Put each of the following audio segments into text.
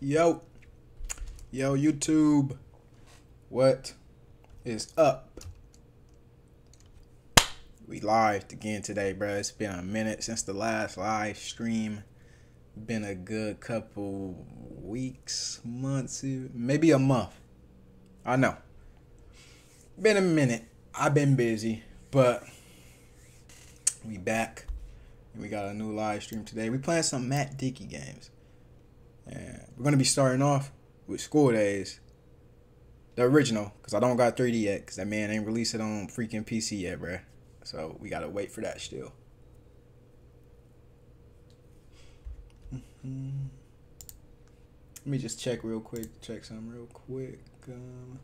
Yo, yo, YouTube, what is up? We live again today, bro. It's been a minute since the last live stream. Been a good couple weeks, months, maybe a month. I know. Been a minute. I've been busy, but we back. We got a new live stream today. We playing some Mat Dickie games. And we're gonna be starting off with School Days, the original, cause I don't got 3D yet, cause that man ain't released it on freaking PC yet, bruh. So we gotta wait for that still. Mm-hmm. Let me just check real quick. Check something real quick. Um,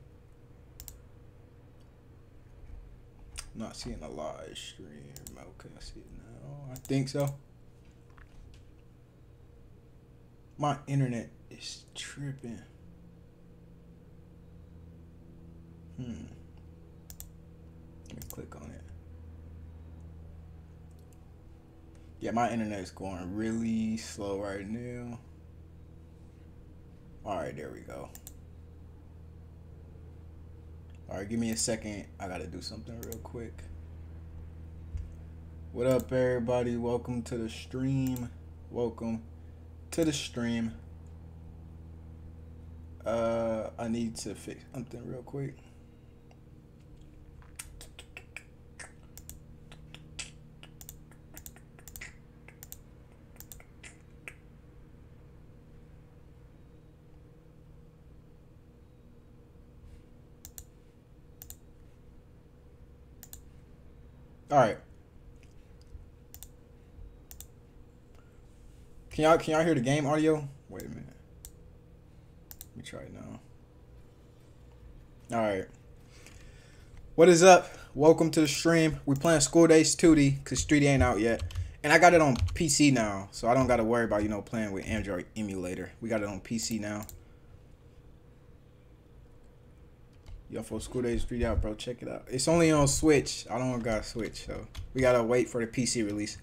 not seeing a live stream. Okay, I see it now. I think so. My internet is tripping. Hmm. Let me click on it. Yeah, my internet is going really slow right now. All right, there we go. All right, give me a second. I got to do something real quick. What up, everybody? Welcome to the stream. Welcome to the stream. Uh, I need to fix something real quick. All right. Can y'all can y'all hear the game audio? Wait a minute. Let me try it now. All right. What is up? Welcome to the stream. We playing School Days 2D because 3D ain't out yet. And I got it on PC now, so I don't got to worry about, you know, playing with Android emulator. We got it on PC now. Yo, for School Days 3D out, bro. Check it out. It's only on Switch. I don't got Switch, so we got to wait for the PC release.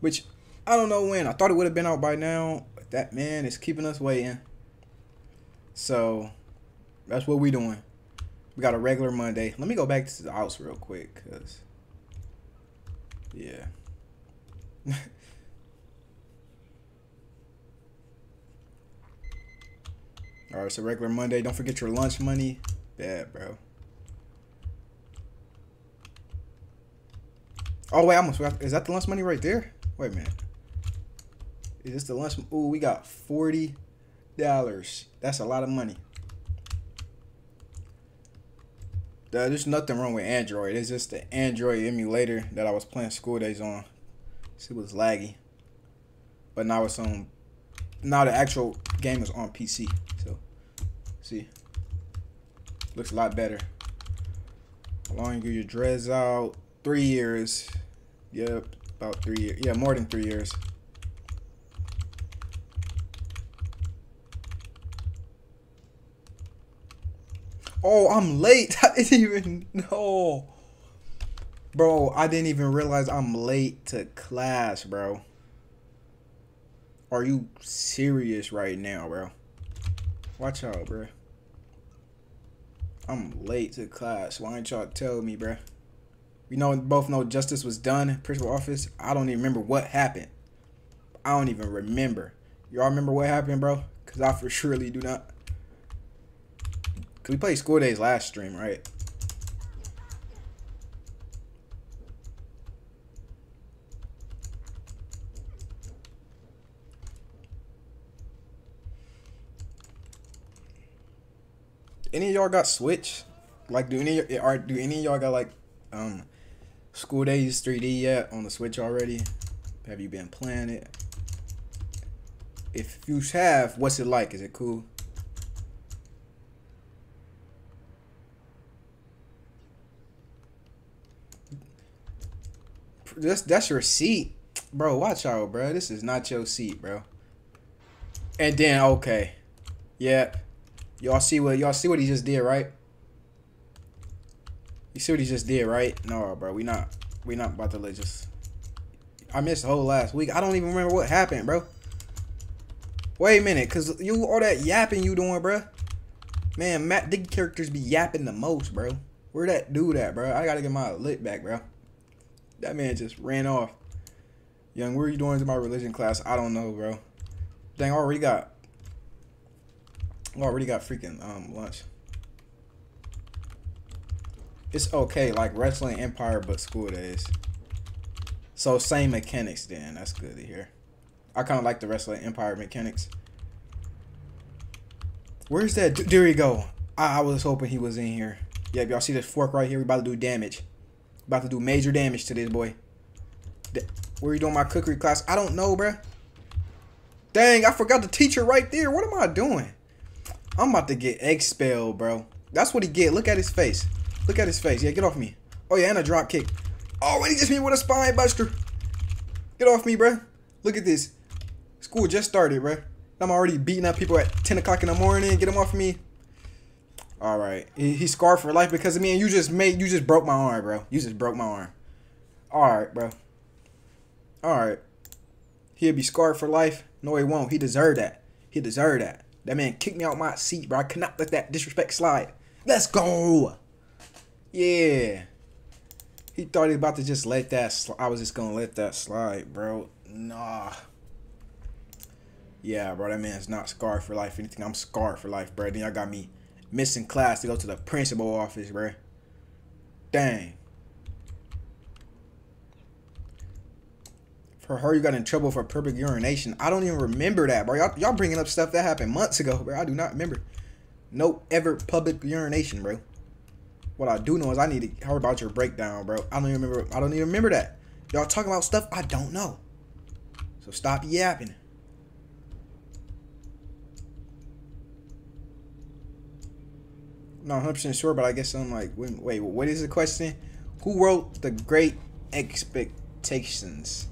Which I don't know when. I thought it would have been out by now. But that man is keeping us waiting. So that's what we doing. We got a regular Monday. Let me go back to the house real quick, cause yeah. All right, so regular Monday. Don't forget your lunch money. Bad, bro. Oh wait, I almost forgot. is that the lunch money right there? Wait a minute. Is this the lunch? Ooh, we got forty dollars. That's a lot of money. There's nothing wrong with Android. It's just the Android emulator that I was playing school days on. It was laggy. But now it's on. Now the actual game is on PC. So, see, looks a lot better. How long you your dreads out? Three years. Yep, about three years. Yeah, more than three years. Oh, I'm late. I didn't even know. Bro, I didn't even realize I'm late to class, bro. Are you serious right now, bro? Watch out, bro. I'm late to class. Why didn't y'all tell me, bro? We know both know justice was done in principal office. I don't even remember what happened. I don't even remember. Y'all remember what happened, bro? Cause I for surely do not. We played school days last stream, right? Any of y'all got Switch? Like, do any are do any of y'all got like um School Days 3D yet on the Switch already? Have you been playing it? If you have, what's it like? Is it cool? That's that's your seat, bro. Watch out, bro. This is not your seat, bro. And then okay, yeah, y'all see what y'all see what he just did, right? You see what he just did, right? No, bro. We not we not about to let just. I missed the whole last week. I don't even remember what happened, bro. Wait a minute, cause you all that yapping you doing, bro. Man, Matt Dick characters be yapping the most, bro. Where that dude at, bro? I gotta get my lit back, bro. That man just ran off. Young, where are you doing to my religion class? I don't know, bro. Dang, I already got. Already got freaking um lunch. It's okay, like wrestling empire, but school days. So same mechanics then. That's good to hear. I kind of like the wrestling empire mechanics. Where's that? There you go. I, I was hoping he was in here. Yep, y'all see this fork right here? We about to do damage. About to do major damage to this boy. Where you doing my cookery class? I don't know, bruh. Dang, I forgot the teacher right there. What am I doing? I'm about to get expelled, bro. That's what he get. Look at his face. Look at his face. Yeah, get off me. Oh, yeah, and a drop kick. Oh, and he just me with a spine buster. Get off me, bro. Look at this. School just started, bro. I'm already beating up people at 10 o'clock in the morning. Get him off me. All right. He, he's scarred for life because of me, and you just made, you just broke my arm, bro. You just broke my arm. All right, bro. All right. He'll be scarred for life. No, he won't. He deserved that. He deserved that. That man kicked me out my seat, bro. I cannot let that disrespect slide. Let's go. Yeah. He thought he was about to just let that I was just going to let that slide, bro. Nah. Yeah, bro. That man's not scarred for life. Anything, I'm scarred for life, bro. Then y'all got me missing class to go to the principal office, bro. Dang. For her, you got in trouble for public urination. I don't even remember that, bro. Y'all, bringing up stuff that happened months ago, bro. I do not remember. No ever public urination, bro. What I do know is I need to hear about your breakdown, bro. I don't even remember. I don't even remember that. Y'all talking about stuff I don't know. So stop yapping. Not 100% sure, but I guess I'm like, wait, wait, what is the question? Who wrote The Great Expectations?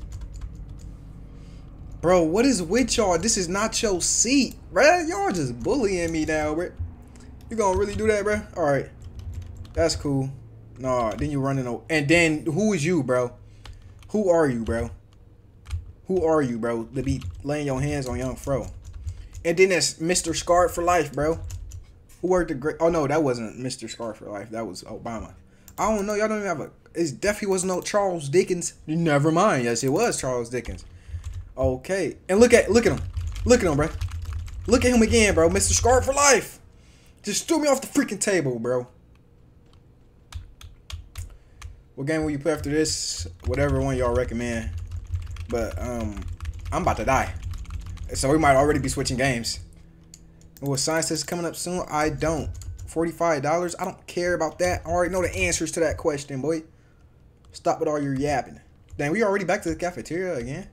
Bro, what is with y'all? This is not your seat, bro. Y'all just bullying me now, bro. You gonna really do that, bro? All right. That's cool. Nah, then you running over. And then who is you, bro? Who are you, bro? Who are you, bro? To be laying your hands on young fro. And then that's Mr. Scarred for life, bro. Who worked the great? Oh no, that wasn't Mr. Scar for life. That was Obama. I don't know. Y'all don't even have a. It definitely was no Charles Dickens. Never mind. Yes, it was Charles Dickens. Okay, and look at look at him. Look at him, bro. Look at him again, bro. Mr. Scar for life. Just threw me off the freaking table, bro. What game will you play after this? Whatever one y'all recommend. But um, I'm about to die. So we might already be switching games. What science test coming up soon? I don't. $45? I don't care about that. I already know the answers to that question, boy. Stop with all your yapping. Dang, we already back to the cafeteria again.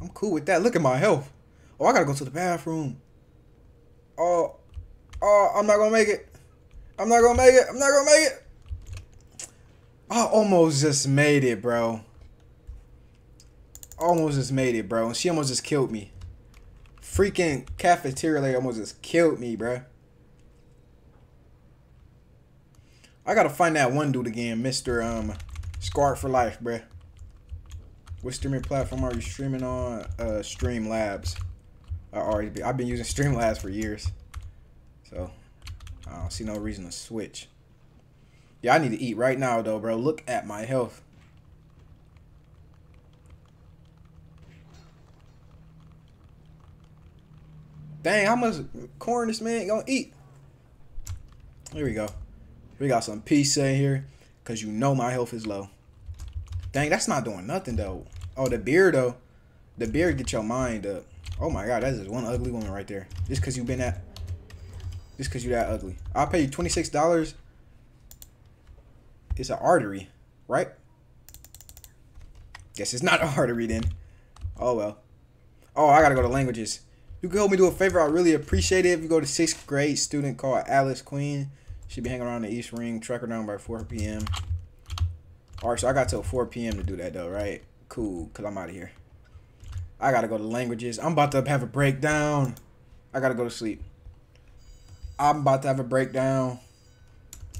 I'm cool with that. Look at my health. Oh, I gotta go to the bathroom. Oh, oh, I'm not gonna make it. I'm not gonna make it. I'm not gonna make it. I almost just made it, bro. Almost just made it, bro. She almost just killed me freaking cafeteria lady almost just killed me, bruh. I gotta find that one dude again, Mr. Um, Scarred for Life, bruh. What streaming platform are you streaming on? Uh, Streamlabs. I already be, I've been using Streamlabs for years, so I don't see no reason to switch. Yeah, I need to eat right now though, bro. Look at my health. Dang, how much corn this man gonna eat? Here we go. We got some pizza in here. Cause you know my health is low. Dang, that's not doing nothing though. Oh, the beer though. The beer get your mind up. Oh my god, that is just one ugly woman right there. Just cause you been that just cause you that ugly. I'll pay you $26. It's an artery, right? Guess it's not an artery then. Oh well. Oh, I gotta go to languages you can help me do a favor, I really appreciate it. If you go to sixth grade student called Alice Queen, she'll be hanging around the East Wing. Track her down by 4 p.m. All right, so I got till 4 p.m. to do that though, right? Cool, cause I'm out of here. I gotta go to languages. I'm about to have a breakdown. I gotta go to sleep. I'm about to have a breakdown.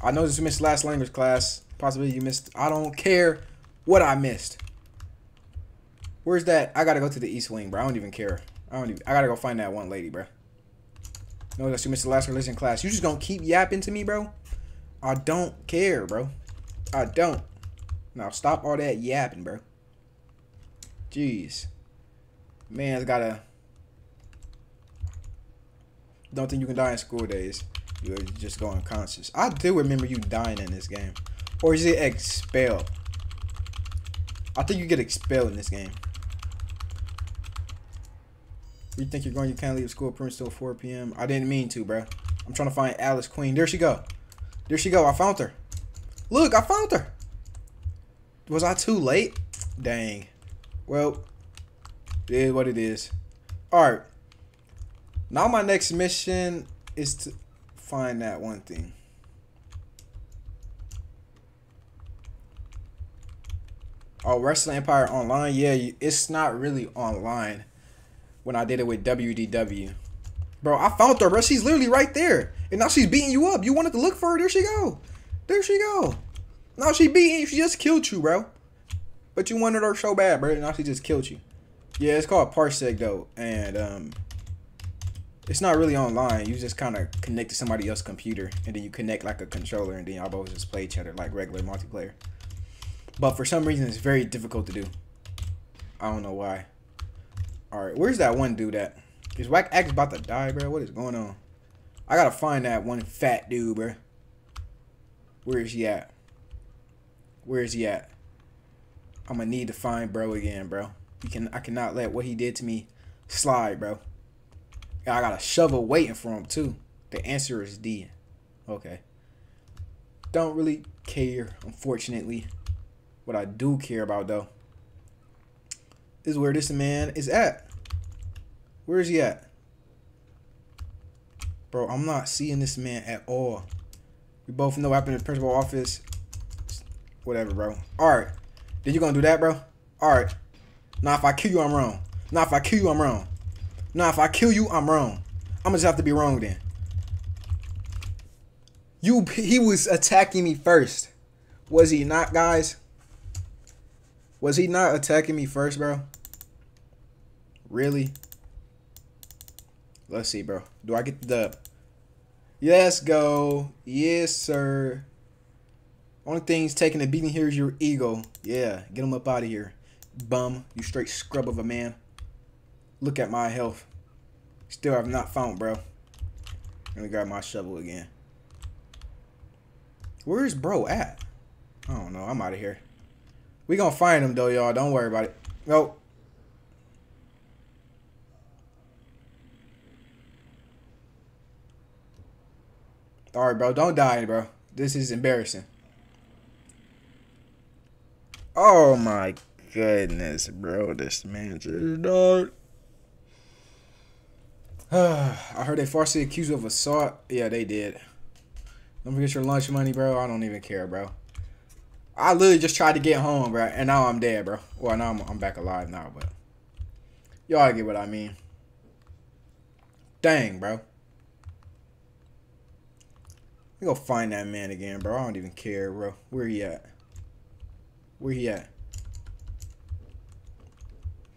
I know you missed last language class. Possibly you missed. I don't care what I missed. Where's that? I gotta go to the East Wing, bro. I don't even care. I don't even. I gotta go find that one lady, bro. No, that's you missed the last religion class. You just gonna keep yapping to me, bro? I don't care, bro. I don't. Now stop all that yapping, bro. Jeez. Man's gotta. Don't think you can die in school days. You're just going unconscious. I do remember you dying in this game. Or is it expelled? I think you get expelled in this game. You think you're going, you can't leave school pretty until 4 p.m. I didn't mean to, bro. I'm trying to find Alice Queen. There she go. There she go. I found her. Look, I found her. Was I too late? Dang. Well, it is what it is. Alright. Now my next mission is to find that one thing. Oh, Wrestling Empire Online? Yeah, it's not really online when I did it with WDW. Bro, I found her, bro. She's literally right there. And now she's beating you up. You wanted to look for her. There she go. There she go. Now she beating you. She just killed you, bro. But you wanted her so bad, bro. And now she just killed you. Yeah, it's called Parsec, though. And, um... It's not really online. You just kind of connect to somebody else's computer. And then you connect, like, a controller. And then y'all both just play each other like regular multiplayer. But for some reason, it's very difficult to do. I don't know why. Alright, where's that one dude at? Is Whack X about to die, bro? What is going on? I gotta find that one fat dude, bro. Where is he at? Where is he at? I'm gonna need to find bro again, bro. You can I cannot let what he did to me slide, bro. I got a shovel waiting for him too. The answer is D. Okay. Don't really care, unfortunately. What I do care about though is where this man is at. Where is he at? Bro, I'm not seeing this man at all. We both know what happened in the principal office. Whatever, bro. Alright. Then you gonna do that, bro? Alright. Now if I kill you, I'm wrong. Now if I kill you, I'm wrong. Now if I kill you, I'm wrong. I'm gonna just have to be wrong then. You he was attacking me first. Was he not, guys? Was he not attacking me first, bro? Really? Let's see, bro. Do I get the dub? Yes, go. Yes, sir. Only thing's taking a beating here is your ego. Yeah, get him up out of here. Bum. You straight scrub of a man. Look at my health. Still have not found, bro. Let me grab my shovel again. Where's bro at? I don't know. I'm out of here. We gonna find him though, y'all. Don't worry about it. Nope. Alright, bro. Don't die, bro. This is embarrassing. Oh my goodness, bro. This man just died. I heard they falsely accused of assault. Yeah, they did. Don't forget your lunch money, bro. I don't even care, bro. I literally just tried to get home, bro, and now I'm dead, bro. Well, now I'm, I'm back alive now, but y'all get what I mean. Dang, bro. Go find that man again, bro. I don't even care, bro. Where he at? Where he at?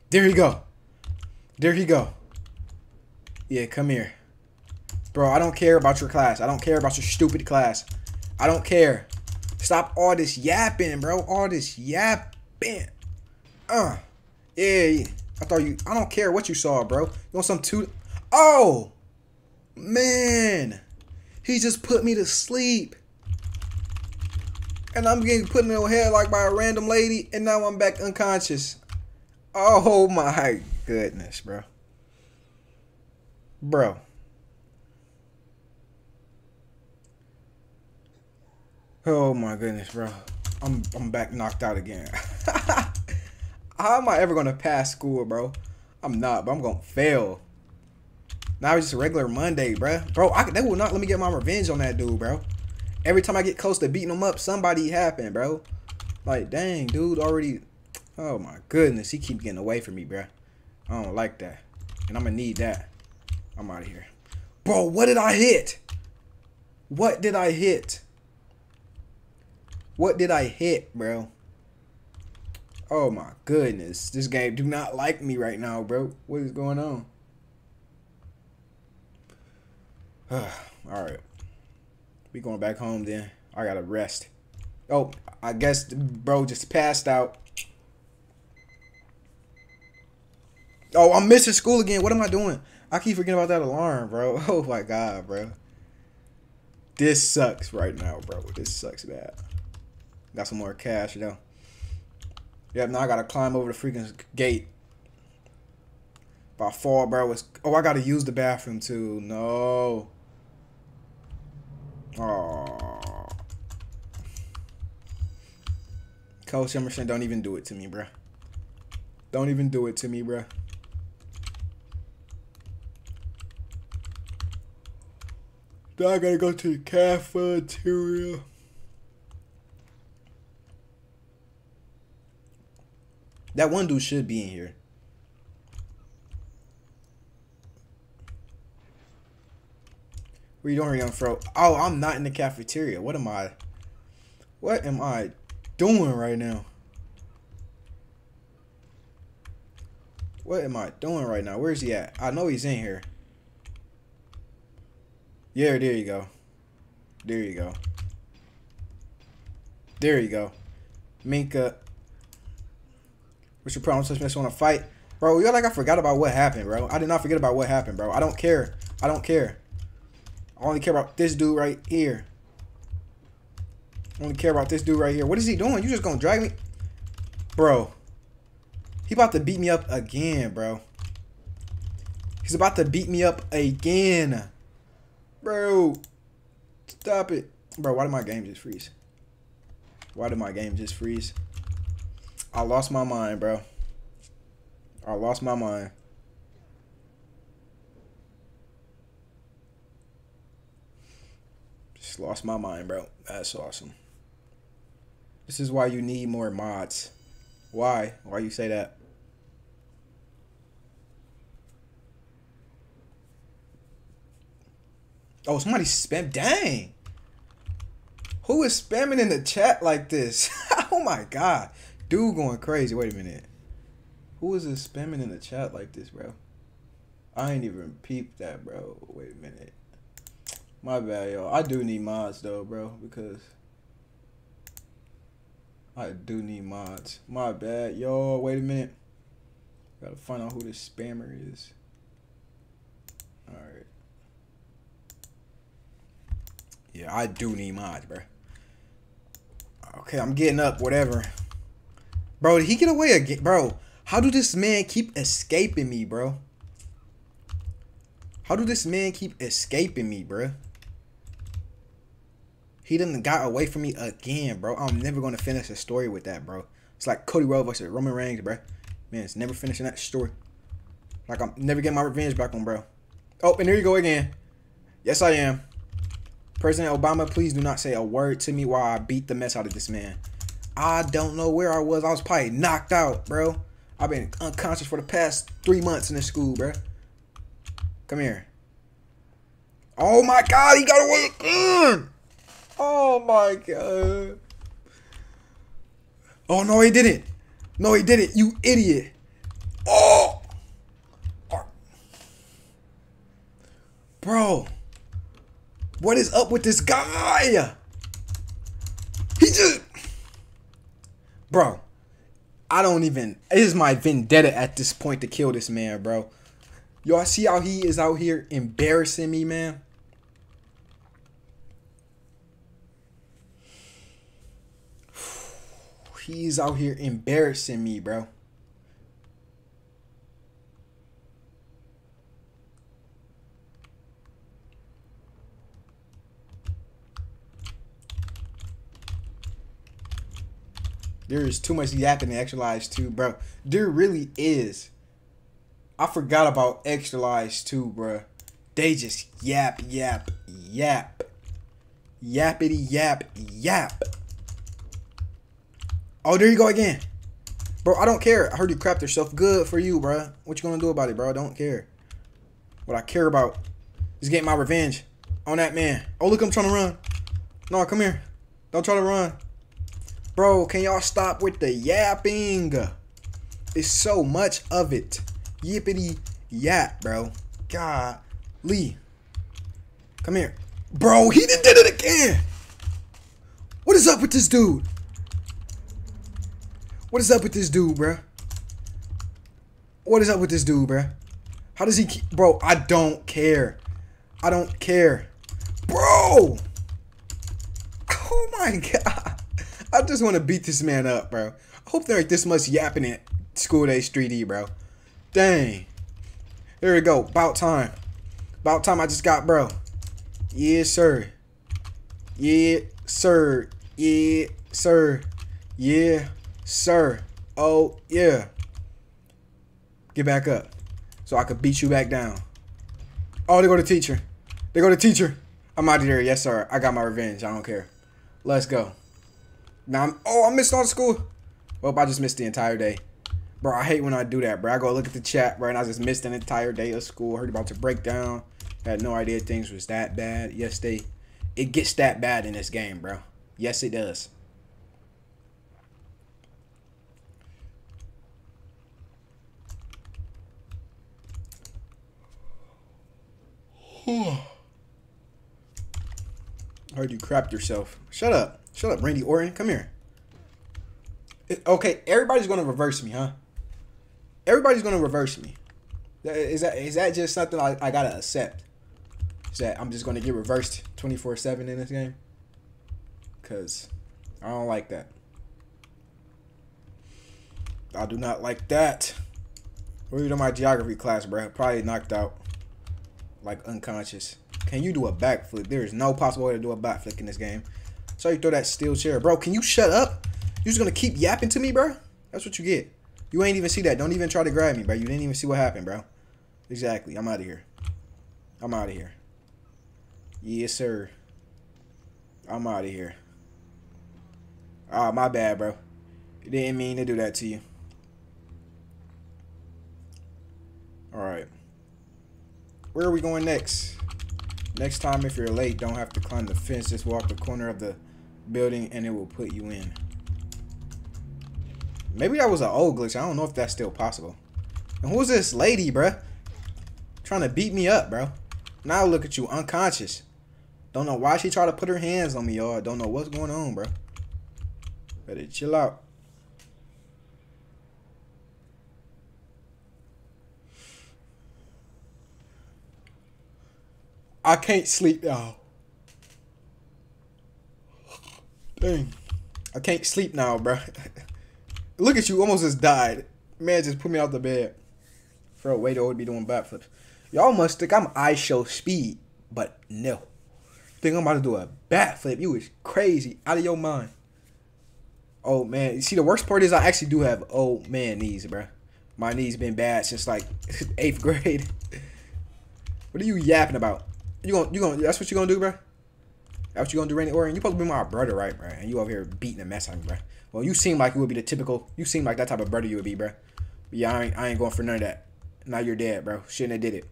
There he go. There he go. Yeah, come here. Bro, I don't care about your class. I don't care about your stupid class. I don't care. Stop all this yapping, bro. All this yapping. Uh. Yeah, I thought you... I don't care what you saw, bro. You want some two... Oh! Man. He just put me to sleep. And I'm getting put in the head like by a random lady, and now I'm back unconscious. Oh my goodness, bro. Bro. Oh my goodness, bro. I'm I'm back knocked out again. How am I ever gonna pass school, bro? I'm not, but I'm gonna fail. Now it's just a regular Monday, bro. Bro, I, they will not let me get my revenge on that dude, bro. Every time I get close to beating him up, somebody happened, bro. Like, dang, dude already... Oh, my goodness. He keep getting away from me, bro. I don't like that. And I'm going to need that. I'm out of here. Bro, what did I hit? What did I hit? What did I hit, bro? Oh, my goodness. This game do not like me right now, bro. What is going on? All right. We going back home then. I gotta rest. Oh, I guess bro just passed out. Oh, I'm missing school again. What am I doing? I keep forgetting about that alarm, bro. Oh my god, bro. This sucks right now, bro. This sucks bad. Got some more cash, you know. Yep, now I gotta climb over the freaking gate. By fall, bro. Oh, I gotta use the bathroom, too. No. Oh. Coach Emerson, don't even do it to me, bro. Don't even do it to me, bro. Now I gotta go to the cafeteria. That one dude should be in here. What are you doing, young fro? Oh, I'm not in the cafeteria. What am I? What am I doing right now? What am I doing right now? Where's he at? I know he's in here. Yeah, there you go. There you go. There you go. Minka. What's your problem? Such want to fight? Bro, you're like I forgot about what happened, bro. I did not forget about what happened, bro. I don't care. I don't care. I only care about this dude right here. I only care about this dude right here. What is he doing? You just gonna drag me? Bro. He about to beat me up again, bro. He's about to beat me up again. Bro. Stop it. Bro, why did my game just freeze? Why did my game just freeze? I lost my mind, bro. I lost my mind. Just lost my mind, bro. That's awesome. This is why you need more mods. Why? Why you say that? Oh, somebody spam. Dang. Who is spamming in the chat like this? oh my god. Dude going crazy. Wait a minute. Who is this spamming in the chat like this, bro? I ain't even peeped that, bro. Wait a minute. My bad, y'all. I do need mods, though, bro, because I do need mods. My bad, y'all. Wait a minute. Gotta find out who this spammer is. Alright. Yeah, I do need mods, bro. Okay, I'm getting up, whatever. Bro, did he get away again? Bro, how do this man keep escaping me, bro? How do this man keep escaping me, bro? He done got away from me again, bro. I'm never gonna finish a story with that, bro. It's like Cody Rhodes versus Roman Reigns, bro. Man, it's never finishing that story. Like I'm never getting my revenge back on, bro. Oh, and there you go again. Yes, I am. President Obama, please do not say a word to me while I beat the mess out of this man. I don't know where I was. I was probably knocked out, bro. I've been unconscious for the past three months in this school, bro. Come here. Oh my god, he got away again! Oh my god. Oh no, he didn't. No, he didn't. You idiot. Oh. Bro. What is up with this guy? He just Bro. I don't even it is my vendetta at this point to kill this man, bro. Y'all see how he is out here embarrassing me, man? He's out here embarrassing me, bro. There is too much yapping in Extra Lives too, bro. There really is. I forgot about Extra Lives too, bro. They just yap, yap, yap. Yappity yap, yap. Oh, there you go again. Bro, I don't care. I heard you crapped yourself. Good for you, bro. What you gonna do about it, bro? I don't care. What I care about is getting my revenge on that man. Oh, look, I'm trying to run. No, come here. Don't try to run. Bro, can y'all stop with the yapping? It's so much of it. Yippity yap, bro. God, Lee. Come here. Bro, he didn't did it again. What is up with this dude? What is up with this dude, bro? What is up with this dude, bro? How does he keep... Bro, I don't care. I don't care. Bro! Oh my god. I just want to beat this man up, bro. I hope there ain't this much yapping at School day 3D, bro. Dang. Here we go. About time. About time I just got, bro. Yeah, sir. Yeah, sir. Yeah, sir. Yeah, sir. Oh, yeah. Get back up. So I could beat you back down. Oh, they go to teacher. They go to teacher. I'm out of here. Yes, sir. I got my revenge. I don't care. Let's go. Now I'm oh I missed on school. Well, I just missed the entire day. Bro, I hate when I do that, bro. I go look at the chat, bro, and I just missed an entire day of school. Heard about to break down. Had no idea things was that bad. Yes, they it gets that bad in this game, bro. Yes, it does. Hmm. Heard you crapped yourself. Shut up. Shut up, Randy Orton. Come here. okay, everybody's gonna reverse me, huh? Everybody's gonna reverse me. Is that is that just something I, I gotta accept? Is that I'm just gonna get reversed 24 seven in this game? Cause I don't like that. I do not like that. Where you in my geography class, bro? Probably knocked out, like unconscious. Can you do a backflip? There is no possible way to do a backflip in this game. So you throw that steel chair. Bro, can you shut up? You just gonna keep yapping to me, bro? That's what you get. You ain't even see that. Don't even try to grab me, bro. You didn't even see what happened, bro. Exactly. I'm out of here. I'm out of here. Yes, sir. I'm out of here. Ah, oh, my bad, bro. Didn't mean to do that to you. Alright. Where are we going next? Next time, if you're late, don't have to climb the fence. Just walk the corner of the building and it will put you in. Maybe that was an old glitch. I don't know if that's still possible. And who's this lady, bruh? Trying to beat me up, bro. Now look at you, unconscious. Don't know why she tried to put her hands on me, y'all. Don't know what's going on, bro. Better chill out. I can't sleep, y'all. Dang. I can't sleep now, bro. Look at you, almost just died. Man just put me out the bed. For a way to be doing backflips. Y'all must think I'm IShowSpeed, but no. Think I'm about to do a backflip. You is crazy, out of your mind. Oh man, you see the worst part is I actually do have oh man knees, bro. My knees been bad since like eighth grade. what are you yapping about? You gonna you gonna that's what you gonna do, bro? That's what you gonna do, Randy Orton? You supposed to be my brother, right, bro? And you over here beating a mess of me, bro. Well, you seem like you would be the typical. You seem like that type of brother you would be, bro. But yeah, I ain't, I ain't going for none of that. Now you're dead, bro. Shouldn't have did it.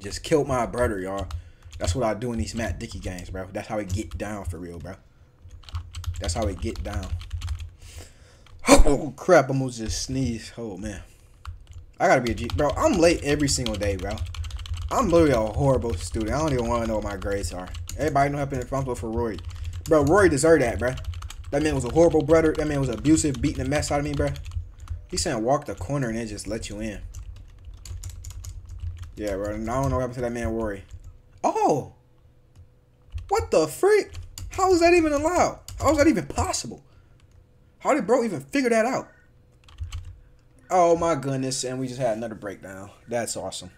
Just killed my brother, y'all. That's what I do in these Mat Dickie games, bro. That's how it get down for real, bro. That's how it get down. Oh crap! i'm almost just sneezed. Oh man, I gotta be a G, bro. I'm late every single day, bro. I'm literally a horrible student. I don't even want to know what my grades are. Everybody know I've been responsible for Rory. Bro, Rory deserved that, bro. That man was a horrible brother. That man was abusive, beating the mess out of me, bro. He saying walk the corner and then just let you in. Yeah, bro. I don't know what happened to that man Rory. Oh! What the freak? How is that even allowed? How is that even possible? How did bro even figure that out? Oh my goodness, and we just had another breakdown. That's awesome.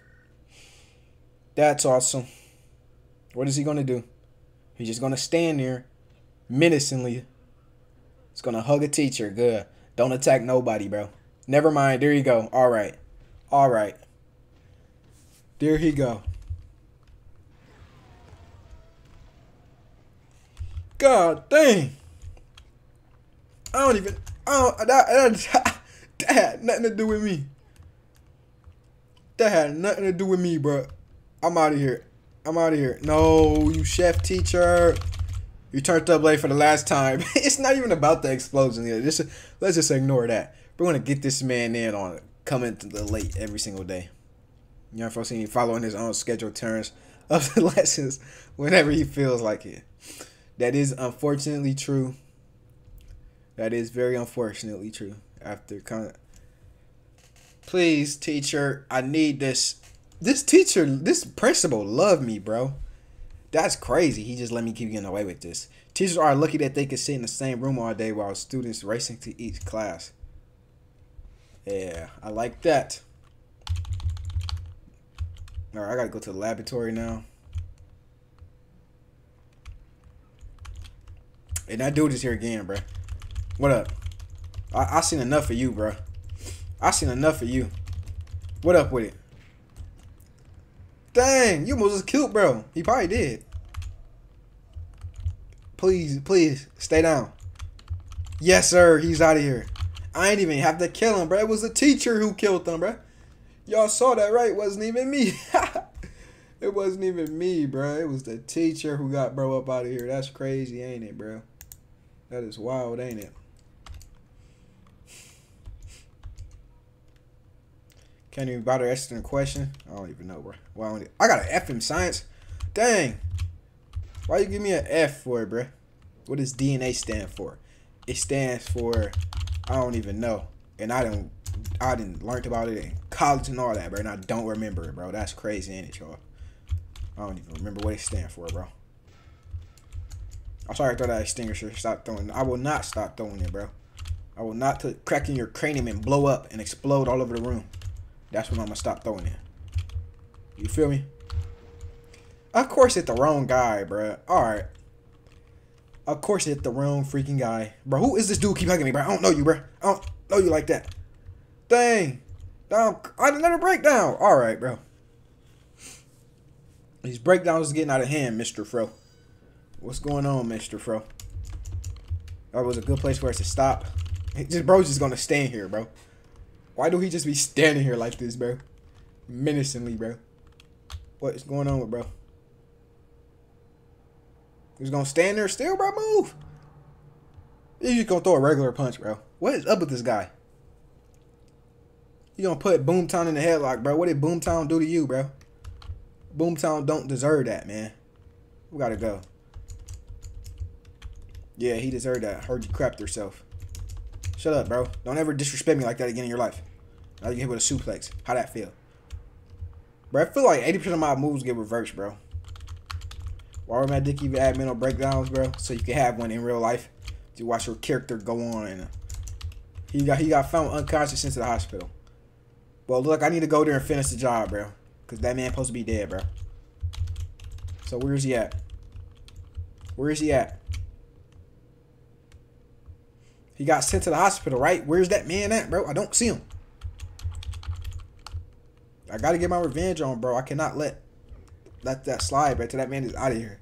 That's awesome. What is he gonna do? He's just gonna stand there menacingly. He's gonna hug a teacher. Good. Don't attack nobody, bro. Never mind. There you go. All right. All right. There he go. God dang. I don't even. I don't. That, that, that had nothing to do with me. That had nothing to do with me, bro. I'm out of here. I'm out of here. No, you chef teacher. You turned up late for the last time. it's not even about the explosion here. Just let's just ignore that. We're gonna get this man in on coming to the late every single day. You know, folks, following his own scheduled turns. of the lessons whenever he feels like it. That is unfortunately true. That is very unfortunately true. After kind please, teacher, I need this. This teacher, this principal, love me, bro. That's crazy. He just let me keep getting away with this. Teachers are lucky that they can sit in the same room all day while students racing to each class. Yeah, I like that. All right, I gotta go to the laboratory now. And that dude is here again, bro. What up? I, I seen enough of you, bro. I seen enough of you. What up with it? Dang, you almost killed, bro. He probably did. Please, please, stay down. Yes, sir. He's out of here. I ain't even have to kill him, bro. It was the teacher who killed him, bro. Y'all saw that, right? It wasn't even me. it wasn't even me, bro. It was the teacher who got bro up out of here. That's crazy, ain't it, bro? That is wild, ain't it? Can't even bother asking a question. I don't even know, bro. Why I got an F in science. Dang. Why you give me an F for it, bro? What does DNA stand for? It stands for I don't even know. And I didn't I didn't learned about it in college and all that, bro. And I don't remember it, bro. That's crazy, ain't it, y'all? I don't even remember what it stands for, bro. I'm sorry I throw that extinguisher. Stop throwing. I will not stop throwing it, bro. I will not crack in your cranium and blow up and explode all over the room. That's when I'm gonna stop throwing it. You feel me? Of course, hit the wrong guy, bro. All right. Of course, hit the wrong freaking guy, bro. Who is this dude keep hugging me, bro? I don't know you, bro. I don't know you like that. Dang. Down. I had another breakdown. All right, bro. These breakdowns are getting out of hand, Mr. Fro. What's going on, Mr. Fro? That was a good place for us to stop. Just bro's just gonna stand here, bro. Why do he just be standing here like this, bro? Menacingly, bro. What is going on with bro? He's gonna stand there still, bro. Move. He's just gonna throw a regular punch, bro. What is up with this guy? You gonna put Boomtown in the headlock, bro. What did Boomtown do to you, bro? Boomtown don't deserve that, man. We gotta go. Yeah, he deserved that. Heard you crapped yourself. Shut up, bro. Don't ever disrespect me like that again in your life. Now you get hit with a suplex. How that feel? Bro, I feel like 80% of my moves get reversed, bro. Why would Mat Dickie even add mental breakdowns, bro? So you can have one in real life. To watch your character go on and uh, he got he got found unconscious into the hospital. Well, look, I need to go there and finish the job, bro. Because that man supposed to be dead, bro. So where's he at? Where is he at? He got sent to the hospital, right? Where's that man at, bro? I don't see him. I gotta get my revenge on, bro. I cannot let let that slide, bro. Till that man is out of here.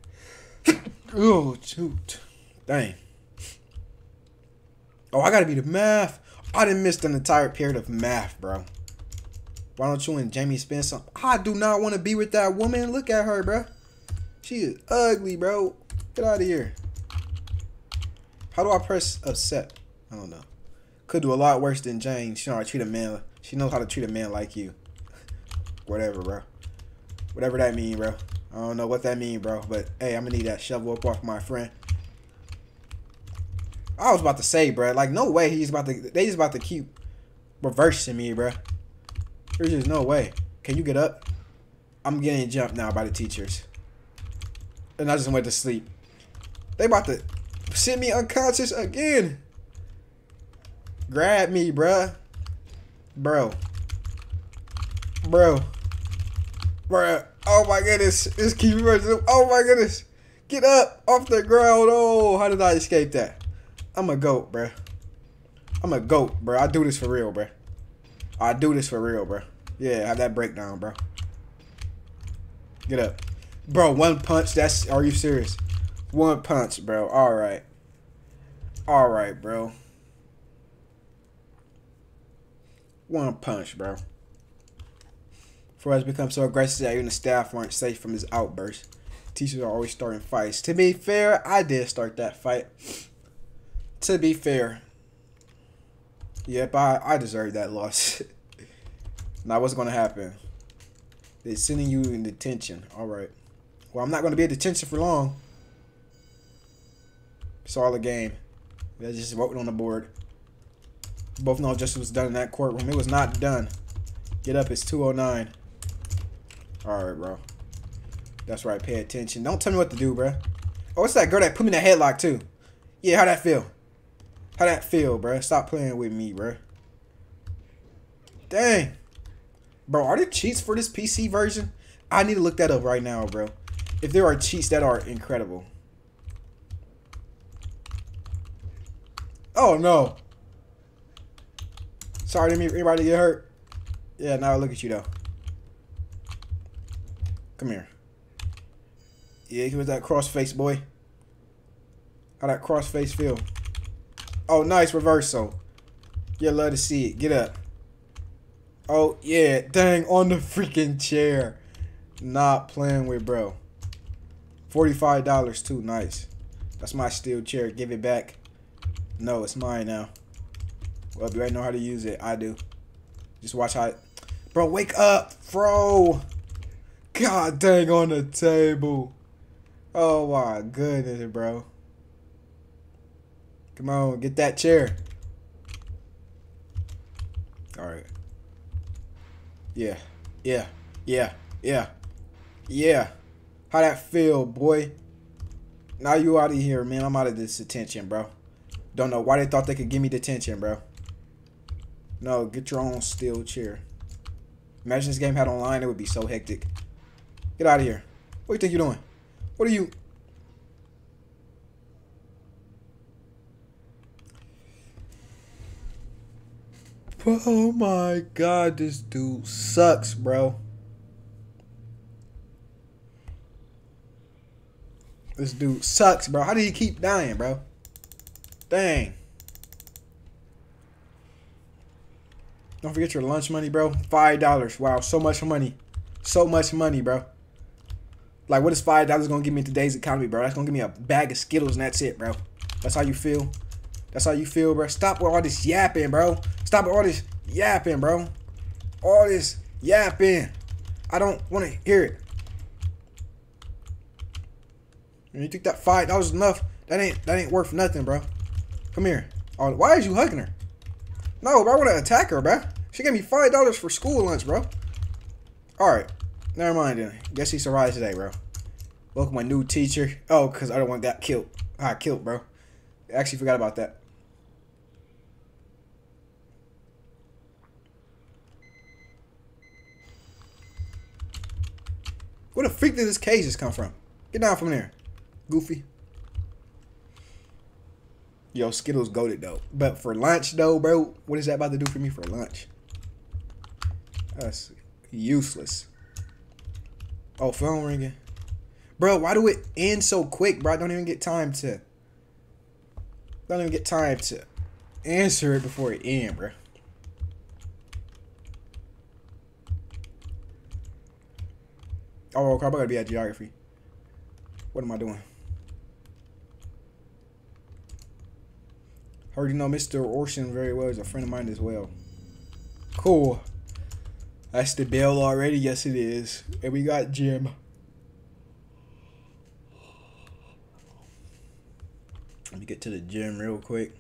oh, shoot. Dang. Oh, I gotta be the math. I didn't miss an entire period of math, bro. Why don't you and Jamie spend some? I do not want to be with that woman. Look at her, bro. She is ugly, bro. Get out of here. How do I press upset? I don't know. Could do a lot worse than Jane. She know how to treat a man. She knows how to treat a man like you. Whatever, bro. Whatever that mean, bro. I don't know what that mean, bro. But hey, I'm gonna need that shovel up off my friend. I was about to say, bro. Like, no way he's about to. They just about to keep reversing me, bro. There's just no way. Can you get up? I'm getting jumped now by the teachers. And I just went to sleep. They about to send me unconscious again. Grab me, bruh. Bro. Bro. Bruh. Oh my goodness. This keep reversing. Oh my goodness. Get up off the ground. Oh, how did I escape that? I'm a goat, bruh. I'm a goat, bro. I do this for real, bro. I do this for real, bro. Yeah, have that breakdown, bro. Get up. Bro, one punch. That's. Are you serious? One punch, bro. All right. All right, bro. One punch, bro. For us become so aggressive that even the staff weren't safe from his outburst. Teachers are always starting fights. To be fair, I did start that fight. To be fair. Yep, I, I deserved that loss. Now what's gonna happen? They're sending you in detention. All right. Well, I'm not going to be in detention for long. It's all a game. They're just voting on the board. Both know justice was done in that courtroom. It was not done. Get up. It's 209. All right, bro. That's right. Pay attention. Don't tell me what to do, bro. Oh, it's that girl that put me in the headlock, too. Yeah, how that feel? How that feel, bro? Stop playing with me, bro. Dang. Bro, are there cheats for this PC version? I need to look that up right now, bro. If there are cheats that are incredible. Oh, no. Sorry, didn't mean anybody get hurt. Yeah, now look at you, though. Come here. Yeah, he was that crossface, boy. How that crossface feel? Oh, nice reversal. Yeah, love to see it. Get up. Oh, yeah. Dang, on the freaking chair. Not playing with bro. $45 too. Nice. That's my steel chair. Give it back. No, it's mine now. Well, you already know how to use it. I do. Just watch how... It... Bro, wake up, bro. God dang on the table. Oh my goodness, bro. Come on, get that chair. All right. Yeah, yeah, yeah, yeah, yeah. How that feel, boy? Now you out of here, man. I'm out of this attention, bro. Don't know why they thought they could give me detention, bro. No, get your own steel chair. Imagine this game had online, it would be so hectic. Get out of here. What do you think you're doing? What are you... Oh my god, this dude sucks, bro. This dude sucks, bro. How did he keep dying, bro? Dang. Don't forget your lunch money, bro. Five dollars. Wow, so much money. So much money, bro. Like, what is five dollars gonna give me in today's economy, bro? That's gonna give me a bag of Skittles and that's it, bro. That's how you feel. That's how you feel, bro. Stop with all this yapping, bro. Stop with all this yapping, bro. All this yapping. I don't want to hear it. And you think that five dollars enough? That ain't that ain't worth nothing, bro. Come here. Oh, why is you hugging her? No, bro. I want to attack her, bro. She gave me five dollars for school lunch, bro. All right. Never mind then. Guess he survived today, bro. Welcome my new teacher. Oh, because I don't want got killed. I killed, bro. I actually forgot about that. Where the freak did this cage just come from? Get down from there, goofy. Yo, Skittles goaded though. But for lunch though, bro, what is that about to do for me for lunch? That's useless. Oh, phone ringing. Bro, why do it end so quick, bro? I don't even get time to. Don't even get time to answer it before it end, bro. Oh, crap, I gotta be at geography. What am I doing? Heard you know Mr. Orson very well. He's a friend of mine as well. Cool. That's the bell already. Yes, it is. And we got gym. Let me get to the gym real quick.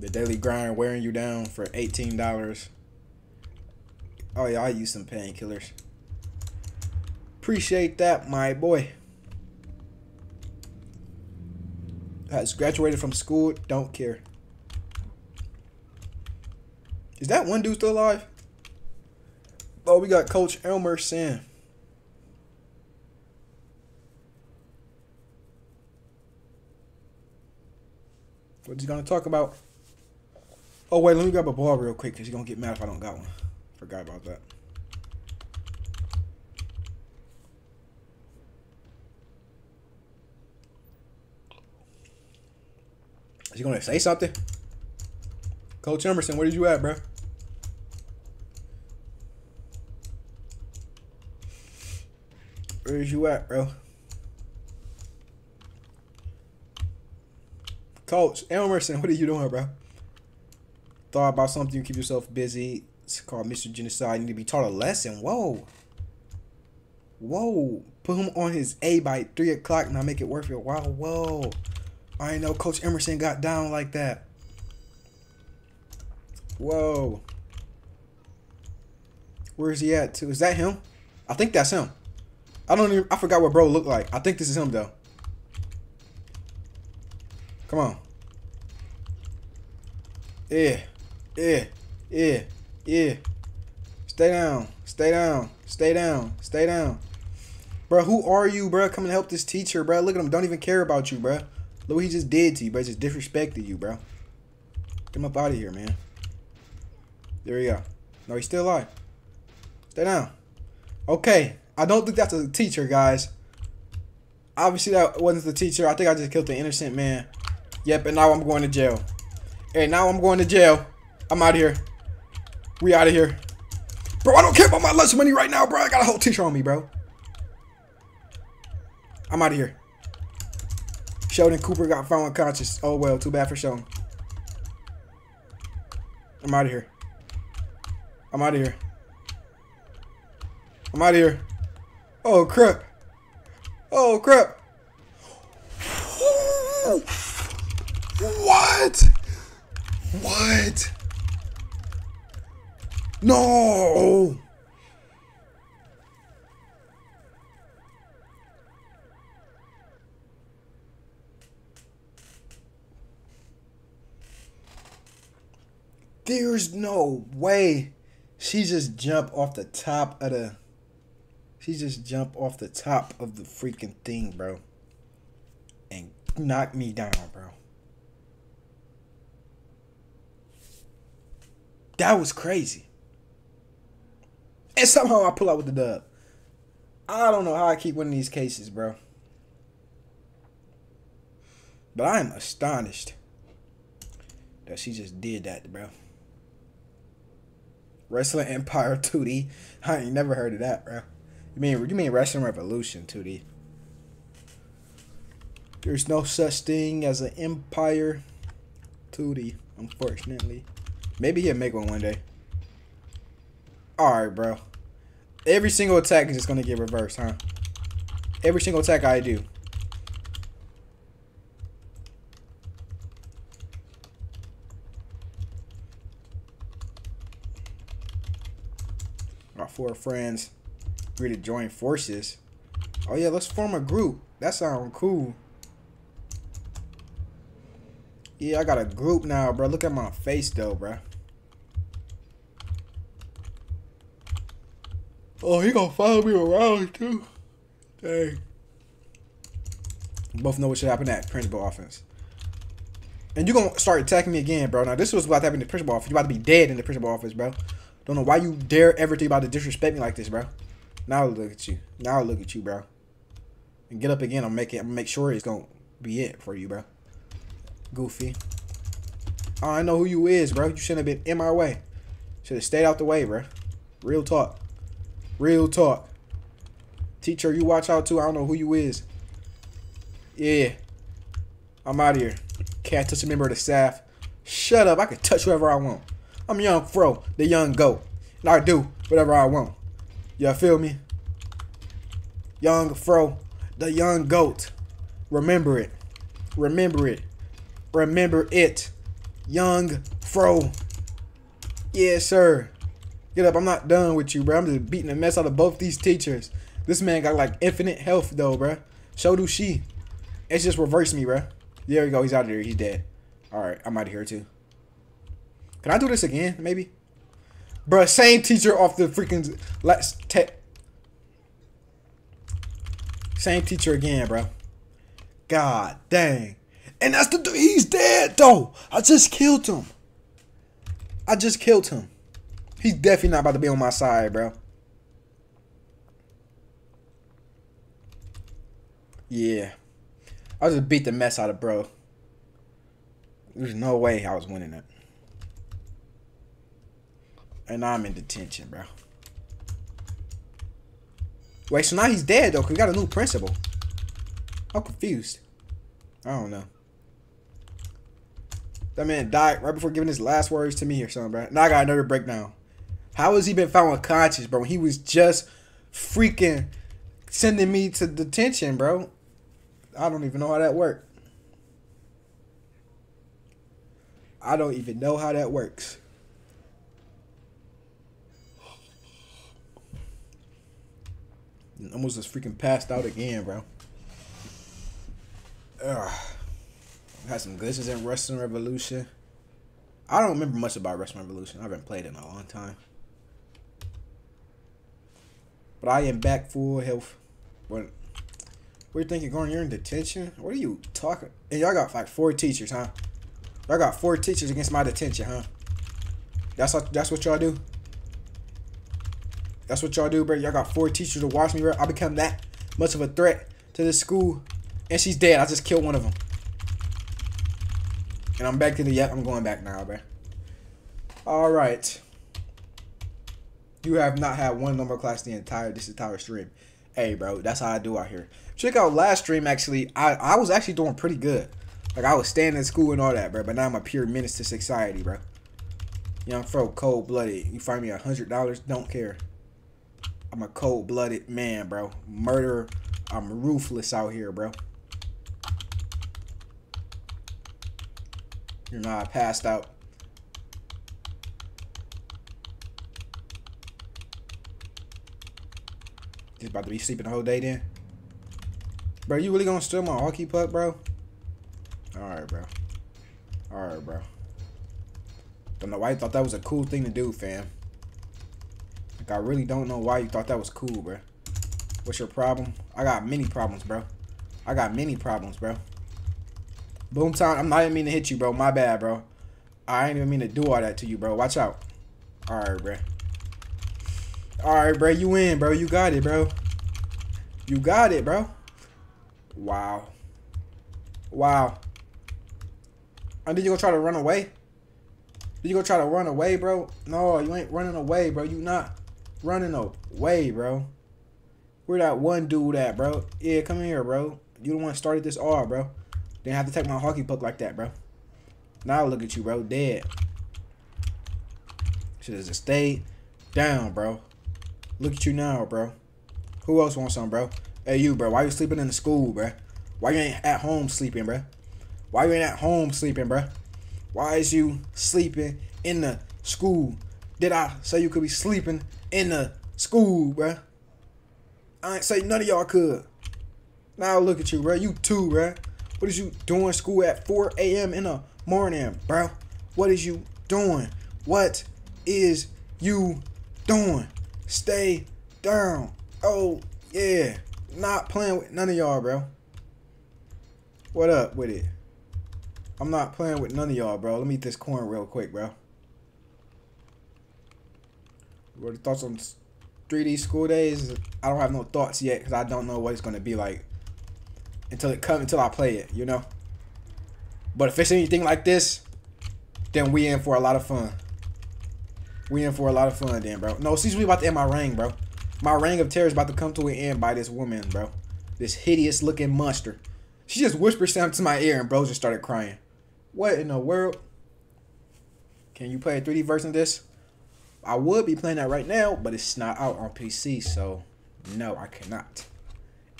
The daily grind wearing you down for $18. Oh, yeah, I use some painkillers. Appreciate that, my boy. Has graduated from school, don't care. Is that one dude still alive? Oh, we got Coach Emerson. What's he gonna talk about? Oh wait, let me grab a ball real quick because he's gonna get mad if I don't got one. Forgot about that. Is he gonna say something? Coach Emerson, where did you at, bro? Where's you at, bro? Coach Emerson, what are you doing, bro? Thought about something, you keep yourself busy. It's called Mr. Genocide. You need to be taught a lesson. Whoa. Whoa. Put him on his A by 3 o'clock. Now make it worth your while. Whoa. I know Coach Emerson got down like that. Whoa. Where's he at? Too? Is that him? I think that's him. I don't even. I forgot what bro looked like. I think this is him though. Come on. Yeah. Yeah. Yeah. Yeah. Stay down. Stay down. Stay down. Stay down. Bro, who are you, bro? Come and help this teacher, bro. Look at him. Don't even care about you, bro. Look what he just did to you, bro. Just disrespected you, bro. Get him up out of here, man. There we go. No, he's still alive. Stay down. Okay. I don't think that's a teacher, guys. Obviously, that wasn't the teacher. I think I just killed the innocent man. Yep, and now I'm going to jail. And now I'm going to jail. I'm out of here. We out of here. Bro, I don't care about my lunch money right now, bro. I got a whole teacher on me, bro. I'm out of here. Sheldon Cooper got found unconscious. Oh, well. Too bad for Sheldon. I'm out of here. I'm out of here. I'm out of here. Oh, crap. Oh, crap. What? What? No! There's no way she just jumped off the top of the she just jumped off the top of the freaking thing, bro. And knocked me down, bro. That was crazy. And somehow I pull out with the dub. I don't know how I keep winning these cases, bro. But I am astonished that she just did that, bro. Wrestling Empire 2D. I ain't never heard of that, bro. You mean you mean Wrestling Revolution 2D? There's no such thing as an Empire 2D, unfortunately. Maybe he'll make one one day. Alright, bro. Every single attack is just going to get reversed, huh? Every single attack I do. Our four friends agree to join forces. Oh yeah, let's form a group. That sounds cool. Yeah, I got a group now, bro. Look at my face, though, bro. Oh, he gonna follow me around, too. Dang. Both know what should happen at principal offense. And you gonna start attacking me again, bro. Now, this was about to happen in the principal office. You about to be dead in the principal office, bro. Don't know why you dare ever think about to disrespect me like this, bro. Now look at you. Now look at you, bro. And get up again. I'm making. I'm make sure it's gonna be it for you, bro. Goofy. Oh, I know who you is, bro. You shouldn't have been in my way. Should have stayed out the way, bro. Real talk. Real talk. Teacher, you watch out too. I don't know who you is. Yeah. I'm out of here. Can't touch a member of the staff. Shut up. I can touch whoever I want. I'm young Fro, the young goat. And I do whatever I want. Y'all feel me? Young Fro, the young goat. Remember it. Remember it. Remember it. Young Fro. Yes, sir. Get up. I'm not done with you, bro. I'm just beating the mess out of both these teachers. This man got like infinite health, though, bro. So do she. It's just reverse me, bro. There we go. He's out of there. He's dead. All right. I'm out of here, too. Can I do this again, maybe? Bro, same teacher off the freaking... Let's Same teacher again, bro. God dang. And that's the dude. He's dead, though. I just killed him. I just killed him. He's definitely not about to be on my side, bro. Yeah. I just beat the mess out of bro. There's no way I was winning it. And I'm in detention, bro. Wait, so now he's dead, though, because we got a new principal. I'm confused. I don't know. That man died right before giving his last words to me or something, bro. Now I got another breakdown. How has he been found unconscious, bro? He was just freaking sending me to detention, bro. I don't even know how that works. I don't even know how that works. Almost just freaking passed out again, bro. Ugh. Had some glitches in Wrestling Revolution. I don't remember much about Wrestling Revolution. I haven't played it in a long time. But I am back full health. What? What you thinking, going? You're in detention? What are you talking? And y'all got like four teachers, huh? Y'all got four teachers against my detention, huh? That's what that's what y'all do. That's what y'all do, bro. Y'all got four teachers to watch me, bro. I become that much of a threat to this school. And she's dead. I just killed one of them. And I'm back to the, yep, I'm going back now, bro. All right. You have not had one number class the entire, this entire stream. Hey, bro, that's how I do out here. Check out last stream, actually. I, I was actually doing pretty good. Like, I was staying in school and all that, bro. But now I'm a pure menace to society, bro. Young fro, cold-blooded. You find me a $100, don't care. I'm a cold-blooded man, bro. Murder. I'm ruthless out here, bro. You know, I passed out. Just about to be sleeping the whole day then. Bro, you really gonna steal my hockey puck, bro? Alright, bro. Alright, bro. Don't know why you thought that was a cool thing to do, fam. Like, I really don't know why you thought that was cool, bro. What's your problem? I got many problems, bro. I got many problems, bro. Boom time. I'm not even mean to hit you, bro. My bad, bro. I ain't even mean to do all that to you, bro. Watch out. Alright, bro. Alright, bro. You win, bro. You got it, bro. You got it, bro. Wow. Wow. And then you gonna try to run away? Did you gonna try to run away, bro? No, you ain't running away, bro. You not running away, bro. Where that one dude at, bro? Yeah, come here, bro. You the one started this all, bro. Didn't have to take my hockey puck like that, bro. Now look at you, bro. Dead. Should have just stayed down, bro. Look at you now, bro. Who else wants some, bro? Hey, you, bro. Why you sleeping in the school, bro? Why you ain't at home sleeping, bro? Why you ain't at home sleeping, bro? Why is you sleeping in the school? Did I say you could be sleeping in the school, bro? I ain't say none of y'all could. Now look at you, bro. You too, bro. What is you doing school at 4 a.m. in the morning, bro? What is you doing? What is you doing? Stay down. Oh, yeah. Not playing with none of y'all, bro. What up with it? I'm not playing with none of y'all, bro. Let me eat this corn real quick, bro. What are thoughts on 3D school days? I don't have no thoughts yet because I don't know what it's going to be like until it comes until I play it, you know. But if it's anything like this, then we in for a lot of fun. We in for a lot of fun then, bro. No, since we about to end my reign, bro. My reign of terror is about to come to an end by this woman, bro. This hideous looking monster. She just whispered something to my ear and bro just started crying. What in the world? Can you play a 3D version of this? I would be playing that right now, but it's not out on PC, so no, I cannot.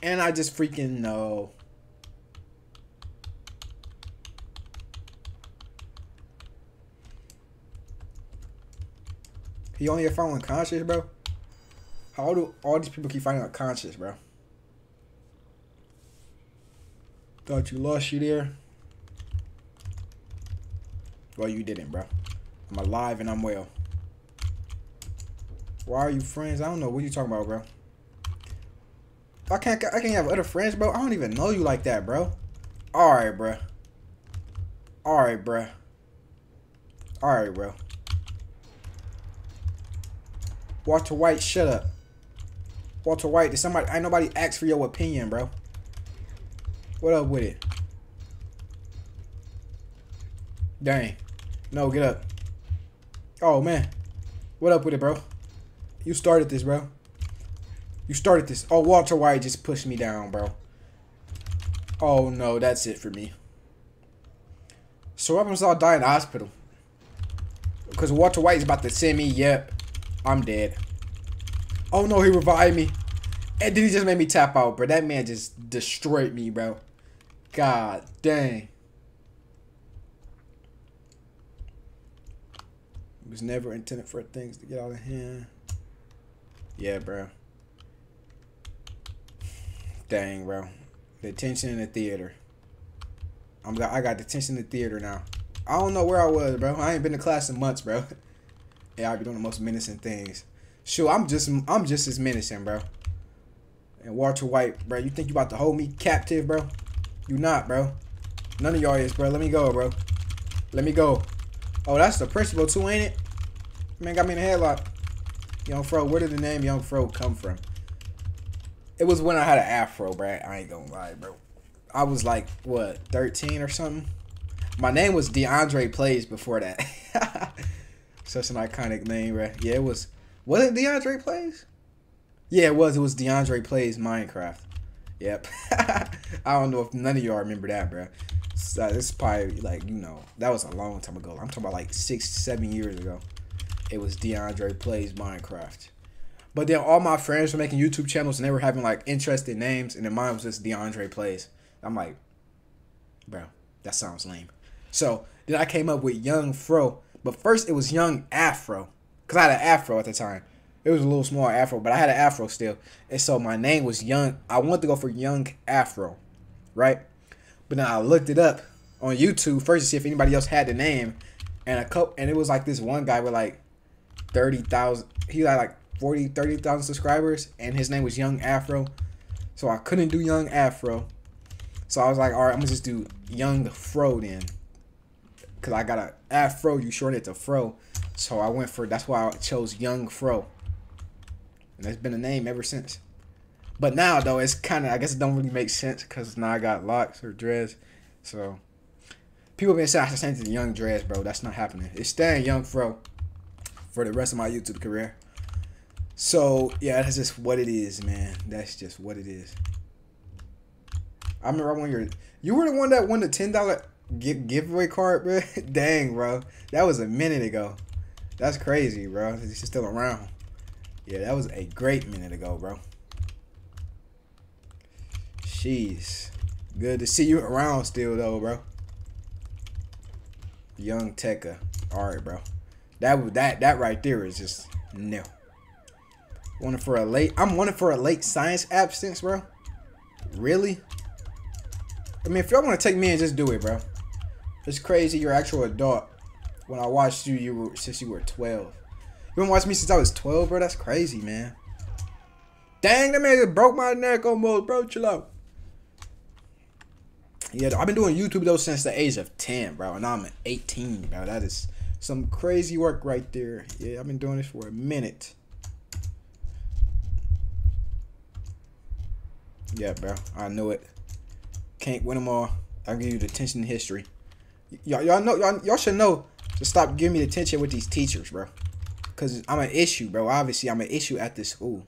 And I just freaking know. He only found unconscious, bro? How do all these people keep finding out conscious, bro? Thought you lost you there. Well, you didn't, bro. I'm alive and I'm well. Why are you friends? I don't know. What you talking about, bro? I can't I can't have other friends, bro. I don't even know you like that, bro. Alright, bro. Alright, bro. Alright, bro. Walter White, shut up. Walter White, did somebody ain't nobody ask for your opinion, bro. What up with it? Dang. No, get up. Oh man. What up with it, bro? You started this, bro. You started this. Oh, Walter White just pushed me down, bro. Oh, no. That's it for me. So happens I'll die in the hospital? Because Walter White is about to send me. Yep. I'm dead. Oh, no. He revived me. And then he just made me tap out, bro. That man just destroyed me, bro. God dang. It was never intended for things to get out of hand. Yeah, bro. Dang, bro. The tension in the theater. I'm got I got detention in the theater now. I don't know where I was, bro. I ain't been to class in months, bro. yeah, I be doing the most menacing things. Sure, I'm just I'm just as menacing, bro. And Walter White, bro, you think you about to hold me captive, bro? You not, bro. None of y'all is, bro. Let me go, bro. Let me go. Oh, that's the principal too, ain't it? Man got me in a headlock. Young Fro, where did the name Young Fro come from? It was when I had an afro, bro. I ain't gonna lie, bro. I was like, what, 13 or something? My name was Deondray Plays before that. Such an iconic name, right? Yeah, it was. Was it Deondray Plays? Yeah, it was. It was Deondray Plays Minecraft. Yep. I don't know if none of y'all remember that, bro. So this uh, is probably like you know that was a long time ago. I'm talking about like six, seven years ago. It was Deondray Plays Minecraft. But then all my friends were making YouTube channels and they were having like interesting names, and then mine was just Deondray Plays. I'm like, bro, that sounds lame. So then I came up with Young Fro, but first it was Young Afro, cause I had an Afro at the time. It was a little small Afro, but I had an Afro still, and so my name was Young. I wanted to go for Young Afro, right? But then I looked it up on YouTube first to see if anybody else had the name, and a couple, and it was like this one guy with like thirty thousand. He had like 40, 30,000 subscribers, and his name was Young Afro. So I couldn't do Young Afro. So I was like, all right, I'm gonna just do Young Fro then. Cause I got a Afro, you shorten it to Fro. So I went for that's why I chose Young Fro. And it's been a name ever since. But now though, it's kind of I guess it don't really make sense because now I got locks or dreads. So people been saying I should change to Young Dreads, bro. That's not happening. It's staying Young Fro for the rest of my YouTube career. So yeah, that's just what it is, man. That's just what it is. I remember when you're you were the one that won the ten dollar give giveaway card, bro. Dang, bro, that was a minute ago. That's crazy, bro. He's still around. Yeah, that was a great minute ago, bro. Jeez, good to see you around still, though, bro. Young Tekka. All right, bro. That that that right there is just no. Wanted for a late. I'm wanted for a late science absence, bro. Really? I mean, if y'all want to take me and just do it, bro. It's crazy. You're actual adult. When I watched you, you were since you were 12. You been watching me since I was 12, bro. That's crazy, man. Dang, that man just broke my neck almost, bro. Chill out. Yeah, I've been doing YouTube though since the age of 10, bro. And now I'm 18, bro. That is some crazy work right there. Yeah, I've been doing this for a minute. Yeah, bro. I knew it. Can't win them all. I'll give you the attention in history. Y'all, y'all know, y'all, y'all should know to stop giving me the attention with these teachers, bro. Cause I'm an issue, bro. Obviously, I'm an issue at this school.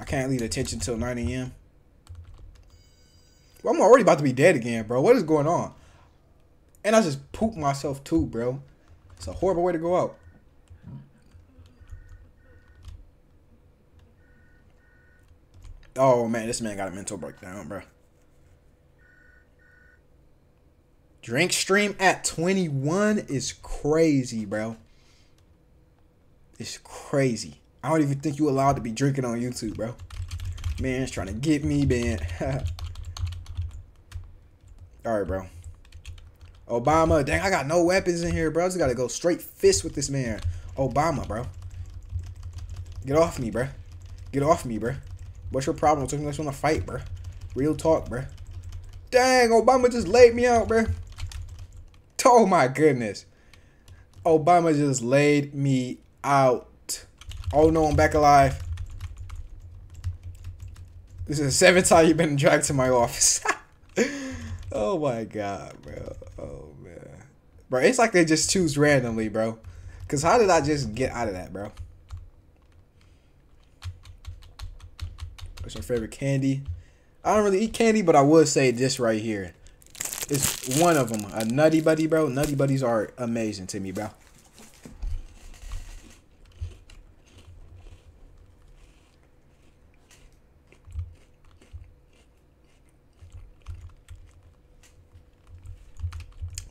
I can't leave attention till 9 a.m. Well, I'm already about to be dead again, bro. What is going on? And I just pooped myself too, bro. It's a horrible way to go out. Oh man, this man got a mental breakdown, bro. Drink stream at 21 is crazy, bro. It's crazy. I don't even think you allowed to be drinking on YouTube, bro. Man's trying to get me, man. All right, bro. Obama, dang, I got no weapons in here, bro. I just gotta go straight fist with this man. Obama, bro. Get off me, bro. Get off me, bro. What's your problem? Took me want to fight, bro. Real talk, bro. Dang, Obama just laid me out, bro. Oh my goodness. Obama just laid me out. Oh no, I'm back alive. This is the seventh time you've been dragged to my office. oh my god, bro. Oh man. Bro, it's like they just choose randomly, bro. Cause how did I just get out of that, bro? What's your favorite candy? I don't really eat candy, but I would say this right here. It's one of them. A Nutty Buddy, bro. Nutty Buddies are amazing to me, bro.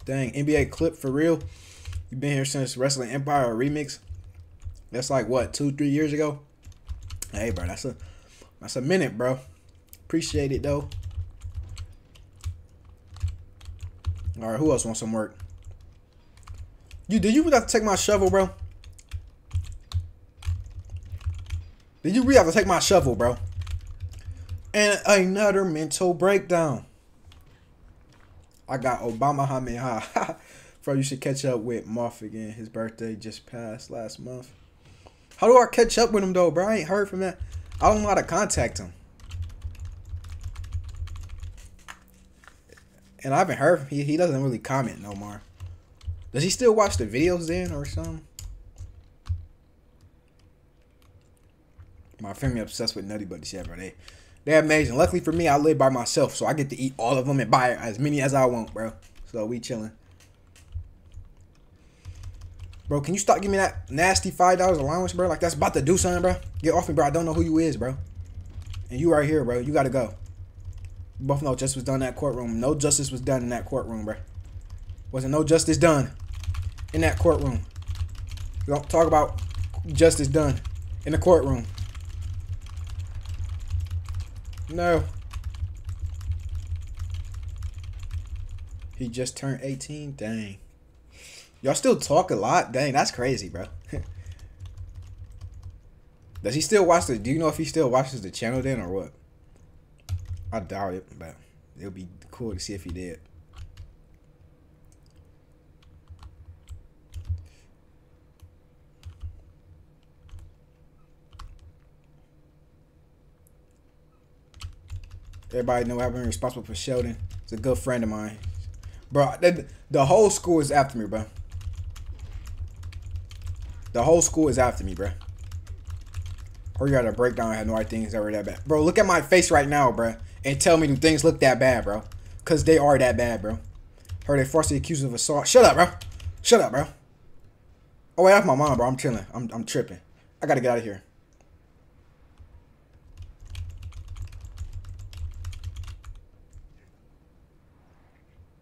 Dang, NBA clip for real. You've been here since Wrestling Empire remix. That's like what two, three years ago. Hey, bro, that's a that's a minute, bro. Appreciate it though. All right, who else wants some work? You did you have to take my shovel, bro? Did you really have to take my shovel, bro? And another mental breakdown. I got Obama Hamid Bro, you should catch up with Muff again. His birthday just passed last month. How do I catch up with him though, bro? I ain't heard from that. I don't know how to contact him. And I haven't heard he he doesn't really comment no more. Does he still watch the videos then or something? My family obsessed with Nutty Buddies, yeah, bro. They they're amazing. Luckily for me, I live by myself, so I get to eat all of them and buy as many as I want, bro. So we chilling. Bro, can you stop giving me that nasty five dollars allowance, bro? Like that's about to do something, bro. Get off me, bro. I don't know who you is, bro. And you right here, bro. You gotta go. both know justice was done in that courtroom. No justice was done in that courtroom, bro. Wasn't no justice done in that courtroom. Don't talk about justice done in the courtroom. No. He just turned 18? Dang. Y'all still talk a lot? Dang, that's crazy, bro. Does he still watch the... Do you know if he still watches the channel then or what? I doubt it, but it would be cool to see if he did. Everybody know I've been responsible for Sheldon. It's a good friend of mine. Bro, the, the whole school is after me, bro. The whole school is after me, bro. Or you got a breakdown. I had no idea things that were that bad. Bro, look at my face right now, bro. And tell me do things look that bad, bro. Because they are that bad, bro. Heard they falsely accused of assault. Shut up, bro. Shut up, bro. Oh, wait, that's my mom, bro. I'm chilling. I'm, I'm tripping. I got to get out of here.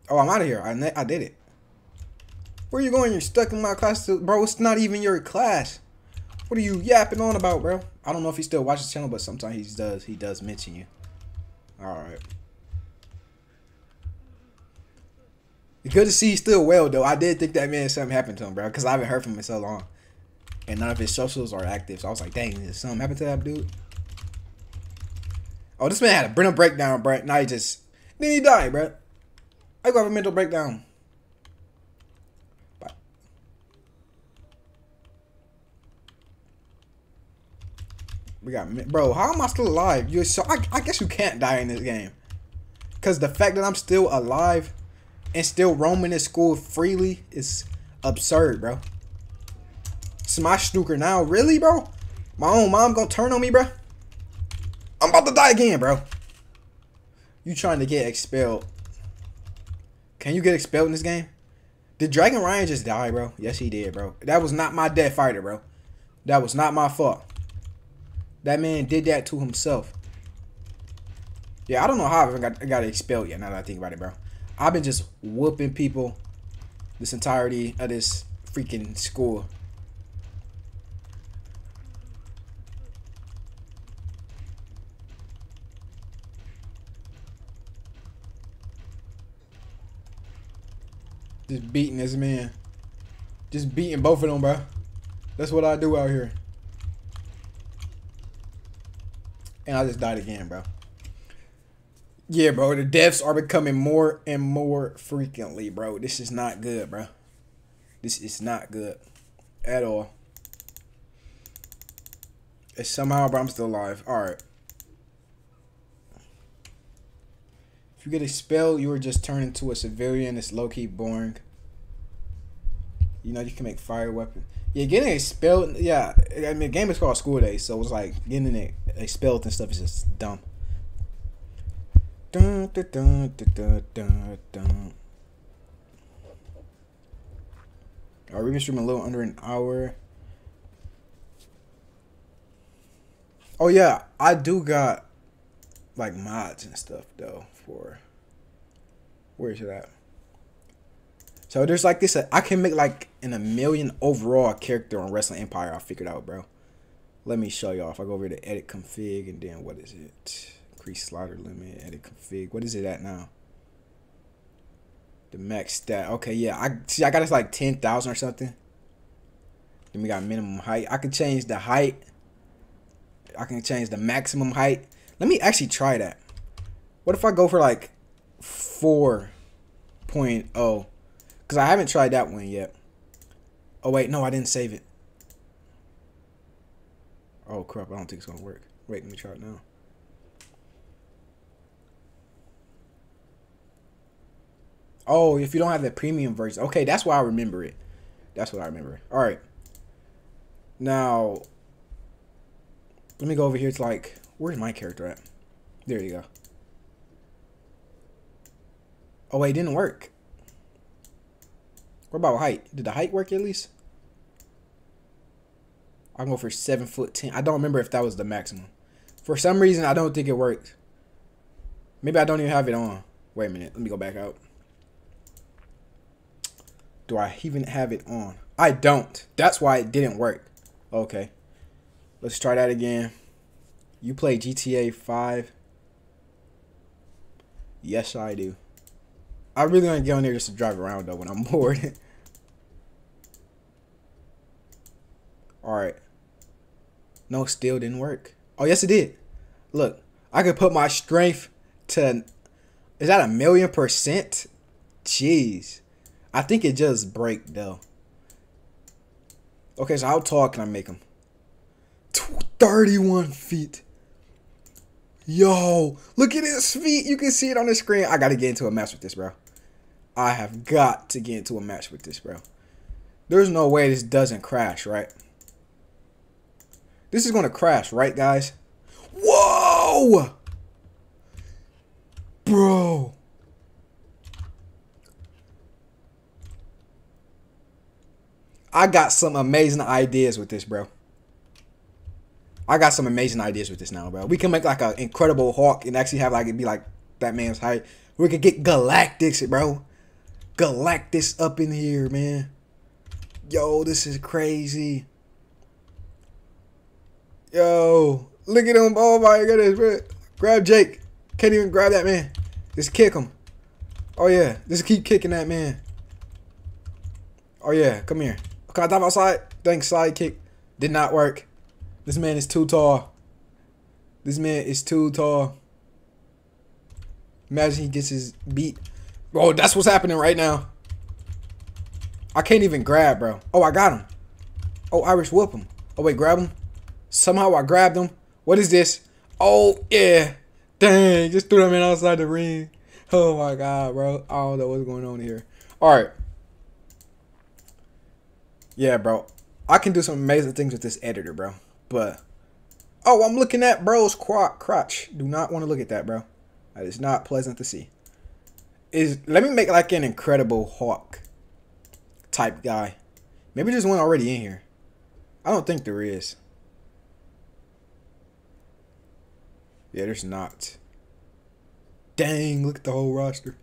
Oh, I'm out of here. I, I did it. Where you going? You're stuck in my class. Bro, it's not even your class. What are you yapping on about, bro? I don't know if he still watches the channel, but sometimes he does. He does mention you. All right. Good to see he's still well, though. I did think that man something happened to him, bro, because I haven't heard from him in so long. And none of his socials are active. So I was like, dang, did something happen to that dude? Oh, this man had a mental breakdown, bro. Now he just... Then he died, bro. I go a mental breakdown. Bye. We got bro. How am I still alive? You so I, I guess you can't die in this game, cause the fact that I'm still alive and still roaming this school freely is absurd, bro. Smash snooker now, really, bro? My own mom gonna turn on me, bro? I'm about to die again, bro. You trying to get expelled can you get expelled in this game? Did Dragon Ryan just die, bro? Yes, he did, bro. That was not my death fighter, bro. That was not my fault. That man did that to himself. Yeah, I don't know how I got, got expelled yet, now that I think about it, bro. I've been just whooping people this entirety of this freaking school. Just beating this man. Just beating both of them, bro. That's what I do out here. And I just died again, bro. Yeah, bro. The deaths are becoming more and more frequently, bro. This is not good, bro. This is not good at all. It's somehow, bro, I'm still alive. All right. If you get expelled, you are just turned into a civilian. It's low key boring. You know, you can make fire weapons. Yeah, getting expelled. Yeah, I mean, game is called School Day, so it's like getting it expelled and stuff is just dumb. Dun, dun, dun, dun, dun, dun. Alright, we've been streaming a little under an hour. Oh yeah, I do got like mods and stuff though for where is it at? So there's like this. Uh, I can make like in a million overall character on Wrestling Empire. I figured out, bro. Let me show y'all. If I go over to edit config and then what is it? Increase slider limit, edit config. What is it at now? The max stat. Okay, yeah. I see. I got this like ten thousand or something. Then we got minimum height. I can change the height. I can change the maximum height. Let me actually try that. What if I go for like 4.0? Because I haven't tried that one yet. Oh, wait. No, I didn't save it. Oh, crap. I don't think it's going to work. Wait, let me try it now. Oh, if you don't have the premium version. Okay, that's why I remember it. That's what I remember. All right. Now, let me go over here to like, where's my character at? There you go. Oh, wait, it didn't work. What about height? Did the height work at least? I can go for seven foot ten. I don't remember if that was the maximum. For some reason, I don't think it worked. Maybe I don't even have it on. Wait a minute. Let me go back out. Do I even have it on? I don't. That's why it didn't work. Okay. Let's try that again. You play GTA 5? Yes, I do. I really want to get on there just to drive around though when I'm bored. Alright. No, still didn't work. Oh, yes, it did. Look, I could put my strength to. Is that a million percent? Jeez. I think it just break though. Okay, so how tall can I make him? 31 feet. Yo, look at his feet. You can see it on the screen. I got to get into a match with this, bro. I have got to get into a match with this, bro. There's no way this doesn't crash, right? This is going to crash, right, guys? Whoa! Bro. I got some amazing ideas with this, bro. I got some amazing ideas with this now, bro. We can make like an incredible Hulk and actually have like it be like that man's height. We could get Galactus, bro. Galactus up in here, man. Yo, this is crazy. Yo, look at him. Oh my goodness. Grab Jake. Can't even grab that man. Just kick him. Oh yeah, just keep kicking that man. Oh yeah, come here. Can I dive outside? Thanks, slide kick. Did not work. This man is too tall. This man is too tall. Imagine he gets his beat. Bro, that's what's happening right now. I can't even grab, bro. Oh, I got him. Oh, Irish whip him. Oh, wait, grab him. Somehow I grabbed him. What is this? Oh, yeah. Dang, just threw him in outside the ring. Oh, my God, bro. I don't know what's going on here. All right. Yeah, bro. I can do some amazing things with this editor, bro. But, oh, I'm looking at bro's crotch. Do not want to look at that, bro. That is not pleasant to see. Is Let me make like an Incredible Hulk type guy. Maybe there's one already in here. I don't think there is. Yeah, there's not. Dang, look at the whole roster.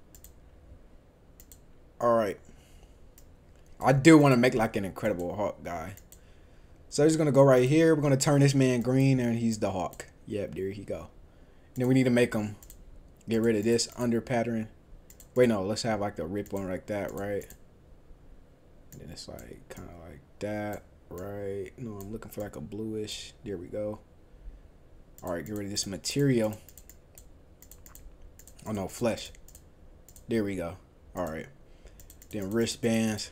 Alright. I do want to make like an Incredible Hulk guy. So he's gonna go right here. We're gonna turn this man green, and he's the Hulk. Yep, there he go. And then we need to make him get rid of this under pattern. Wait, no, let's have like the rip one like that, right? And then it's like kind of like that, right? No, I'm looking for like a bluish. There we go. All right, get rid of this material. Oh no, flesh. There we go. All right. Then wristbands.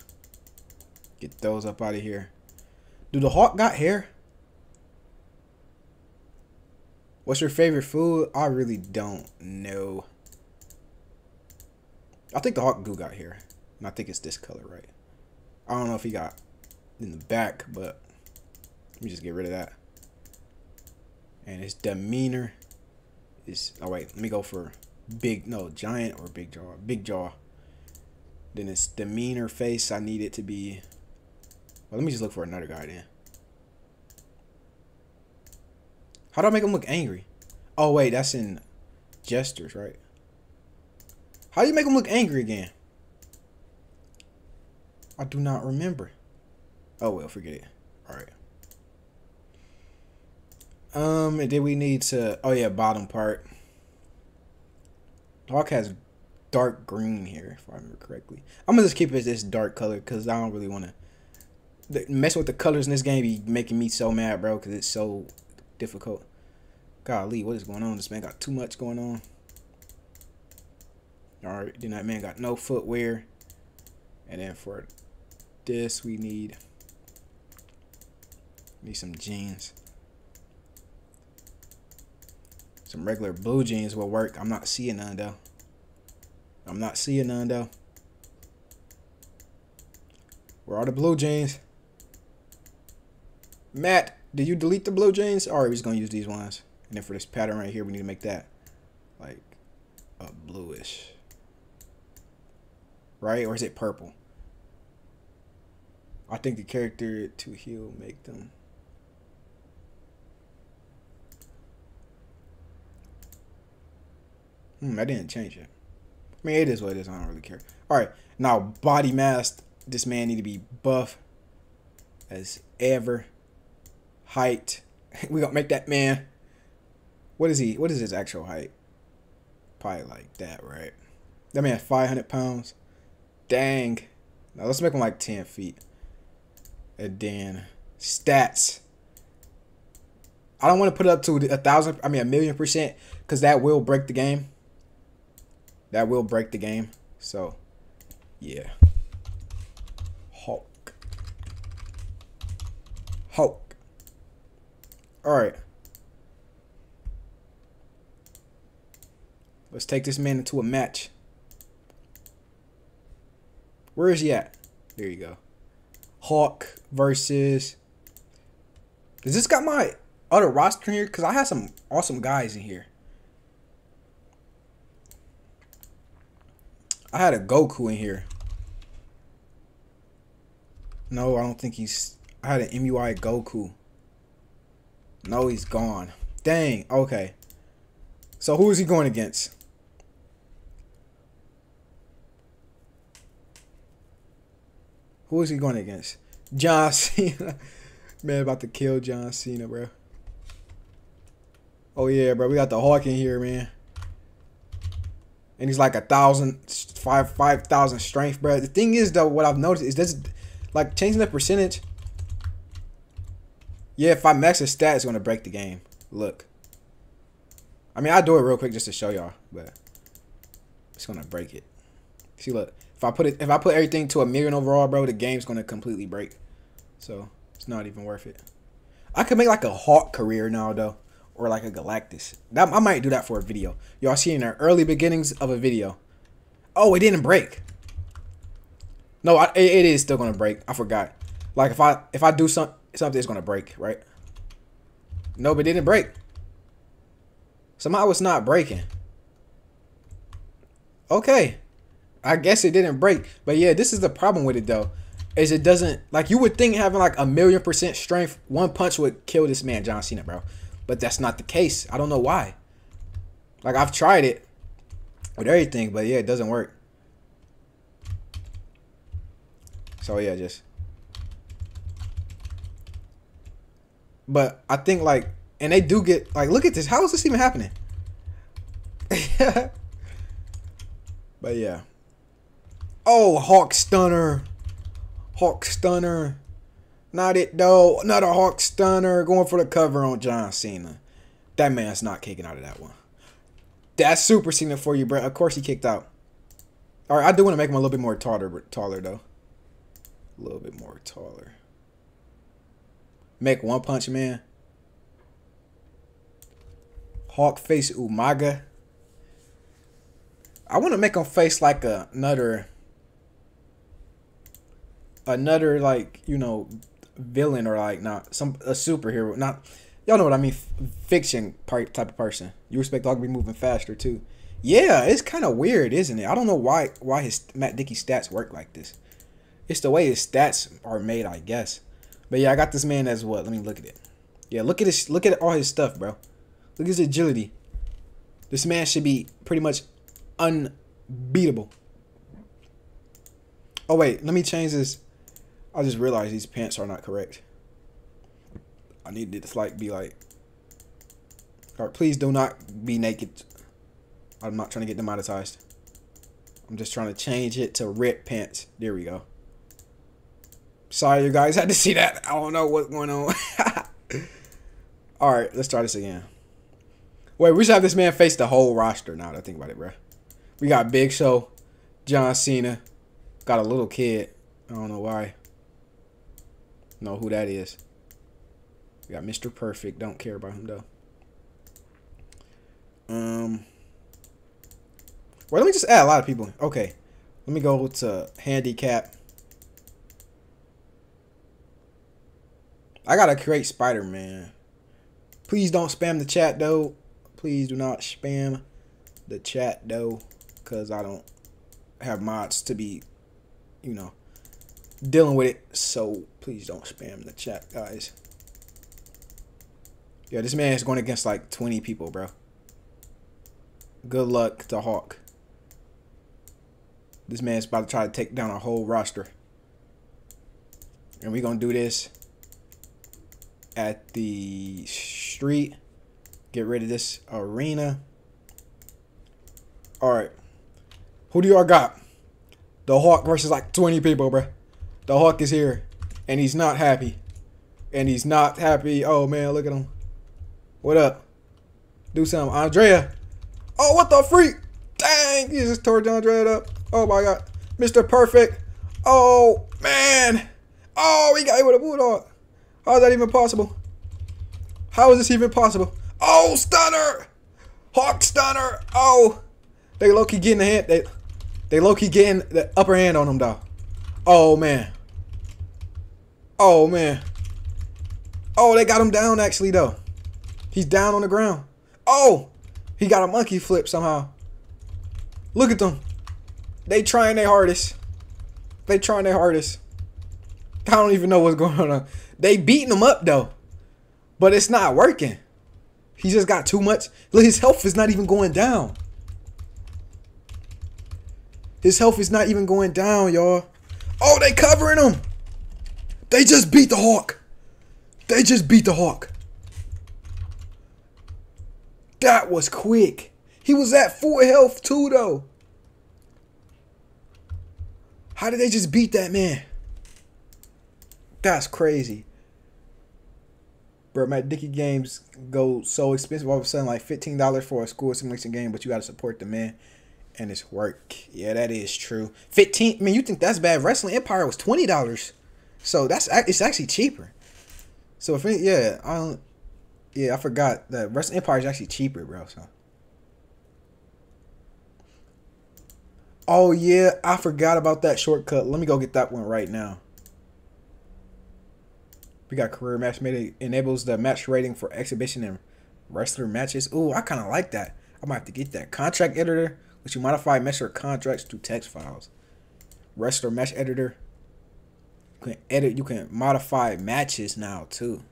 Get those up out of here. Do the Hulk got hair? What's your favorite food? I really don't know. I think the Hulk goo got here. And I think it's this color, right? I don't know if he got in the back, but let me just get rid of that. And his demeanor is oh wait, let me go for big no giant or big jaw. Big jaw. Then his demeanor face, I need it to be well, let me just look for another guy then. How do I make him look angry? Oh, wait, that's in gestures, right? How do you make him look angry again? I do not remember. Oh well, forget it. All right. Um, and then we need to. Oh yeah, bottom part. Hulk has dark green here, if I remember correctly. I'm gonna just keep it this dark color because I don't really want to mess with the colors in this game. Be making me so mad, bro, because it's so difficult. Golly, what is going on? This man got too much going on. All right, then that man got no footwear, and then for this we need need some jeans. Some regular blue jeans will work. I'm not seeing none though. I'm not seeing none though. Where are the blue jeans? Mat, did you delete the blue jeans? Or he's gonna use these ones. And then for this pattern right here, we need to make that like a bluish. Right? Or is it purple? I think the character to heal make them Hmm, I didn't change it. I mean, it is what it is. I don't really care. All right, now body mass. This man need to be buff as ever. Height. we gonna make that man. What is he? What is his actual height? Probably like that, right? That man 500 pounds. Dang. Now let's make him like 10 feet. And then stats. I don't want to put it up to a thousand. I mean a million percent, because that will break the game that will break the game. So, yeah. Hulk. Hulk. All right. Let's take this man into a match. Where is he at? There you go. Hulk versus. Does this got my other roster here? Because I have some awesome guys in here. I had a Goku in here. No, I don't think he's. I had an MUI Goku. No, he's gone. Dang. Okay. So who is he going against? Who is he going against? John Cena. Man, about to kill John Cena, bro. Oh yeah, bro. We got the Hulk in here, man and he's like a thousand, five, five thousand strength, bro. The thing is, though, what I've noticed is this, like changing the percentage. Yeah, if I max his stat, it's gonna break the game. Look. I mean, I do it real quick just to show y'all, but it's gonna break it. See, look. If I put it, if I put everything to a million overall, bro, the game's gonna completely break. So it's not even worth it. I could make like a Hulk career now, though or like a Galactus. That, I might do that for a video. Y'all seeing the early beginnings of a video. Oh, it didn't break. No, I, it, it is still gonna break. I forgot. Like if I if I do some something, it's gonna break, right? No, but it didn't break. Somehow it's not breaking. Okay. I guess it didn't break. But yeah, this is the problem with it though. Is it doesn't like you would think having like a million percent strength, one punch would kill this man, John Cena, bro. But that's not the case. I don't know why. Like I've tried it with everything, but yeah, it doesn't work. So yeah, just. But I think like, and they do get like, look at this. How is this even happening? but yeah. Oh, Hulk Stunner. Hulk Stunner. Not it though. Not a Hulk Stunner going for the cover on John Cena. That man's not kicking out of that one. That's Super Cena for you, bro. Of course he kicked out. All right, I do want to make him a little bit more taller, taller though. A little bit more taller. Make One Punch Man. Hulk face Umaga. I want to make him face like another, another like you know villain or like not some a superhero. Not y'all know what I mean. Fiction part type of person. You expect dog to be moving faster too. Yeah, it's kind of weird, isn't it? I don't know why why his Mat Dickie stats work like this. It's the way his stats are made, I guess. But yeah, I got this man as what? Let me look at it. Yeah, look at his look at all his stuff, bro. Look at his agility. This man should be pretty much unbeatable. Oh wait, let me change this I just realized these pants are not correct. I need to like be like, all right, please do not be naked. I'm not trying to get demonetized. I'm just trying to change it to red pants. There we go. Sorry, you guys had to see that. I don't know what's going on. All right, let's try this again. Wait, we should have this man face the whole roster now that I think about it, bro. We got Big Show, John Cena, got a little kid. I don't know why. Know who that is. We got Mr. Perfect. Don't care about him though. Um. Well, let me just add a lot of people. Okay, let me go to handicap. I gotta create Spider Man. Please don't spam the chat though. Please do not spam the chat though, cause I don't have mods to be, you know, dealing with it. So please don't spam the chat, guys. Yeah, this man is going against like 20 people, bro. Good luck to Hulk. This man's about to try to take down a whole roster. And we're going to do this at the street. Get rid of this arena. All right. Who do y'all got? The Hulk versus like 20 people, bro. The Hulk is here. And he's not happy. And he's not happy. Oh, man, look at him. What up? Do something. Andrea. Oh, what the freak? Dang, he just tore Andrea up. Oh, my God. Mr. Perfect. Oh, man. Oh, he got hit with a bulldog. How is that even possible? How is this even possible? Oh, stunner! Hulk stunner! Oh! They low-key getting the hand. They, they low-key getting the upper hand on him, though. Oh, man. Oh, man. Oh, they got him down, actually, though. He's down on the ground. Oh! He got a monkey flip somehow. Look at them. They trying their hardest. They trying their hardest. I don't even know what's going on. They beating him up though. But it's not working. He just got too much. Look, his health is not even going down. His health is not even going down, y'all. Oh, they covering him. They just beat the Hulk. They just beat the Hulk. That was quick. He was at full health too, though. How did they just beat that man? That's crazy. Bro, MDickie games go so expensive all of a sudden, like fifteen dollars for a school simulation game, but you gotta support the man and his work. Yeah, that is true. Fifteen. I mean, you think that's bad? Wrestling Empire was twenty dollars, so that's it's actually cheaper. So if it, yeah, I don't. Yeah, I forgot that Wrestling Empire is actually cheaper, bro. So. Oh yeah, I forgot about that shortcut. Let me go get that one right now. We got career match made enables the match rating for exhibition and wrestler matches. Ooh, I kind of like that. I might have to get that. Contract editor, which you modify match contracts to text files. Wrestler match editor. You can edit. You can modify matches now too.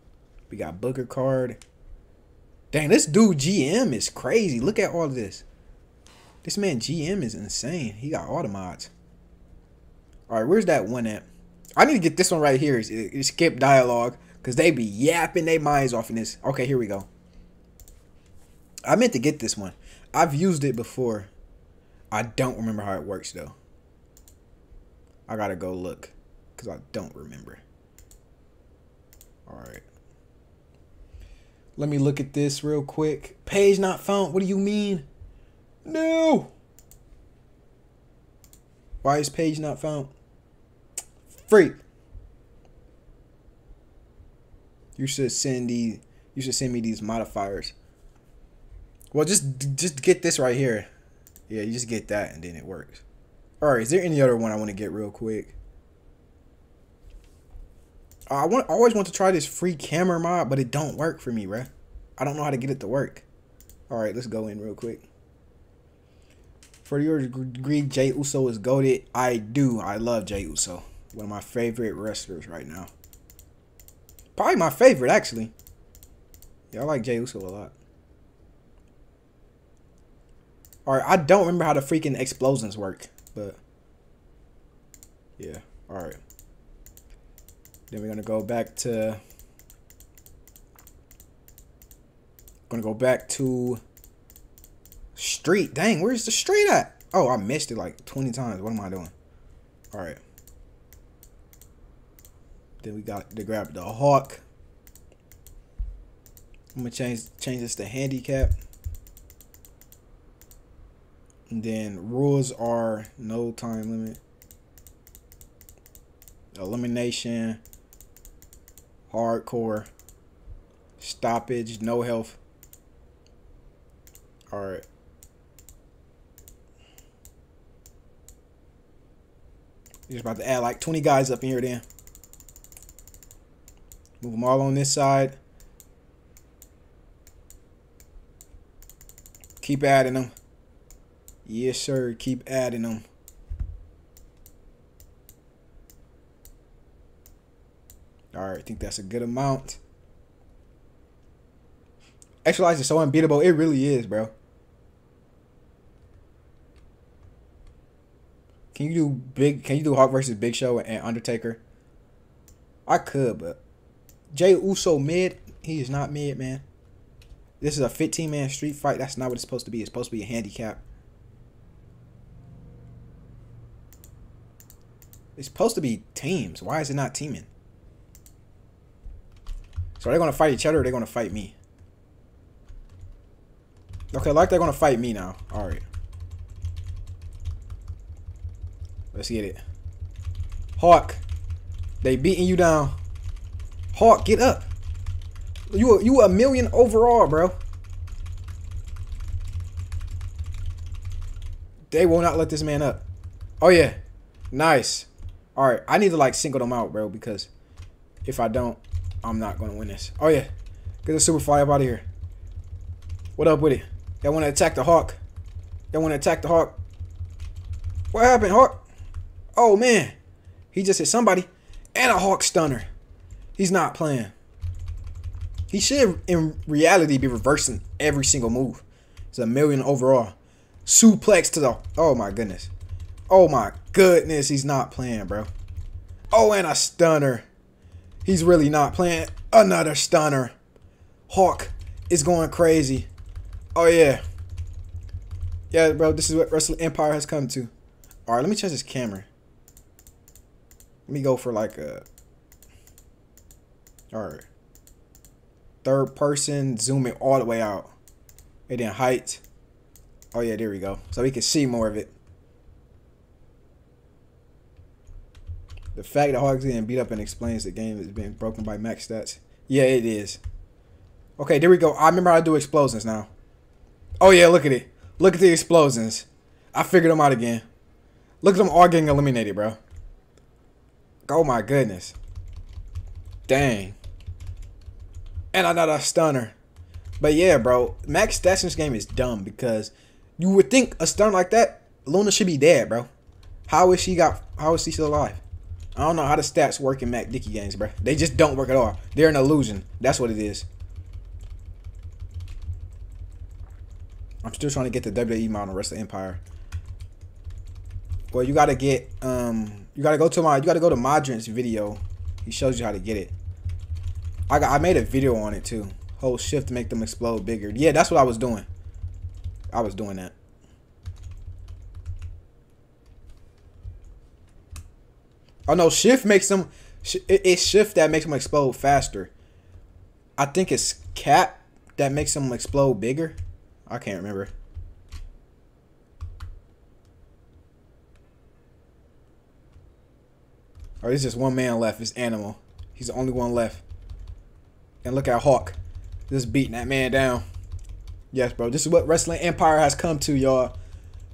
We got Booker card. Dang, this dude GM is crazy. Look at all this. This man GM is insane. He got all the mods. All right, where's that one at? I need to get this one right here. skip dialogue because they be yapping their minds off in this. Okay, here we go. I meant to get this one. I've used it before. I don't remember how it works though. I gotta go look because I don't remember. All right. Let me look at this real quick. Page not found. What do you mean? No. Why is page not found? Freak. You should send the you should send me these modifiers. Well, just just get this right here. Yeah, you just get that and then it works. All right, is there any other one I want to get real quick? I want I always want to try this free camera mod, but it don't work for me, bruh. I don't know how to get it to work. All right, let's go in real quick. For your degree, Jey Uso is goaded. I do. I love Jey Uso. One of my favorite wrestlers right now. Probably my favorite, actually. Yeah, I like Jey Uso a lot. Alright, I don't remember how the freaking explosions work, but... Yeah, alright. Then we're gonna go back to gonna go back to street. Dang, where's the street at? Oh, I missed it like 20 times. What am I doing? All right. Then we got to grab the hulk. I'm gonna change change this to handicap. And then rules are no time limit. Elimination. Hardcore. Stoppage. No health. Alright. Just about to add like 20 guys up in here then. Move them all on this side. Keep adding them. Yes, sir. Keep adding them. All right, I think that's a good amount. Actualize is so unbeatable. It really is, bro. Can you do big? Can you do Hulk versus Big Show and Undertaker? I could, but Jey Uso mid. He is not mid, man. This is a 15 man street fight. That's not what it's supposed to be. It's supposed to be a handicap. It's supposed to be teams. Why is it not teaming? So are they going to fight each other or are they going to fight me? Okay, like they're going to fight me now. All right. Let's get it. Hulk. They beating you down. Hulk, get up. You you a million overall, bro. They will not let this man up. Oh yeah. Nice. Alright, I need to like single them out, bro, because if I don't, I'm not gonna win this. Oh yeah. Get the super fly up out of here. What up with it? They wanna attack the hulk. They wanna attack the hulk. What happened, Hulk? Oh man. He just hit somebody. And a hulk stunner. He's not playing. He should in reality be reversing every single move. It's a million overall. Suplex to the oh my goodness. Oh my goodness, he's not playing, bro. Oh, and a stunner. He's really not playing. Another stunner. Hulk is going crazy. Oh, yeah. Yeah, bro, this is what Wrestling Empire has come to. All right, let me change this camera. Let me go for like a... All right. Third person, zoom it all the way out. And then height. Oh, yeah, there we go. So we can see more of it. The fact that Hulks getting beat up and explains the game is being broken by max stats. Yeah, it is. Okay, there we go. I remember how to do explosions now. Oh yeah, look at it. Look at the explosions. I figured them out again. Look at them all getting eliminated, bro. Oh my goodness. Dang. And another stunner. But yeah, bro, max stats in this game is dumb because you would think a stun like that, Luna should be dead, bro. How is she got? How is she still alive? I don't know how the stats work in Mat Dickie games, bro. They just don't work at all. They're an illusion. That's what it is. I'm still trying to get the WWE model Wrestling Empire. Well, you gotta get um, you gotta go to my, you gotta go to Modrint's video. He shows you how to get it. I got, I made a video on it too. Hold shift to make them explode bigger. Yeah, that's what I was doing. I was doing that. Oh no, shift makes them. It's shift that makes them explode faster. I think it's cap that makes them explode bigger. I can't remember. Oh, there's just one man left. It's Animal. He's the only one left. And look at Hulk. Just beating that man down. Yes, bro. This is what Wrestling Empire has come to, y'all.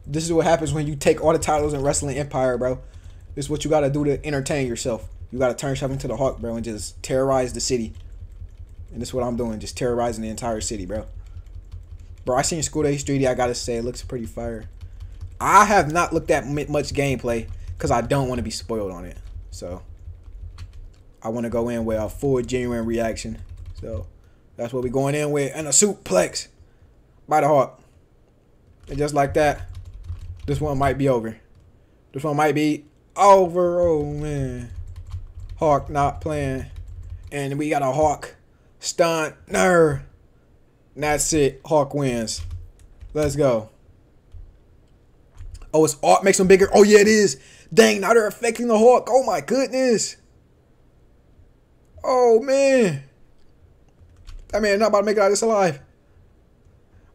This is what happens when you take all the titles in Wrestling Empire, bro. This is what you gotta do to entertain yourself. You gotta turn yourself into the Hulk, bro, and just terrorize the city. And this is what I'm doing, just terrorizing the entire city, bro. Bro, I seen School Days 3D, I gotta say, it looks pretty fire. I have not looked at much gameplay, because I don't want to be spoiled on it. So, I want to go in with a full, genuine reaction. So, that's what we're going in with. And a suplex by the Hulk. And just like that, this one might be over. This one might be over. Oh, man. Hulk not playing. And we got a Hulk stunner. That's it. Hulk wins. Let's go. Oh, it's art makes them bigger. Oh, yeah, it is. Dang, now they're affecting the Hulk. Oh, my goodness. Oh, man. That man not about to make it out of this alive.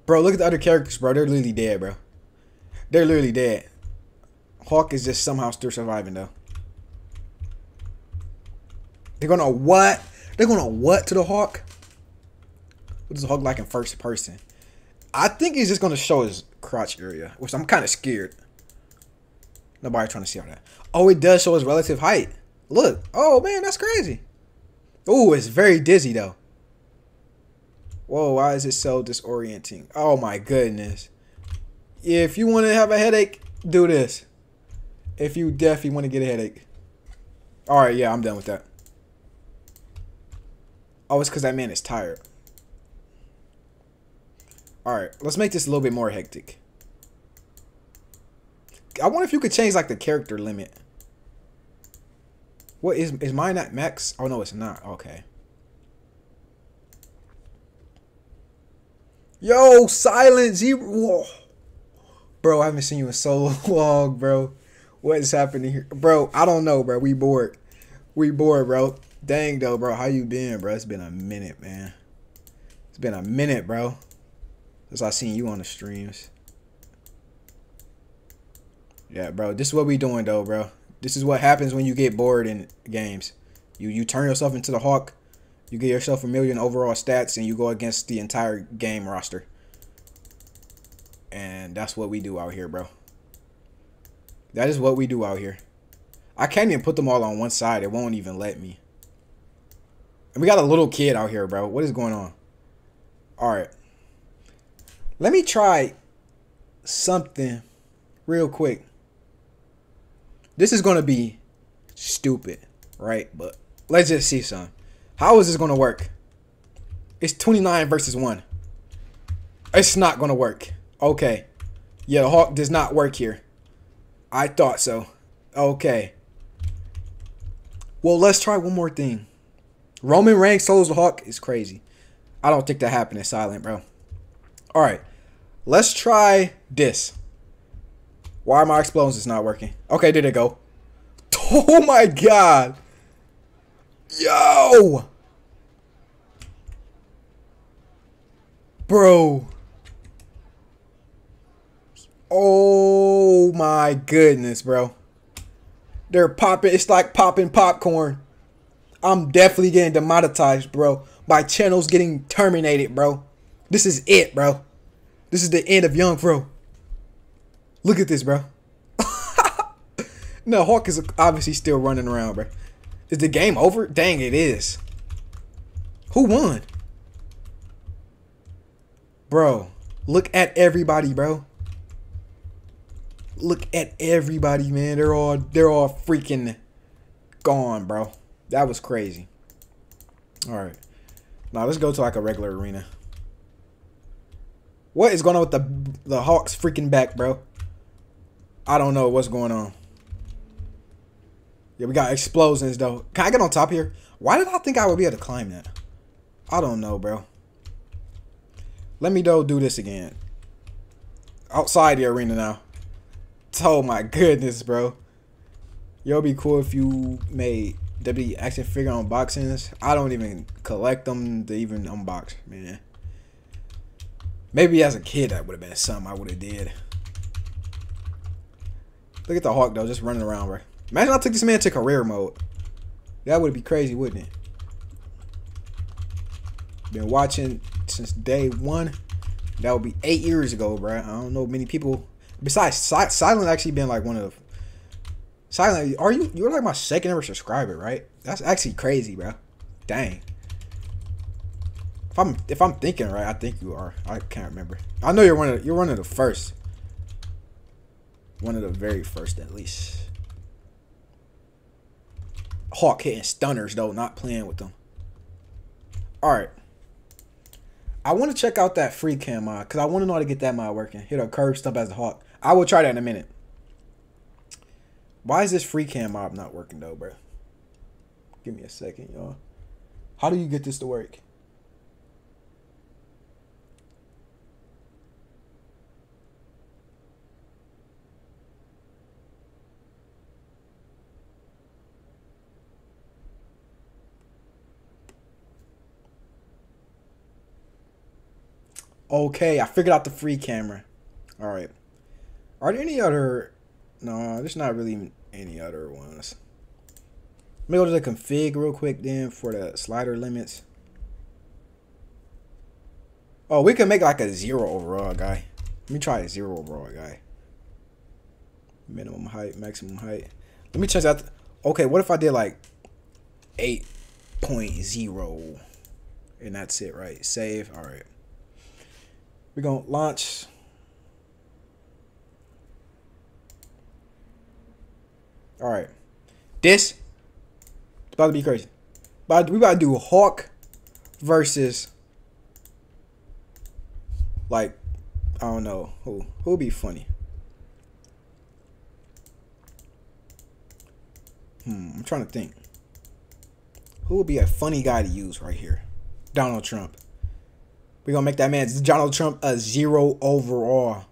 Bro, look at the other characters, bro. They're literally dead, bro. They're literally dead. Hulk is just somehow still surviving, though. They're gonna what? They're gonna what to the Hulk? What does the Hulk like in first person? I think he's just gonna show his crotch area, which I'm kind of scared. Nobody trying to see all that. Oh, it does show his relative height. Look. Oh man, that's crazy. Oh, it's very dizzy though. Whoa, why is it so disorienting? Oh my goodness. If you want to have a headache, do this. If you definitely want to get a headache. Alright, yeah, I'm done with that. Oh, it's because that man is tired. Alright, let's make this a little bit more hectic. I wonder if you could change like the character limit. What is is mine at max? Oh no, it's not. Okay. Yo, silent zero. Bro, I haven't seen you in so long, bro. What is happening here, bro? I don't know, bro. We bored. We bored, bro. Dang though, bro. How you been, bro? It's been a minute, man. It's been a minute, bro. Since I seen you on the streams. Yeah, bro. This is what we doing though, bro. This is what happens when you get bored in games. You you turn yourself into the Hulk. You get yourself a million overall stats, and you go against the entire game roster. And that's what we do out here, bro. That is what we do out here. I can't even put them all on one side. It won't even let me. And we got a little kid out here, bro. What is going on? All right. Let me try something real quick. This is going to be stupid, right? But let's just see some. How is this going to work? It's 29 versus 1. It's not going to work. Okay. Yeah, the Hulk does not work here. I thought so. Okay. Well, let's try one more thing. Roman Reigns solos the Hulk is crazy. I don't think that happened in silent, bro. All right. Let's try this. Why are my explosions not working? Okay, did it go? Oh my god. Yo. Bro. Oh my goodness, bro. They're popping. It's like popping popcorn. I'm definitely getting demonetized, bro. My channel's getting terminated, bro. This is it, bro. This is the end of Young Fro. Look at this, bro. no, Hulk is obviously still running around, bro. Is the game over? Dang, it is. Who won? Bro, look at everybody, bro. Look at everybody, man. They're all they're all freaking gone, bro. That was crazy. All right. Now let's go to like a regular arena. What is going on with the the Hulks freaking back, bro? I don't know what's going on. Yeah, we got explosions though. Can I get on top here? Why did I think I would be able to climb that? I don't know, bro. Let me though do this again. Outside the arena now. Oh my goodness, bro. Yo, be cool if you made W action figure unboxings. I don't even collect them to even unbox, man. Maybe as a kid that would have been something I would have did. Look at the Hulk though, just running around, bro. Imagine I took this man to career mode. That would be crazy, wouldn't it? Been watching since day one. That would be eight years ago, bro. I don't know many people. Besides, Silent actually been like one of the Silent, are you you're like my second ever subscriber, right? That's actually crazy, bro. Dang. If I'm if I'm thinking right, I think you are. I can't remember. I know you're one of you're one of the first. One of the very first at least. Hulk hitting stunners though, not playing with them. Alright. I want to check out that free cam mod because I want to know how to get that mod working. Hit a Curb Stomp as a hulk. I will try that in a minute. Why is this free cam mob not working though, bro? Give me a second, y'all. How do you get this to work? Okay, I figured out the free camera. All right. Are there any other? No, there's not really any other ones. Let me go to the config real quick then for the slider limits. Oh, we can make like a zero overall guy. Let me try a zero overall guy. Minimum height, maximum height. Let me change that. Okay, what if I did like 8.0 and that's it, right? Save. All right. We're going to launch. All right. This about to be crazy. But we about to do Hulk versus like I don't know who who would be funny. Hmm, I'm trying to think. Who would be a funny guy to use right here? Donald Trump. We're gonna make that man Donald Trump a zero overall.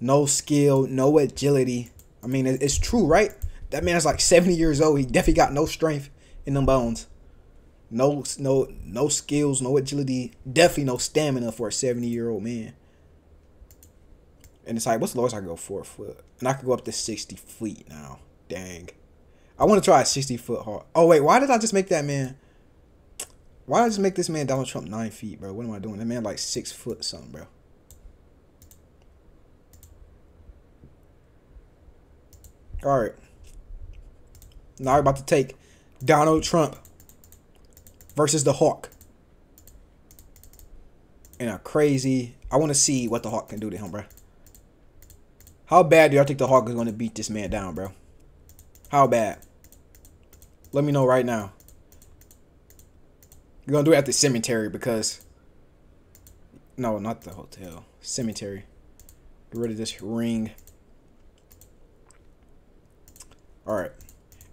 No skill, no agility. I mean, it's true, right? That man is like 70 years old. He definitely got no strength in them bones. No, no, no skills, no agility. Definitely no stamina for a 70 year old man. And it's like, what's the lowest I can go? Four foot. And I could go up to 60 feet now. Dang. I want to try a 60 foot hard. Oh, wait. Why did I just make that man? Why did I just make this man Donald Trump nine feet, bro? What am I doing? That man like six foot something, bro. All right. Now we're about to take Donald Trump versus the Hulk. In a crazy. I want to see what the Hulk can do to him, bro. How bad do y'all think the Hulk is going to beat this man down, bro? How bad? Let me know right now. You're going to do it at the cemetery because... No, not the hotel. Cemetery. Get rid of this ring. Alright.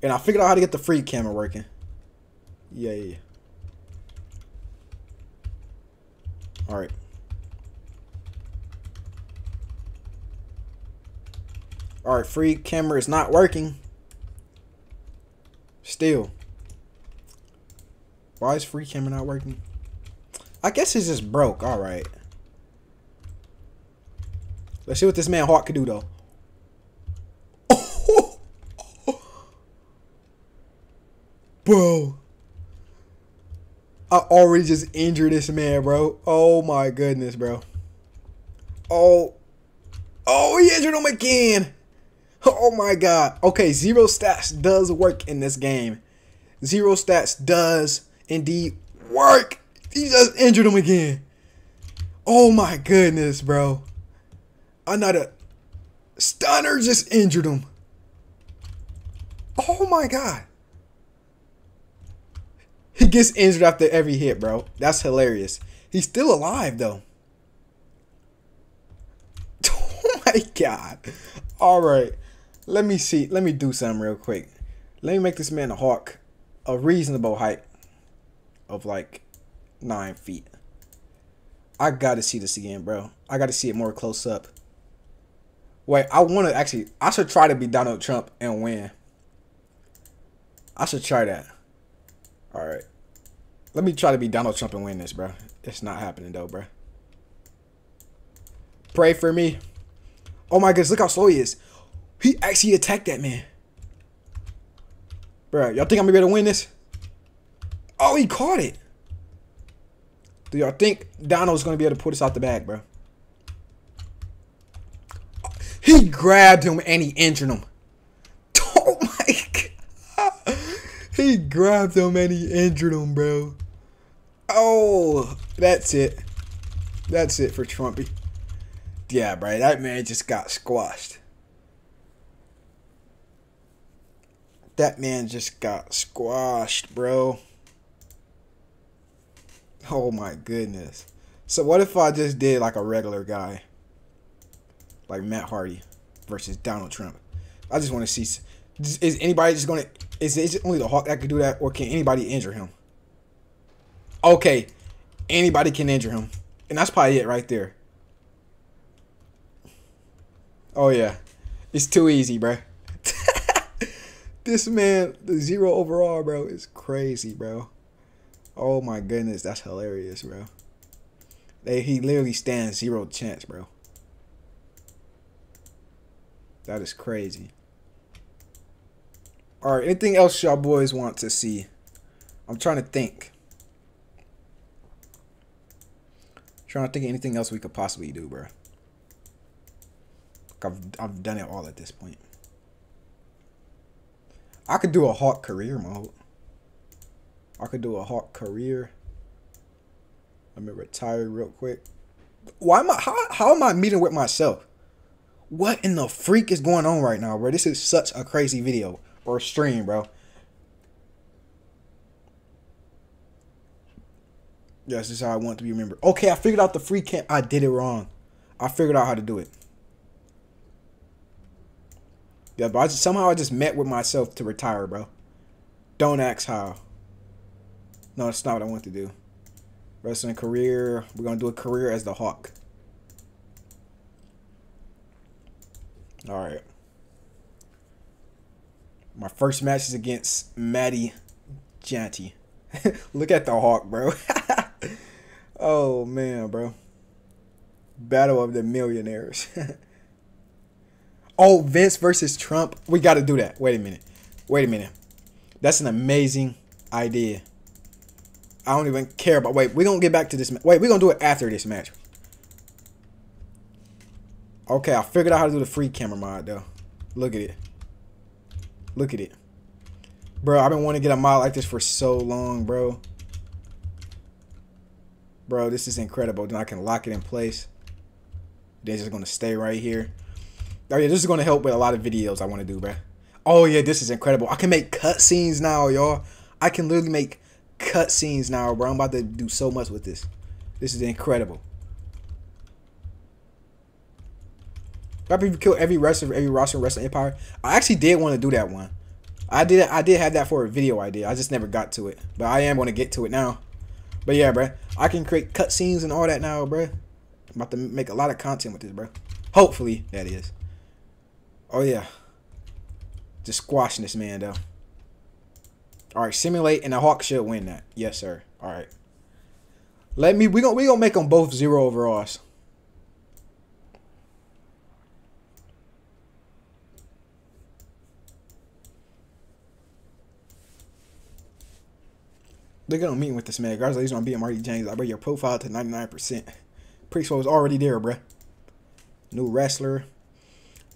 And I figured out how to get the free camera working. Yeah, yeah, yeah. Alright. Alright, free camera is not working. Still. Why is free camera not working? I guess it's just broke. Alright. Let's see what this man Hulk can do, though. Bro. I already just injured this man, bro. Oh my goodness, bro. Oh. Oh, he injured him again. Oh my god. Okay, zero stats does work in this game. Zero stats does indeed work. He just injured him again. Oh my goodness, bro. Another stunner just injured him. Oh my god. He gets injured after every hit, bro. That's hilarious. He's still alive, though. Oh my god. All right. Let me see. Let me do something real quick. Let me make this man a hulk a reasonable height of like nine feet. I gotta see this again, bro. I gotta see it more close up. Wait, I wanna actually I should try to be Donald Trump and win. I should try that. All right. Let me try to be Donald Trump and win this, bro. It's not happening, though, bro. Pray for me. Oh, my goodness. Look how slow he is. He actually attacked that man. Bro, y'all think I'm going to be able to win this? Oh, he caught it. Do y'all think Donald's going to be able to put us out the bag, bro? He grabbed him and he injured him. Oh, my God. He grabbed him and he injured him, bro. Oh, that's it. That's it for Trumpy. Yeah, bro, that man just got squashed. That man just got squashed, bro. Oh my goodness. So what if I just did like a regular guy? Like Matt Hardy versus Donald Trump. I just want to see Is anybody just gonna? Is it only the Hulk that can do that, or can anybody injure him? Okay, anybody can injure him, and that's probably it right there. Oh yeah, it's too easy, bro. this man, the zero overall, bro, is crazy, bro. Oh my goodness, that's hilarious, bro. They, he literally stands zero chance, bro. That is crazy. All right, anything else y'all boys want to see? I'm trying to think. trying to think anything else we could possibly do, bro. I've I've done it all at this point. I could do a Hulk career mode. I could do a Hulk career. Let me retire real quick. Why am I how, how am I meeting with myself? What in the freak is going on right now, bro? This is such a crazy video or stream, bro. Yes, this is how I want to be remembered. Okay, I figured out the free camp. I did it wrong. I figured out how to do it. Yeah, but I just, somehow I just met with myself to retire, bro. Don't ask how. No, that's not what I want to do. Wrestling career. We're going to do a career as the Hulk. All right. My first match is against Maddie Janty. Look at the Hulk, bro. oh, man, bro. Battle of the Millionaires. Oh, Vince versus Trump. We got to do that. Wait a minute. Wait a minute. That's an amazing idea. I don't even care about. Wait, we're going to get back to this. Wait, we're going to do it after this match. Okay, I figured out how to do the free camera mod, though. Look at it. Look at it. Bro, I've been wanting to get a mod like this for so long, bro. Bro, this is incredible. Then I can lock it in place. It's just going to stay right here. Oh yeah, this is gonna help with a lot of videos I want to do, bro. Oh yeah, this is incredible. I can make cutscenes now, y'all. I can literally make cutscenes now, bro. I'm about to do so much with this. This is incredible. You kill every wrestler, every roster in Wrestling Empire, I actually did want to do that one. I did. I did have that for a video idea. I just never got to it, but I am going to get to it now. But yeah, bro, I can create cutscenes and all that now, bro. I'm about to make a lot of content with this, bro. Hopefully, that is. Oh yeah. Just squashing this man though. Alright, simulate and the Hulk should win that. Yes, sir. Alright. Let me we gonna we gonna make them both zero overalls. At him meeting with this man. Congratulations on being Marty James. I bring your profile to 99%. Pretty sure it's already there, bruh. New wrestler.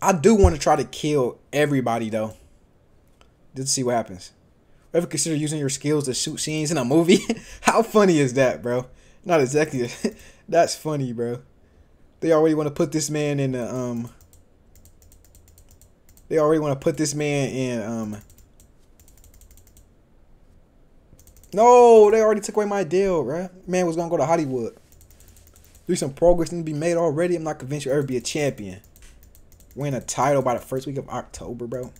I do want to try to kill everybody though. Just see what happens. Ever consider using your skills to shoot scenes in a movie? How funny is that, bro? Not exactly. That's funny, bro. They already want to put this man in the um. They already want to put this man in um. No, they already took away my deal, right? Man was gonna go to Hollywood. Do some progress need to be made already. I'm not convinced you'll ever be a champion win a title by the first week of October, bro.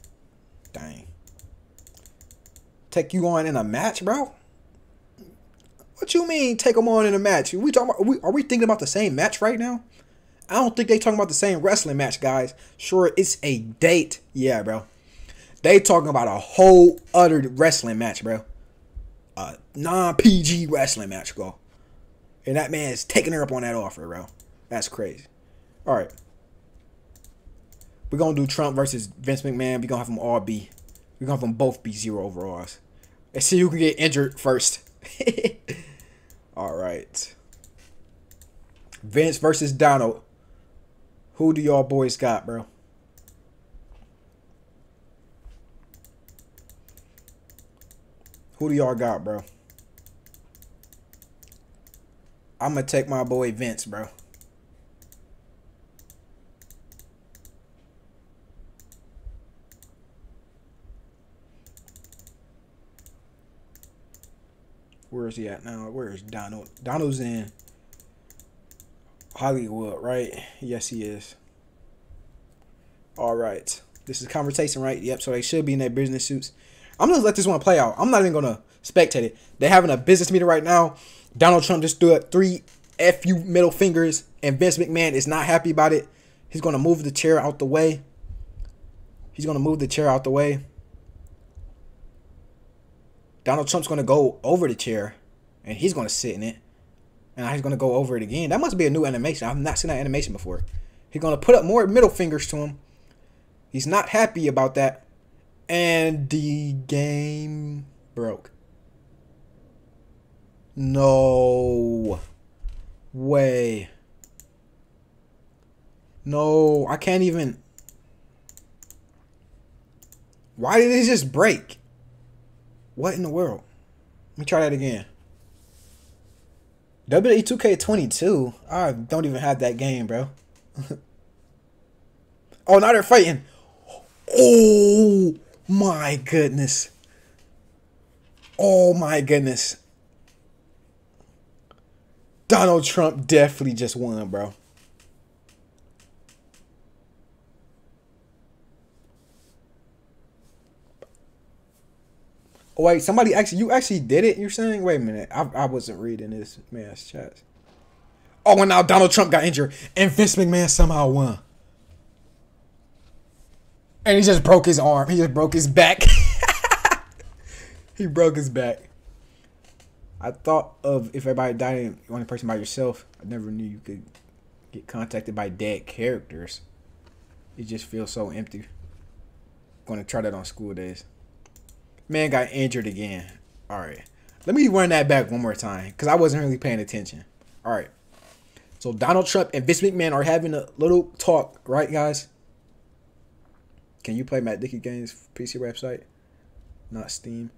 Dang. Take you on in a match, bro? What you mean take them on in a match? Are we talking about, are we, are we thinking about the same match right now? I don't think they talking about the same wrestling match, guys. Sure, it's a date. Yeah, bro. They talking about a whole other wrestling match, bro. A non-PG wrestling match, go. And that man is taking her up on that offer, bro. That's crazy. All right. We're gonna do Trump versus Vince McMahon. We're gonna have them all be. We're gonna have them both be zero overalls. Let's see who can get injured first. all right. Vince versus Donald. Who do y'all boys got, bro? Who do y'all got, bro? I'm gonna take my boy Vince, bro. Where is he at now? Where is Donald? Donald's in Hollywood, right? Yes, he is. All right. This is conversation, right? Yep. So they should be in their business suits. I'm gonna let this one play out. I'm not even gonna spectate it. They're having a business meeting right now. Donald Trump just threw up three fu middle fingers, and Vince McMahon is not happy about it. He's gonna move the chair out the way. He's gonna move the chair out the way. Donald Trump's gonna go over the chair, and he's gonna sit in it, and he's gonna go over it again. That must be a new animation. I've not seen that animation before. He's gonna put up more middle fingers to him. He's not happy about that, and the game broke. No way. No, I can't even. Why did it just break? What in the world? Let me try that again. WWE 2K22? I don't even have that game, bro. oh, now they're fighting. Oh my goodness. Oh my goodness. Donald Trump definitely just won, bro. Oh, wait, somebody actually, you actually did it? You're saying? Wait a minute. I, I wasn't reading this man's chat. Oh, and now Donald Trump got injured and Vince McMahon somehow won. And he just broke his arm. He just broke his back. he broke his back. I thought of if everybody died and only person by yourself. I never knew you could get contacted by dead characters. It just feels so empty. Gonna try that on school days. Man got injured again. All right. Let me run that back one more time because I wasn't really paying attention. All right. So Donald Trump and Vince McMahon are having a little talk, right, guys? Can you play Mat Dickie games PC website? Not Steam.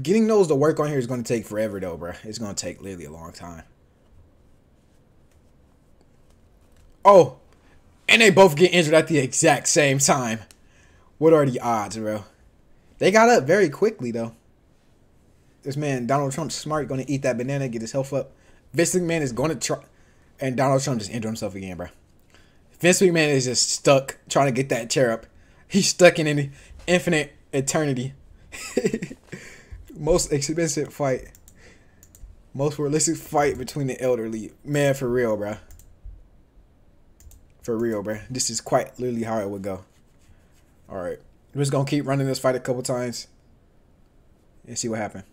Getting those to work on here is going to take forever, though, bro. It's going to take literally a long time. Oh, and they both get injured at the exact same time. What are the odds, bro? They got up very quickly though. This man, Donald Trump, smart, gonna eat that banana, get his health up. Vince McMahon is gonna try, and Donald Trump just injured himself again, bro. Vince McMahon is just stuck trying to get that chair up. He's stuck in an infinite eternity. Most expensive fight. Most realistic fight between the elderly. Man, for real, bro. For real, bro. This is quite literally how it would go. All right. We're just gonna keep running this fight a couple times and see what happens.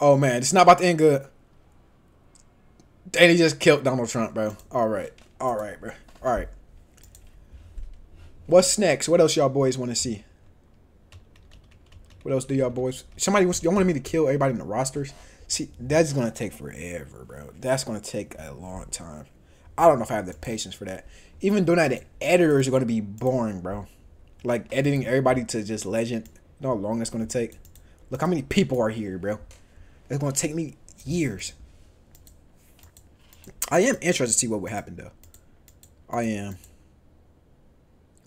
Oh man, it's not about to end good. And he just killed Donald Trump, bro. All right, all right, bro. All right. What's next? What else y'all boys want to see? What else do y'all boys? Somebody wants. Y'all wanted me to kill everybody in the rosters. See, that's gonna take forever, bro. That's gonna take a long time. I don't know if I have the patience for that. Even doing that, the editors are gonna be boring, bro like editing everybody to just legend. You know how long it's gonna take? Look how many people are here, bro. It's gonna take me years. I am interested to see what would happen though. I am.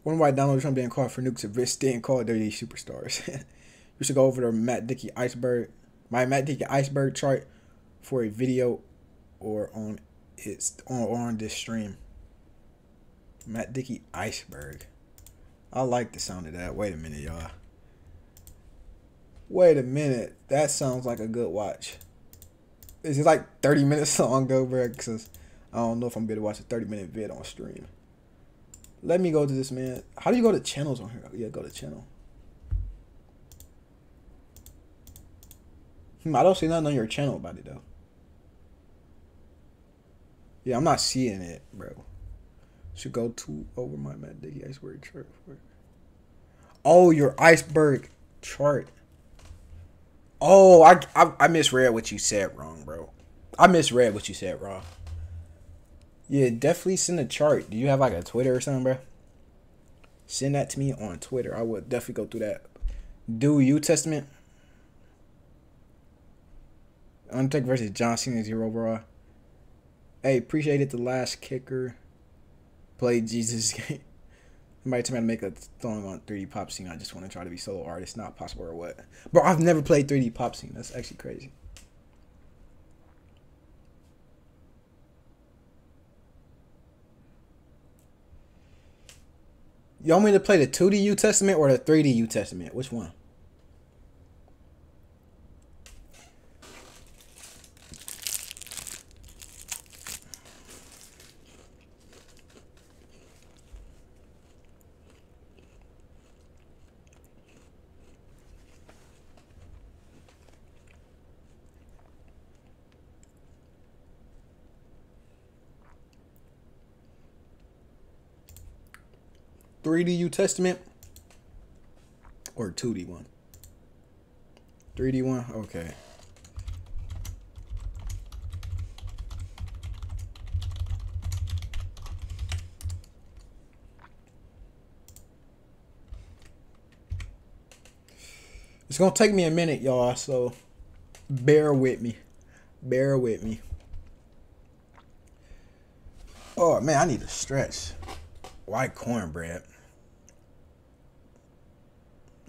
Wonder why Donald Trump didn't call for nukes if Rich didn't call dirty superstars. you should go over to Mat Dickie iceberg, my Mat Dickie iceberg chart for a video or on its on on this stream. Mat Dickie iceberg. I like the sound of that. Wait a minute, y'all. Wait a minute. That sounds like a good watch. Is it like 30 minutes long though, bro? Because I don't know if I'm to watch a 30 minute vid on stream. Let me go to this, man. How do you go to channels on here? Yeah, go to channel. Hmm, I don't see nothing on your channel about it, though. Yeah, I'm not seeing it, bro should go to over my Mat Dickie iceberg chart. Oh, your iceberg chart. Oh, I, I I misread what you said wrong, bro. I misread what you said wrong. Yeah, definitely send a chart. Do you have like a Twitter or something, bro? Send that to me on Twitter. I would definitely go through that. Do you Testament? Undertaker versus John Cena zero overall. Hey, appreciate it. The last kicker play Jesus game. Somebody told me to make a song on 3D Popscene. I just want to try to be solo artist. Not possible or what? Bro, I've never played 3D Popscene. That's actually crazy. You want me to play the 2D You Testament or the 3D You Testament? Which one? Three D You Testament or two D one? Three D one. Okay. It's gonna take me a minute, y'all. So bear with me. Bear with me. Oh man, I need to stretch. White cornbread.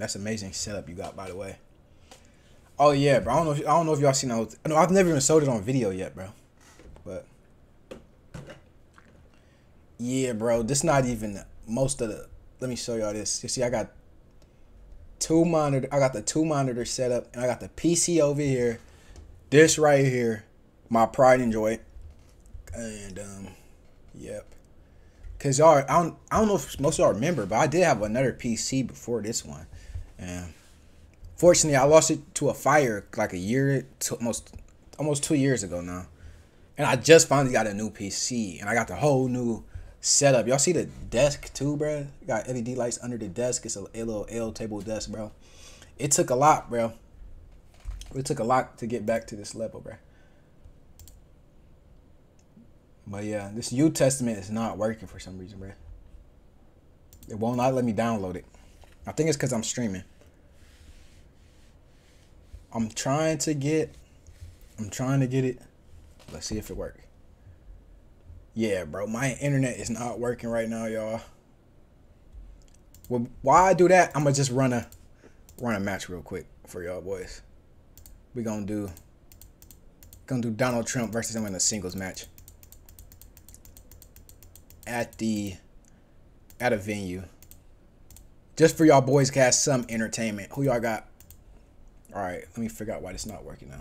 That's amazing setup you got, by the way. Oh yeah, bro. I don't know. If, I don't know if y'all seen that. No, I've never even sold it on video yet, bro. But yeah, bro. This not even most of the. Let me show y'all this. You see, I got two monitor. I got the two monitor setup, and I got the PC over here. This right here, my pride and joy, and um, yep. Cause y'all, I don't, I don't know if most y'all remember, but I did have another PC before this one, and fortunately, I lost it to a fire like a year, to almost, almost two years ago now, and I just finally got a new PC, and I got the whole new setup. Y'all see the desk too, bro? Got LED lights under the desk. It's a, little L table desk, bro. It took a lot, bro. It took a lot to get back to this level, bro. But yeah, this You Testament is not working for some reason, bro. It won't not let me download it. I think it's because I'm streaming. I'm trying to get, I'm trying to get it. Let's see if it works. Yeah, bro, my internet is not working right now, y'all. Well, why I do that? I'm gonna just run a run a match real quick for y'all boys. We gonna do gonna do Donald Trump versus him in a singles match at the at a venue. Just for y'all boys cast some entertainment. Who y'all got? All right, let me figure out why this not working now.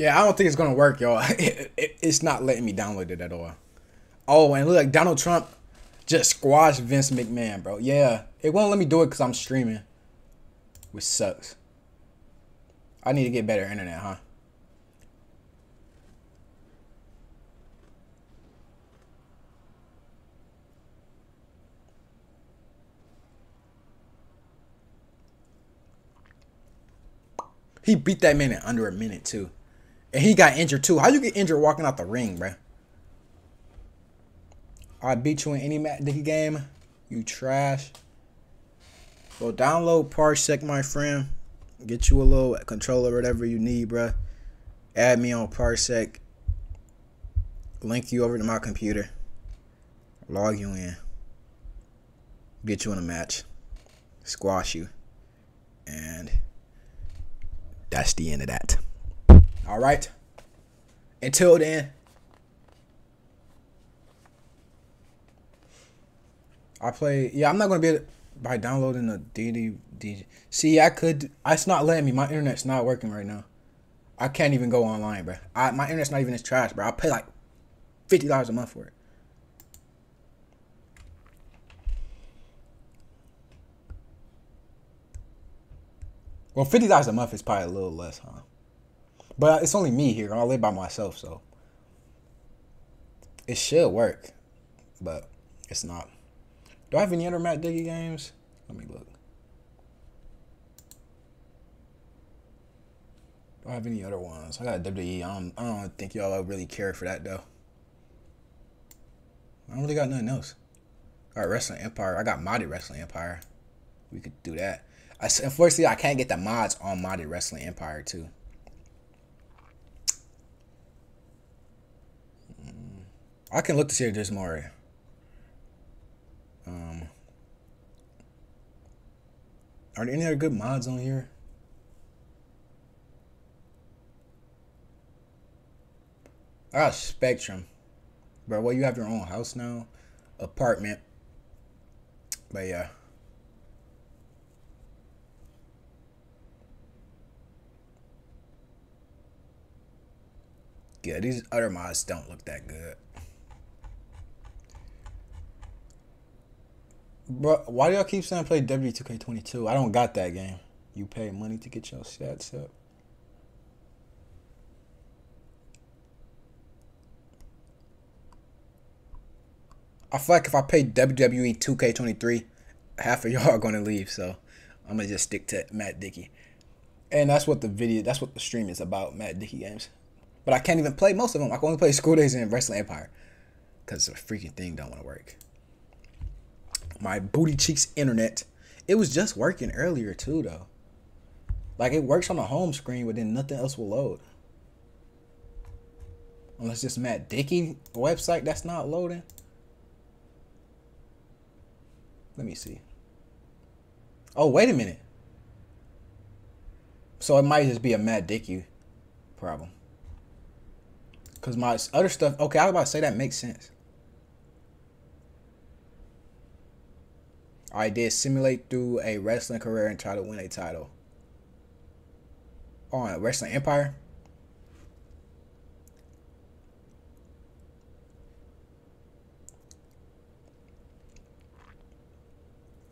Yeah, I don't think it's gonna work, y'all. It, it, it's not letting me download it at all. Oh, and look, like Donald Trump just squashed Vince McMahon, bro. Yeah, it won't let me do it because I'm streaming, which sucks. I need to get better internet, huh? He beat that man in under a minute too. And he got injured too. How you get injured walking out the ring, bruh? I beat you in any Dickie game. You trash. Well, download Parsec, my friend. Get you a little controller, whatever you need, bruh. Add me on Parsec. Link you over to my computer. Log you in. Get you in a match. Squash you. And that's the end of that. All right. Until then, I play. Yeah, I'm not gonna be able, by downloading the DVD. See, I could. It's not letting me. My internet's not working right now. I can't even go online, bro. I, my internet's not even as trash, bro. I pay like fifty dollars a month for it. Well, fifty dollars a month is probably a little less, huh? But it's only me here. I live by myself, so it should work, but it's not. Do I have any other Mat Dickie games? Let me look. Do I have any other ones? I got WWE. I don't, I don't think y'all really care for that though. I don't really got nothing else. All right, Wrestling Empire. I got Modded Wrestling Empire. We could do that. I, unfortunately, I can't get the mods on Modded Wrestling Empire too. I can look to see if there's more. Um, are there any other good mods on here? Ah, Spectrum. Bro, well, you have your own house now, apartment. But yeah. Yeah, these other mods don't look that good. But why do y'all keep saying play W2K22? I don't got that game. You pay money to get your stats up. I feel like if I pay WWE 2K23, half of y'all are gonna leave. So I'm gonna just stick to Mat Dickie, and that's what the video, that's what the stream is about, Mat Dickie games. But I can't even play most of them. I can only play School Days and Wrestling Empire, cause the freaking thing don't want to work. My booty cheeks internet, it was just working earlier too though. Like it works on the home screen, but then nothing else will load. Unless it's Mat Dickie website that's not loading. Let me see. Oh, wait a minute. So it might just be a Mat Dickie problem. Because my other stuff, okay, I was about to say that makes sense. I did simulate through a wrestling career and try to win a title. On oh, Wrestling Empire.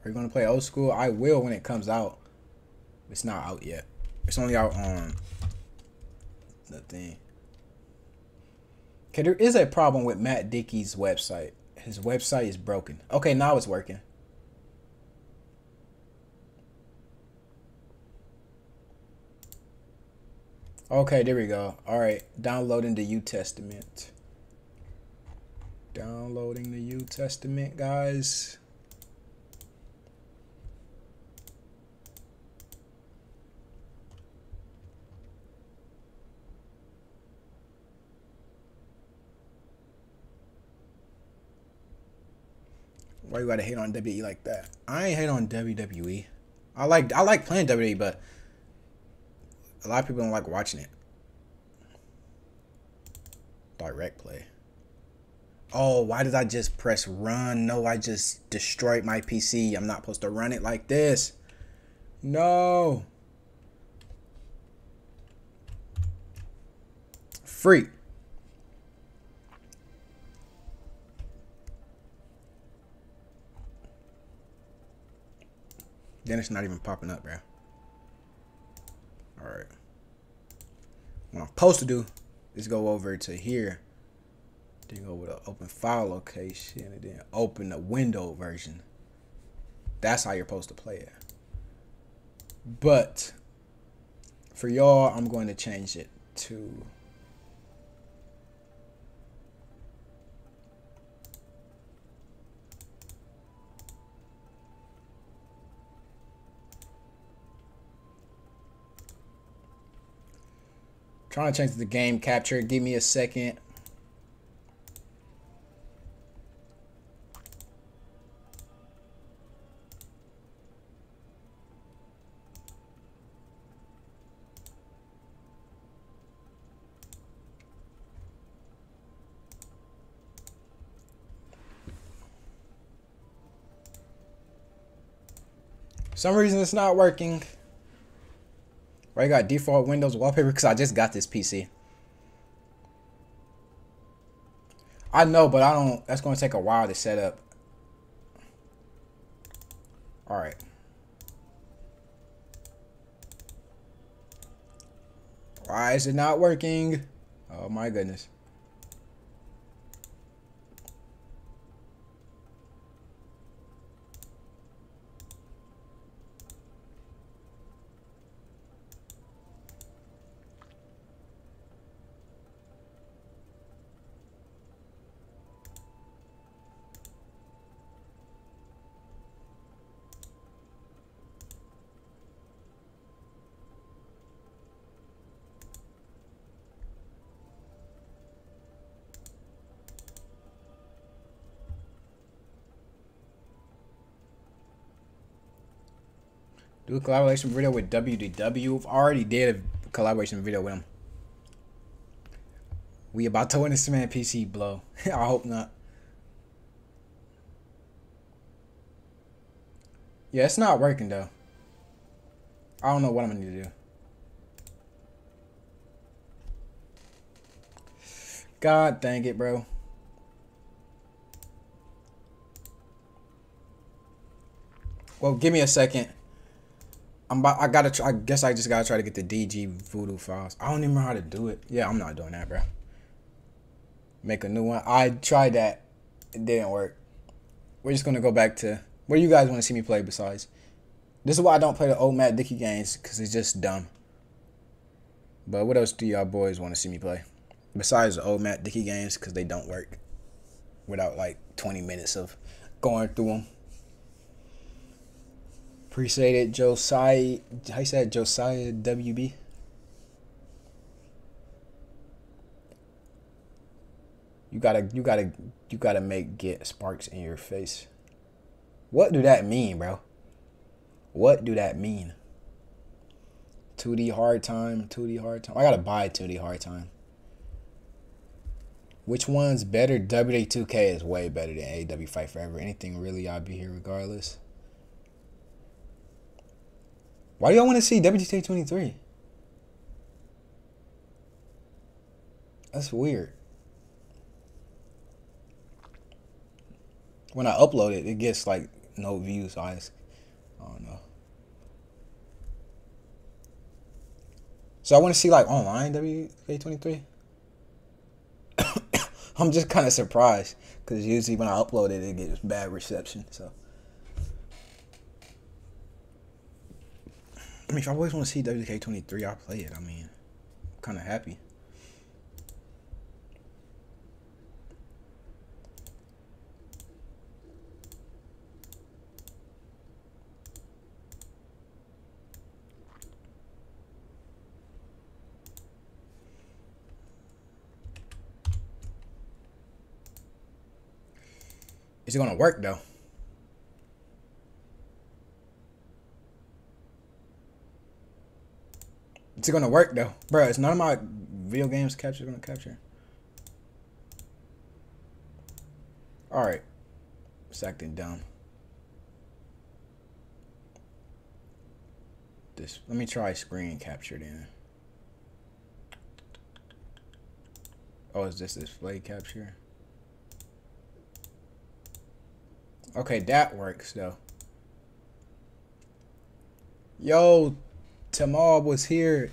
Are you gonna play old school? I will when it comes out. It's not out yet. It's only out on the thing. Okay, there is a problem with Mat Dickie's website. His website is broken. Okay, now it's working. Okay, there we go. All right, downloading the New Testament. Downloading the New Testament, guys. Why you gotta hate on WWE like that? I ain't hate on WWE. I like I like playing WWE, but a lot of people don't like watching it. Direct play. Oh, why did I just press run? No, I just destroyed my PC. I'm not supposed to run it like this. No. Freak. Then it's not even popping up, bro. Alright. What I'm supposed to do is go over to here. Then go with open file location and then open the window version. That's how you're supposed to play it. But for y'all, I'm going to change it to Trying to change the game capture. Give me a second. some reason it's not working. Right, got default Windows wallpaper because I just got this PC. I know, but I don't. That's going to take a while to set up. All right. Why is it not working? Oh my goodness. Collaboration video with WDW. I've already did a collaboration video with him. We about to win this man PC blow. I hope not. Yeah, it's not working though. I don't know what I'm gonna do. God dang it, bro. Well, give me a second. I'm about, I gotta try, I guess I just gotta try to get the DG voodoo files. I don't even know how to do it. Yeah, I'm not doing that, bro. Make a new one. I tried that. It didn't work. We're just gonna go back to where you guys want to see me play besides. This is why I don't play the old Mat Dickie games, because it's just dumb. But what else do y'all boys want to see me play? Besides the old Mat Dickie games, because they don't work without like 20 minutes of going through them. Appreciate it, Josiah. I said Josiah WB. You gotta, you gotta, you gotta make get sparks in your face. What do that mean, bro? What do that mean? 2D hard time, 2D hard time. I gotta buy 2D hard time. Which one's better? WD2K is way better than AW Fight Forever. Anything really, I'll be here regardless. Why do y'all want to see WGT 23? That's weird. When I upload it, it gets like no views. So I, just, I don't know. So I want to see like online WK 23. I'm just kind of surprised because usually when I upload it, it gets bad reception. So. I mean, if I always want to see WK23, I'll play it. I mean, I'm kind of happy. Is it gonna work though? It's gonna work though, bro. It's none of my video games capture gonna capture. All right, it's acting dumb. This. Let me try screen capture then. Oh, is this display capture? Okay, that works though. Yo, Tamal was here.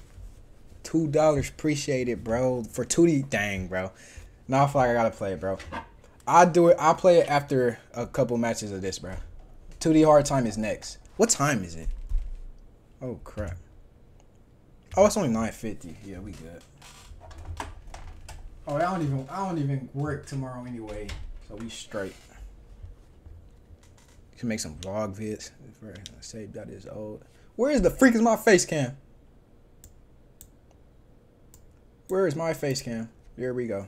Two dollars, appreciate it, bro. For 2D, dang, bro. Now I feel like I gotta play it, bro. I do it. I'll play it after a couple matches of this, bro. 2D hard time is next. What time is it? Oh crap. Oh, it's only 9:50. Yeah, we good. Oh, I don't even. I don't even work tomorrow anyway, so we straight. Can make some vlog vids. Save that is old. Where is the freak is my face cam? Where is my face cam? Here we go.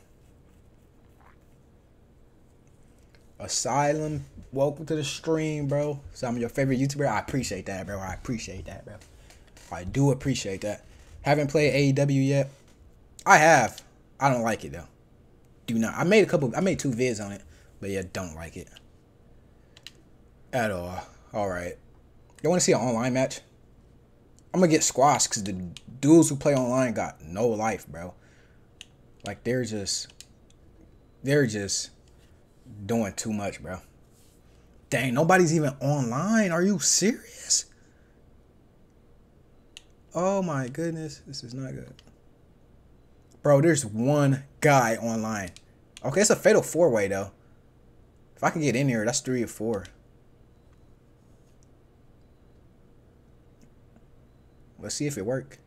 Asylum, welcome to the stream, bro. Some of your favorite YouTuber. I appreciate that, bro. I appreciate that, bro. I do appreciate that. Haven't played AEW yet. I have. I don't like it though. Do not. I made a couple. I made two vids on it, but yeah, don't like it at all. All right. You want to see an online match? I'm gonna get squashed because the dudes who play online got no life, bro. Like they're just, they're just doing too much, bro. Dang, nobody's even online. Are you serious? Oh my goodness, this is not good. Bro, there's one guy online. Okay, it's a fatal four way though. If I can get in here, that's three or four. Let's see if it work.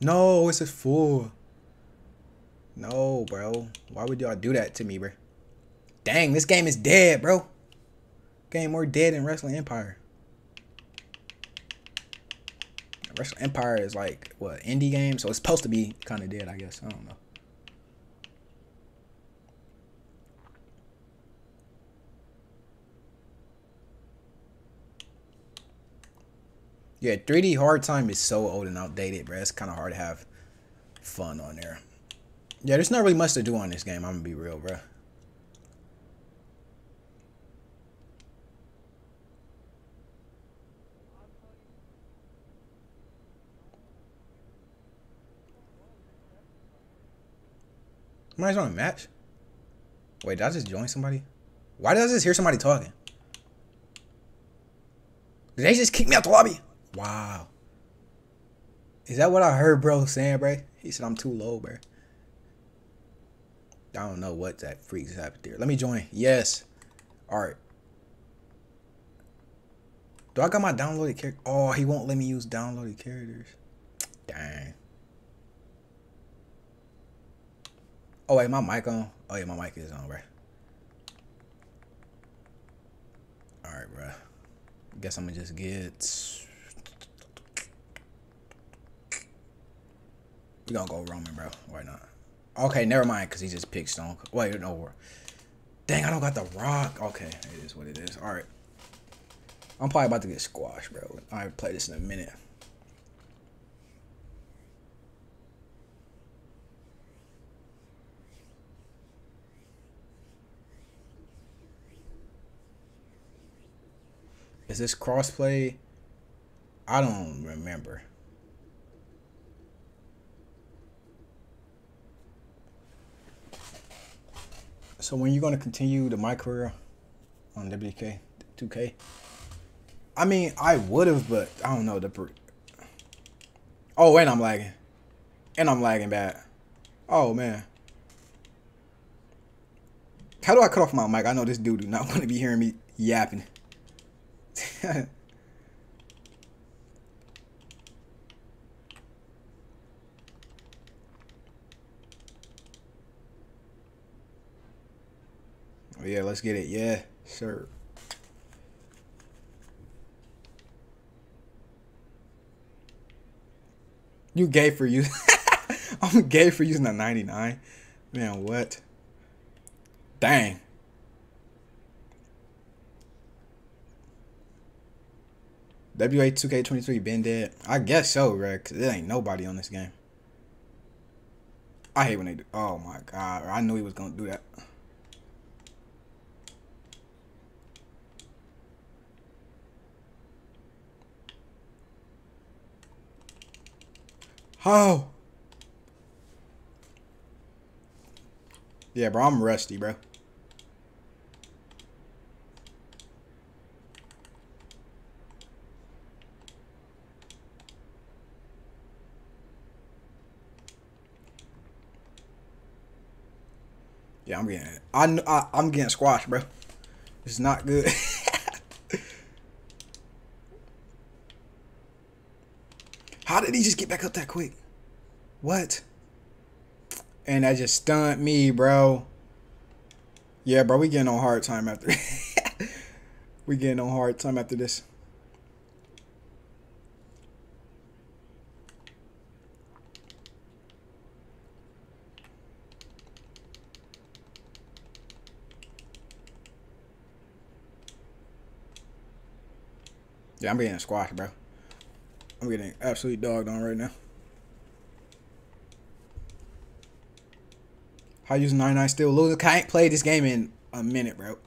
No, it's a fool. No, bro. Why would y'all do that to me, bro? Dang, this game is dead, bro. Game more dead than Wrestling Empire. Wrestling Empire is like what indie game, so it's supposed to be kind of dead, I guess. I don't know. Yeah, 3D hard time is so old and outdated, bro. It's kind of hard to have fun on there. Yeah, there's not really much to do on this game. I'm gonna be real, bro. Somebody's on a match? Wait, did I just join somebody? Why did I just hear somebody talking? Did they just kick me out the lobby? Wow. Is that what I heard bro saying, bro? He said I'm too low, bro. I don't know what that freaks happened there. Let me join. Yes. Alright. Do I got my downloaded character? Oh, he won't let me use downloaded characters. Dang. Oh wait, my mic on. Oh yeah, my mic is on, bro. All right, bro. Guess I'm gonna just get. We gonna go Roman, bro. Why not? Okay, never mind, cause he just picked Stone. Wait, no. Dang, I don't got the Rock. Okay, it is what it is. All right. I'm probably about to get squashed, bro. I play this in a minute. Is this crossplay? I don't remember. So when you're gonna continue the my career on WK 2K? I mean, I would have, but I don't know the. Oh, and I'm lagging, and I'm lagging bad. Oh man. How do I cut off my mic? I know this dude do not want to be hearing me yapping. Yeah, let's get it. Yeah, sir. You gay for you? I'm gay for using a 99. Man, what? Dang. WA 2K23 been dead? I guess so, bro, because there ain't nobody on this game. I hate when they do. Oh my god, I knew he was going to do that. Oh. Yeah, bro, I'm rusty, bro. Yeah, I'm getting. I, I I'm getting squashed, bro. It's not good. How did he just get back up that quick? What? And that just stunned me, bro. Yeah, bro, we getting on hard time after. we getting on hard time after this. Yeah, I'm getting squashed, bro. I'm getting absolutely dogged on right now. How using 99 still losing? I ain't played this game in a minute, bro.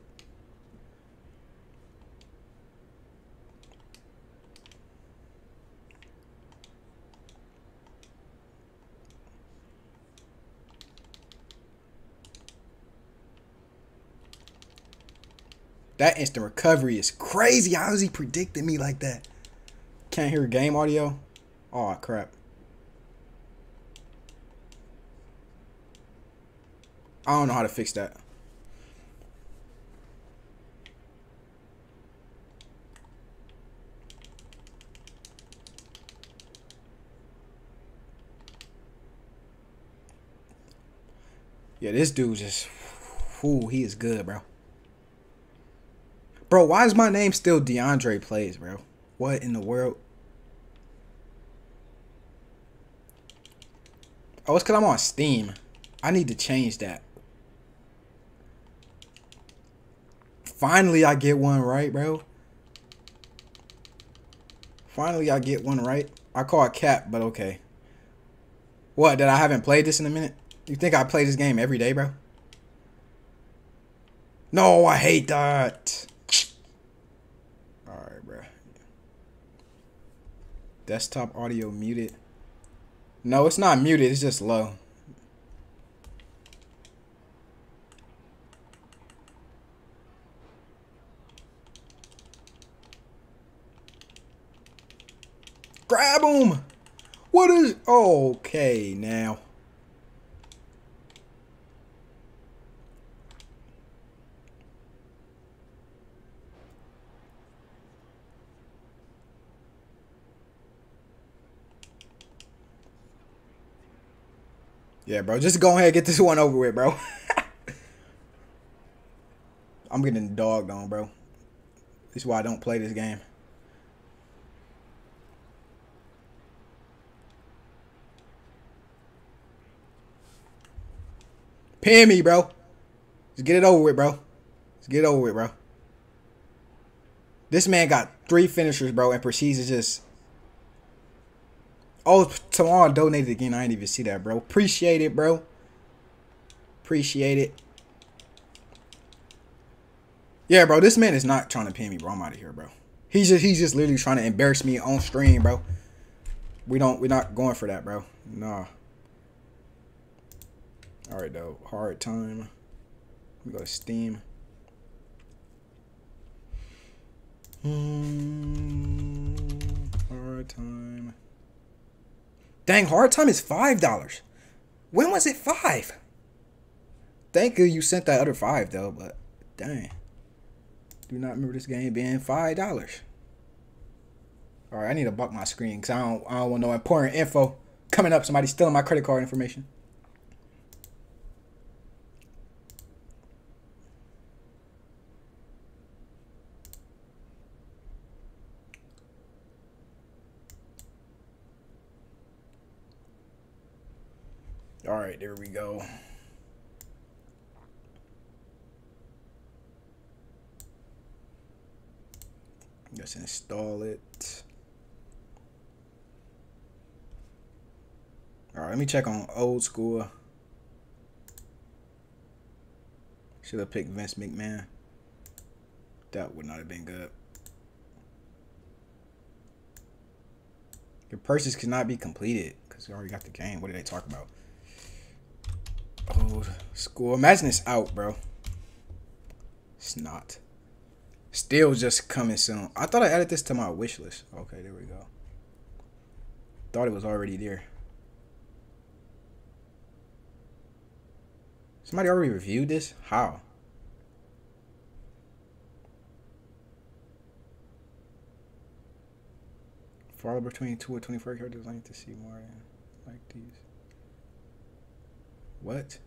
That instant recovery is crazy. How is he predicting me like that? Can't hear game audio? Oh, crap. I don't know how to fix that. Yeah, this dude just, ooh, he is good, bro. Bro, why is my name still Deondray Plays, bro? What in the world? Oh, it's because I'm on Steam. I need to change that. Finally, I get one right, bro. Finally, I get one right. I call it cap, but okay. What, that I haven't played this in a minute? You think I play this game every day, bro? No, I hate that. Alright, bro. Desktop audio muted. No, it's not muted. It's just low. Grab him! What is... Okay, now. Yeah, bro. Just go ahead and get this one over with, bro. I'm getting dogged on, bro. This is why I don't play this game. Pin me, bro. Just get it over with, bro. Just get it over with, bro. This man got three finishers, bro, and proceeds to just Oh, tomorrow donated again. I didn't even see that, bro. Appreciate it, bro. Appreciate it. Yeah, bro. This man is not trying to pin me, bro. I'm out of here, bro. He's just he's just literally trying to embarrass me on stream, bro. We don't we're not going for that, bro. Nah. All right, though. Hard time. We go to Steam. Hmm. Hard time. Dang, hard time is five dollars. When was it five? Thank you you sent that other five though, but dang. Do not remember this game being five dollars. Alright, I need to buck my screen because I don't I don't want no important info coming up. Somebody stealing my credit card information. All right, there we go. Let's install it. All right, let me check on old school. Should have picked Vince McMahon. That would not have been good. Your purchase cannot be completed because you already got the game. What did they talk about? Old school. Imagine it's out, bro. It's not. Still just coming soon. I thought I added this to my wish list. Okay, there we go. Thought it was already there. Somebody already reviewed this? How? Follow between 2 or 24 characters like to see more like these. What?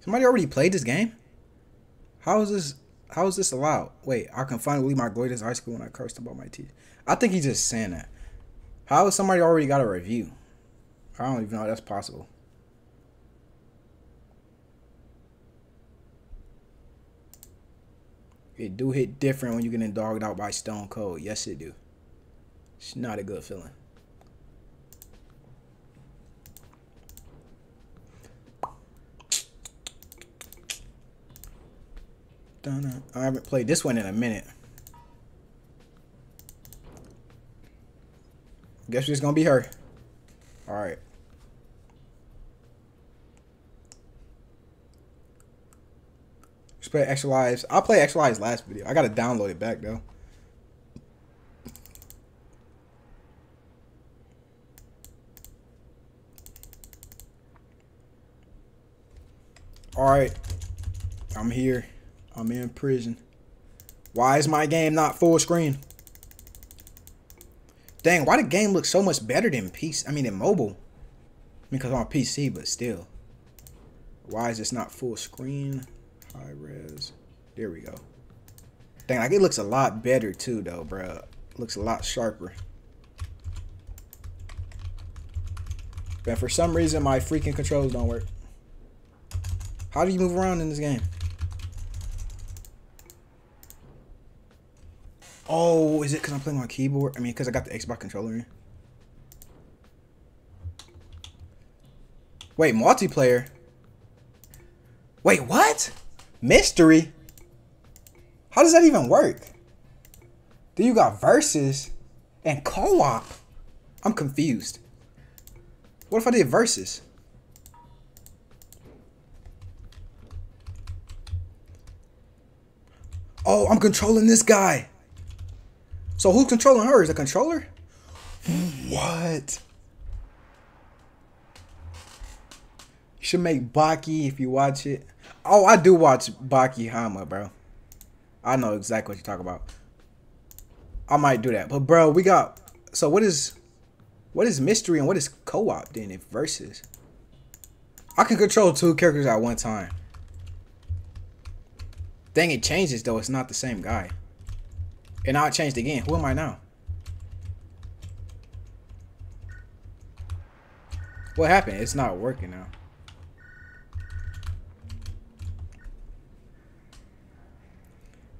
Somebody already played this game? How is this how is this allowed? Wait, I can finally leave my glory high school when I cursed about my teeth. I think he's just saying that. How is somebody already got a review? I don't even know that's possible. It do hit different when you're getting dogged out by Stone Cold. Yes, it do. It's not a good feeling. Dun I haven't played this one in a minute. Guess it's gonna be her. Alright. Just play extra lives. I'll play extra lives last video. I gotta download it back though. Alright. I'm here. I'm in prison. Why is my game not full screen? Dang, why the game look so much better than PC? I mean, in mobile. Because I'm on PC, but still. Why is this not full screen? High res. There we go. Dang, like it looks a lot better too, though, bro. Looks a lot sharper. But for some reason, my freaking controls don't work. How do you move around in this game? Oh, is it because I'm playing on keyboard? I mean, because I got the Xbox controller in. Wait, multiplayer? Wait, what? Mystery? How does that even work? Then you got versus and co-op. I'm confused. What if I did versus? Oh, I'm controlling this guy. So who's controlling her? Is the controller? What? You should make Baki if you watch it. Oh, I do watch Baki Hanma, bro. I know exactly what you're talking about. I might do that. But bro, we got so what is what is mystery and what is co-op then if versus? I can control two characters at one time. Dang, it changes though. It's not the same guy. And now it changed again. Who am I now? What happened? It's not working now.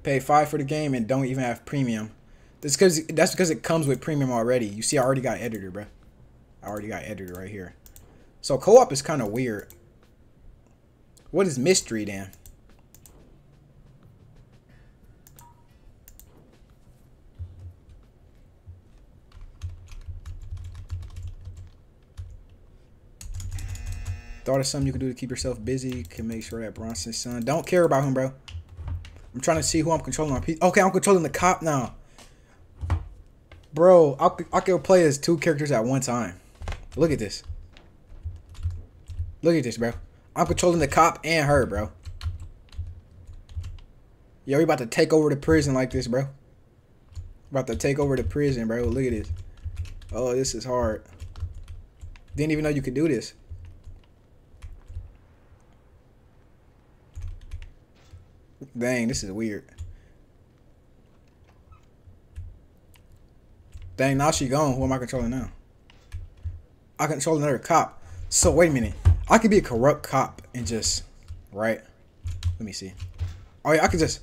Pay five for the game and don't even have premium. That's because that's because it comes with premium already. You see, I already got editor, bro. I already got editor right here. So co-op is kind of weird. What is mystery then? Thought of something you can do to keep yourself busy. Can make sure that Bronson's son. Don't care about him, bro. I'm trying to see who I'm controlling on. Okay, I'm controlling the cop now. Bro, I, I can play as two characters at one time. Look at this. Look at this, bro. I'm controlling the cop and her, bro. Yo, we about to take over the prison like this, bro. About to take over the prison, bro. Look at this. Oh, this is hard. Didn't even know you could do this. Dang, this is weird. Dang, now she gone. Who am I controlling now? I control another cop. So wait a minute. I could be a corrupt cop and just right. Let me see. Oh yeah, I could just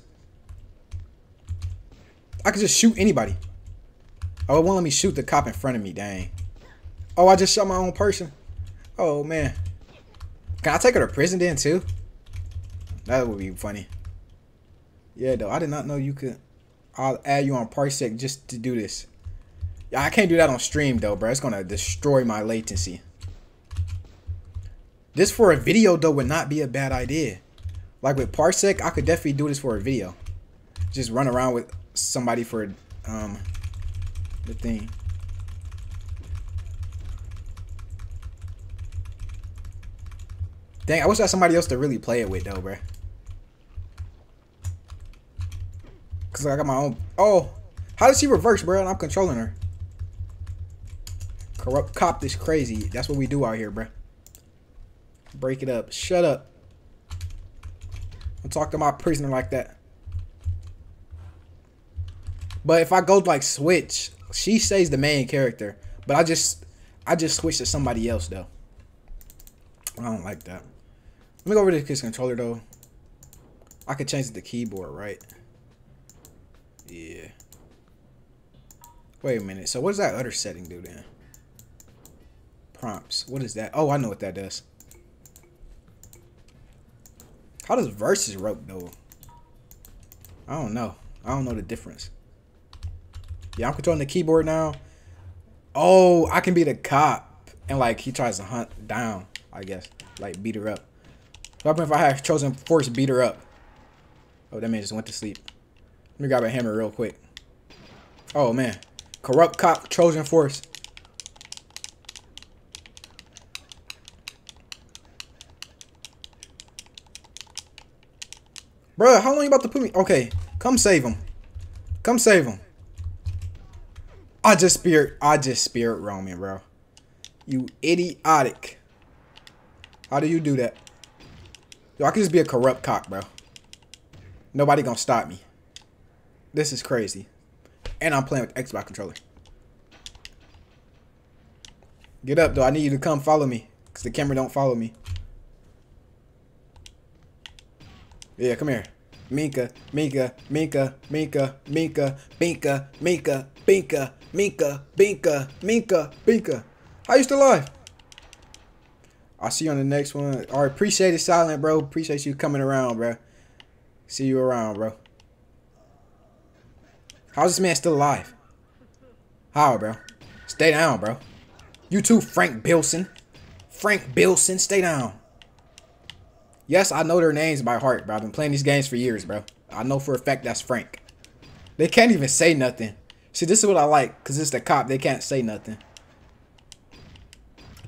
I could just shoot anybody. Oh, it won't let me shoot the cop in front of me, dang. Oh, I just shot my own person. Oh man. Can I take her to prison then too? That would be funny. Yeah, though. I did not know you could. I'll add you on Parsec just to do this. Yeah, I can't do that on stream, though, bro. It's going to destroy my latency. This for a video, though, would not be a bad idea. Like with Parsec, I could definitely do this for a video. Just run around with somebody for um the thing. Dang, I wish I had somebody else to really play it with, though, bro. Cause I got my own. Oh, how does she reverse, bro? And I'm controlling her. Corrupt cop this crazy. That's what we do out here, bro. Break it up. Shut up. Don't talk to my prisoner like that. But if I go like switch, she stays the main character. But I just I just switch to somebody else though. I don't like that. Let me go over to his controller though. I could change the keyboard, right? Yeah. Wait a minute. So what does that other setting do then? Prompts. What is that? Oh, I know what that does. How does versus rope though? I don't know. I don't know the difference. Yeah, I'm controlling the keyboard now. Oh, I can be the cop. And like he tries to hunt down, I guess. Like beat her up. What if I had chosen force beat her up? Oh, that man just went to sleep. Let me grab a hammer real quick. Oh, man. Corrupt cop Trojan Force. Bro, how long you about to put me? Okay, come save him. Come save him. I just spirit, I just spirit roaming, bro. You idiotic. How do you do that? Yo, I could just be a corrupt cock, bro. Nobody gonna stop me. This is crazy. And I'm playing with Xbox controller. Get up, though. I need you to come follow me. Because the camera don't follow me. Yeah, come here. Minka, Minka, Minka, Minka, Minka, Minka, Minka, Minka, Minka, Minka, Minka, Minka. How you still alive? I'll see you on the next one. All right, appreciate it, Silent, bro. Appreciate you coming around, bro. See you around, bro. How's this man still alive? How, bro? Stay down, bro. You too, Frank Bilson. Frank Bilson, stay down. Yes, I know their names by heart, bro. I've been playing these games for years, bro. I know for a fact that's Frank. They can't even say nothing. See, this is what I like, because it's the cop. They can't say nothing.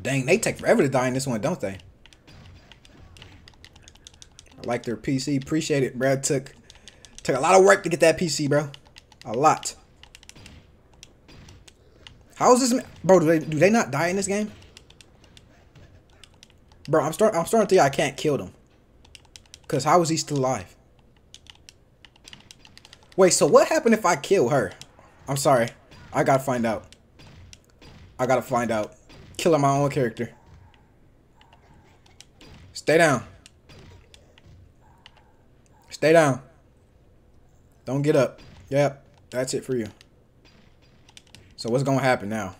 Dang, they take forever to die in this one, don't they? I like their PC. Appreciate it, bro. Took, took a lot of work to get that PC, bro. A lot. How is this, bro? Do they do they not die in this game? Bro, I'm start I'm starting to think I can't kill them. Cause how is he still alive? Wait, so what happened if I kill her? I'm sorry. I gotta find out. I gotta find out. Killing my own character. Stay down. Stay down. Don't get up. Yep, that's it for you. So what's gonna happen now?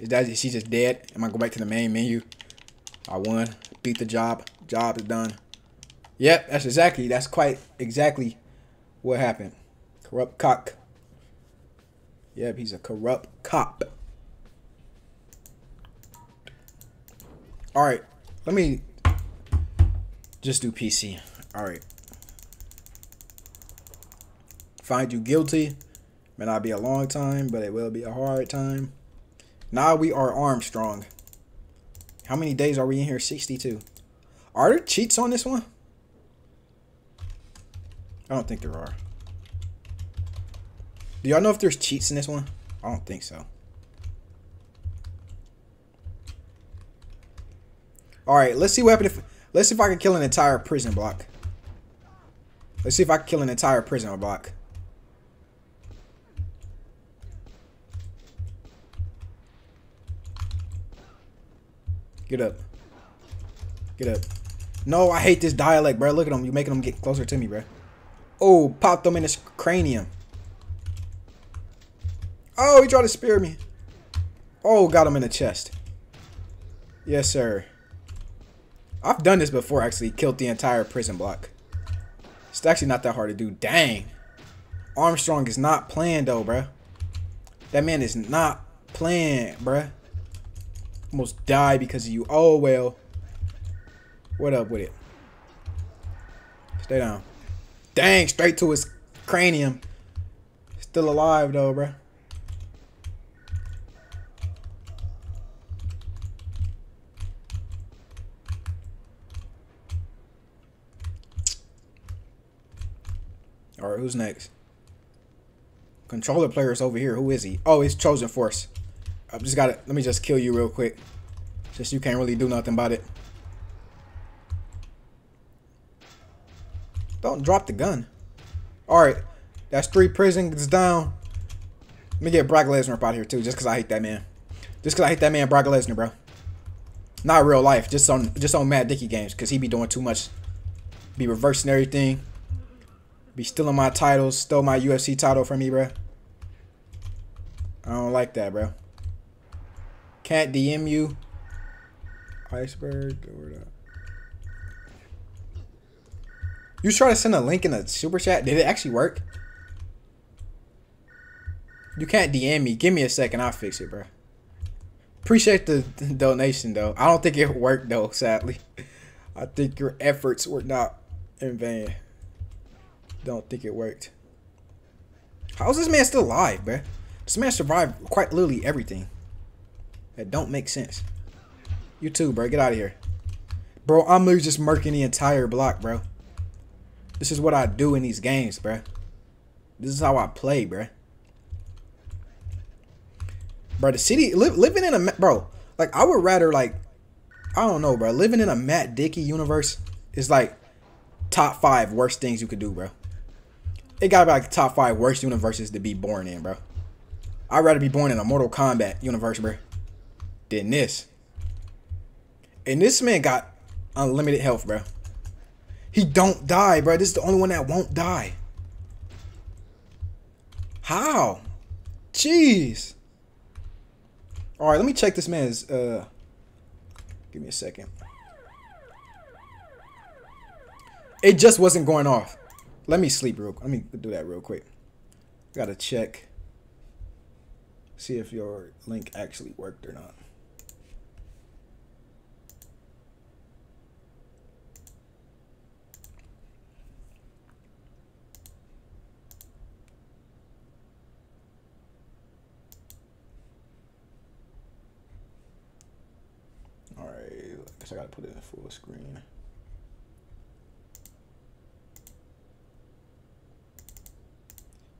Is that is she just dead? Am I go back to the main menu? I won. Beat the job. Job is done. Yep, that's exactly. That's quite exactly what happened. Corrupt cock. Yep, he's a corrupt cop. All right, let me just do PC. All right. Find you guilty. May not be a long time, but it will be a hard time. Now we are Armstrong. How many days are we in here? 62. Are there cheats on this one? I don't think there are. Do y'all know if there's cheats in this one? I don't think so. All right, let's see what happens if let's see if I can kill an entire prison block. Let's see if I can kill an entire prison block. Get up. Get up. No, I hate this dialect, bro. Look at him. You're making him get closer to me, bro. Oh, popped him in his cranium. Oh, he tried to spear me. Oh, got him in the chest. Yes, sir. I've done this before, actually. Killed the entire prison block. It's actually not that hard to do. Dang. Armstrong is not playing, though, bruh. That man is not playing, bruh. Almost died because of you. Oh, well. What up with it? Stay down. Dang, straight to his cranium. Still alive, though, bruh. All right, who's next? Controller players over here. Who is he? Oh, he's Chosen Force. I just got to Let me just kill you real quick. Just you can't really do nothing about it. Don't drop the gun. Alright. That's three prisons down. Let me get Brock Lesnar up out here too, just because I hate that man. Just because I hate that man, Brock Lesnar, bro. Not real life, just on just on Mat Dickie games, because he be doing too much. Be reversing everything. Be stealing my titles, stole my UFC title from me, bro. I don't like that, bro. Can't DM you. Iceberg. You try to send a link in a super chat. Did it actually work? You can't DM me. Give me a second. I'll fix it, bro. Appreciate the donation, though. I don't think it worked, though, sadly. I think your efforts were not in vain. Don't think it worked. How is this man still alive, bro? This man survived quite literally everything. That don't make sense. You too, bro. Get out of here. Bro, I'm literally just murking the entire block, bro. This is what I do in these games, bro. This is how I play, bro. Bro, the city li living in a bro, like I would rather like I don't know, bro. Living in a Mat Dickie universe is like top five worst things you could do, bro. It be like top five worst universes to be born in, bro. I'd rather be born in a Mortal Kombat universe, bro, than this. And this man got unlimited health, bro. He don't die, bro. This is the only one that won't die. How? Jeez. All right, let me check this man's. Uh, give me a second. It just wasn't going off. Let me sleep real. Let me do that real quick. Gotta check. See if your link actually worked or not. Guess I gotta put it in full screen.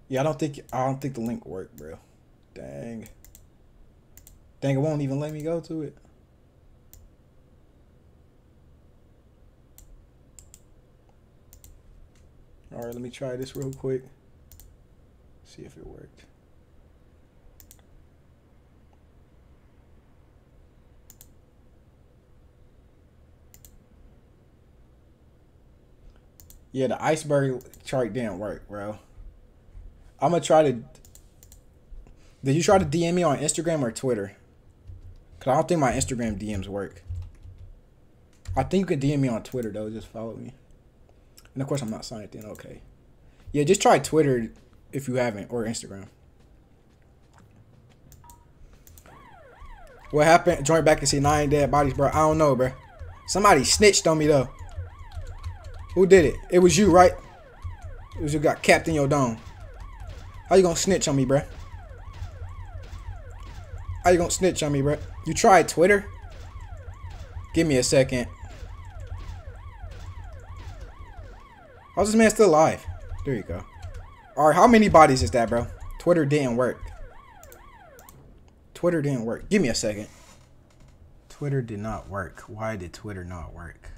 Yeah, I don't think I don't think the link worked, bro. Dang. Dang, it won't even let me go to it. All right, let me try this real quick. See if it worked. Yeah, the iceberg chart didn't work, bro. I'm gonna try to. Did you try to DM me on Instagram or Twitter? Cause I don't think my Instagram DMs work. I think you can DM me on Twitter though. Just follow me. And of course, I'm not signed in. Okay. Yeah, just try Twitter if you haven't or Instagram. What happened? Join back and see nine dead bodies, bro. I don't know, bro. Somebody snitched on me though. Who did it? It was you, right? It was you got capped in your dome. How you gonna snitch on me, bruh? How you gonna snitch on me, bruh? You tried Twitter? Give me a second. How's this man still alive? There you go. Alright, how many bodies is that, bro? Twitter didn't work. Twitter didn't work. Give me a second. Twitter did not work. Why did Twitter not work?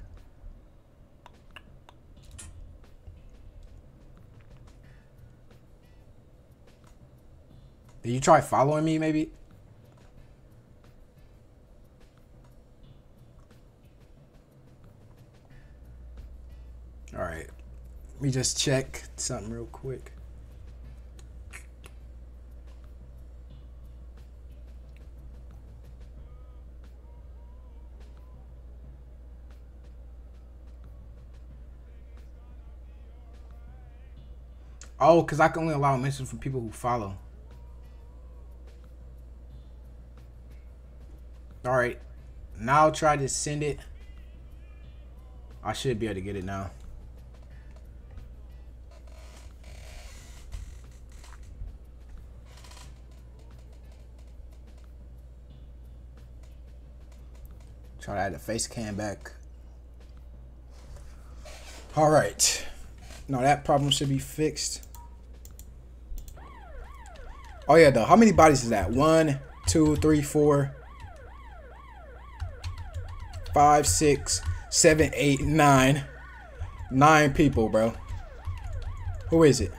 Did you try following me maybe? All right. Let me just check something real quick. Oh, because I can only allow mentions from people who follow. All right, now try to send it. I should be able to get it now. Try to add the face cam back. All right. Now that problem should be fixed. Oh yeah, though. How many bodies is that? One, two, three, four, five, six, seven, eight, nine. Nine people, bro. Who is it?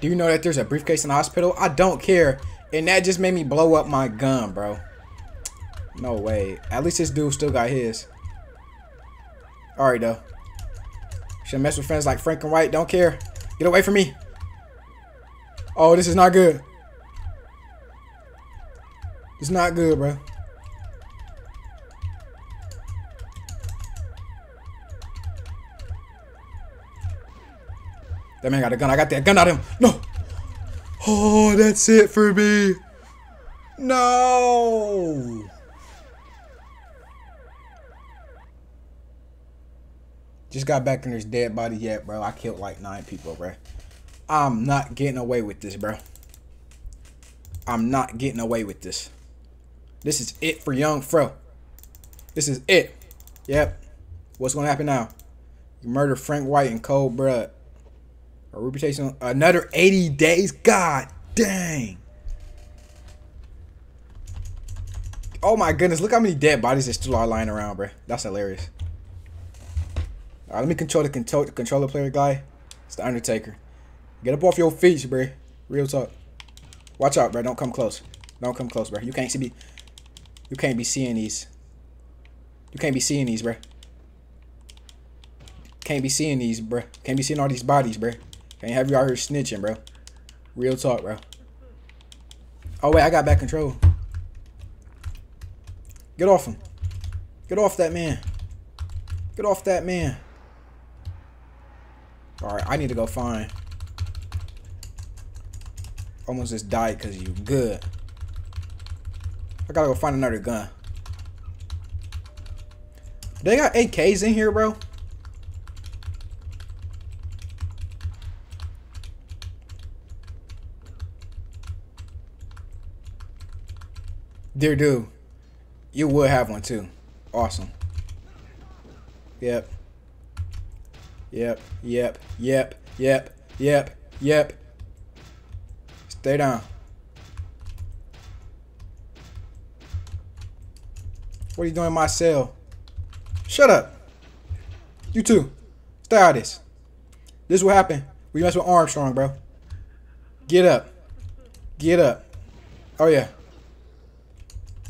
Do you know that there's a briefcase in the hospital? I don't care. And that just made me blow up my gun, bro. No way. At least this dude still got his. Alright, though. Should mess with friends like Frank and White. Don't care. Get away from me. Oh, this is not good. It's not good, bro. That man got a gun. I got that gun out of him. No. Oh, that's it for me. No. Just got back in this dead body yet, bro. I killed like nine people, bro. I'm not getting away with this, bro. I'm not getting away with this. This is it for young fro. This is it. Yep. What's gonna happen now? You murder Frank White in cold blood. A reputation. Another 80 days. God dang. Oh my goodness! Look how many dead bodies there still are lying around, bro. That's hilarious. All right, let me control the control the controller player guy. It's the Undertaker. Get up off your feet, bro. Real talk. Watch out, bro. Don't come close. Don't come close, bro. You can't see me. You can't be seeing these. You can't be seeing these, bro. Can't be seeing these, bro. Can't be seeing all these bodies, bro. Can't have you out here snitching, bro. Real talk, bro. Oh, wait. I got back control. Get off him. Get off that man. Get off that man. Alright, I need to go find. Almost just died because you good. I gotta go find another gun. They got AKs in here, bro. Dear dude, you would have one too. Awesome. Yep. Yep, yep, yep, yep, yep, yep. Stay down. What are you doing in my cell? Shut up. You too. Stay out of this. This is what happened. We mess with Armstrong, bro. Get up. Get up. Oh, yeah.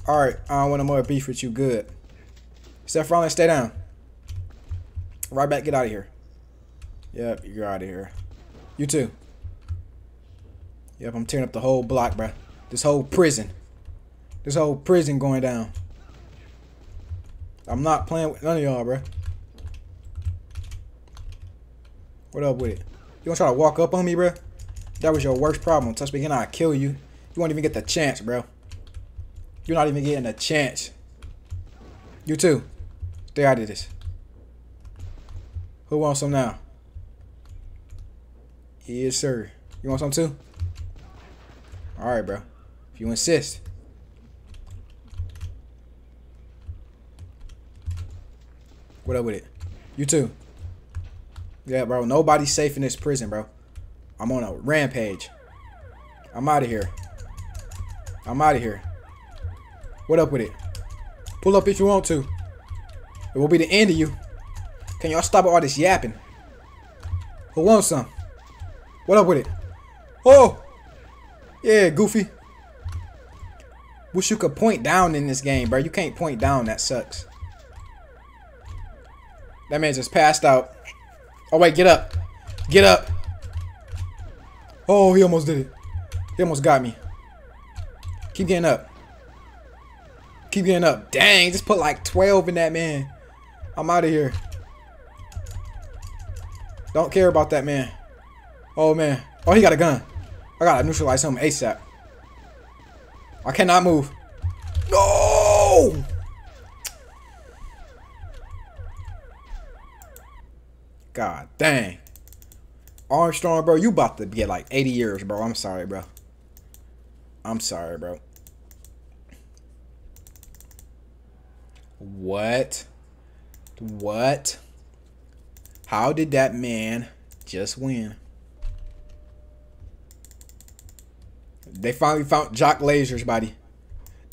Alright, I don't want no more beef with you. Good. Seth Rollins, stay down. Right back, get out of here. Yep, you're out of here. You too. Yep, I'm tearing up the whole block, bro. This whole prison. This whole prison going down. I'm not playing with none of y'all, bro. What up with it? You gonna try to walk up on me, bro? That was your worst problem. Touch me again, I'll kill you. You won't even get the chance, bro. You're not even getting a chance. You too. Stay out of this. Who wants some now? Yes, sir. You want some too? Alright, bro. If you insist. What up with it? You too. Yeah, bro. Nobody's safe in this prison, bro. I'm on a rampage. I'm out of here. I'm out of here. What up with it? Pull up if you want to. It will be the end of you. Can y'all stop all this yapping? Who wants some? What up with it? Oh! Yeah, Goofy. Wish you could point down in this game, bro. You can't point down. That sucks. That man just passed out. Oh, wait. Get up. Get up. Oh, he almost did it. He almost got me. Keep getting up. Keep getting up. Dang, just put like 12 in that man. I'm out of here. Don't care about that man. Oh, man. Oh, he got a gun. I gotta neutralize him ASAP. I cannot move. No! God dang. Armstrong, bro, you about to get like 80 years, bro. I'm sorry, bro. I'm sorry, bro. What? What? How did that man just win? They finally found Brock Lesnar's body.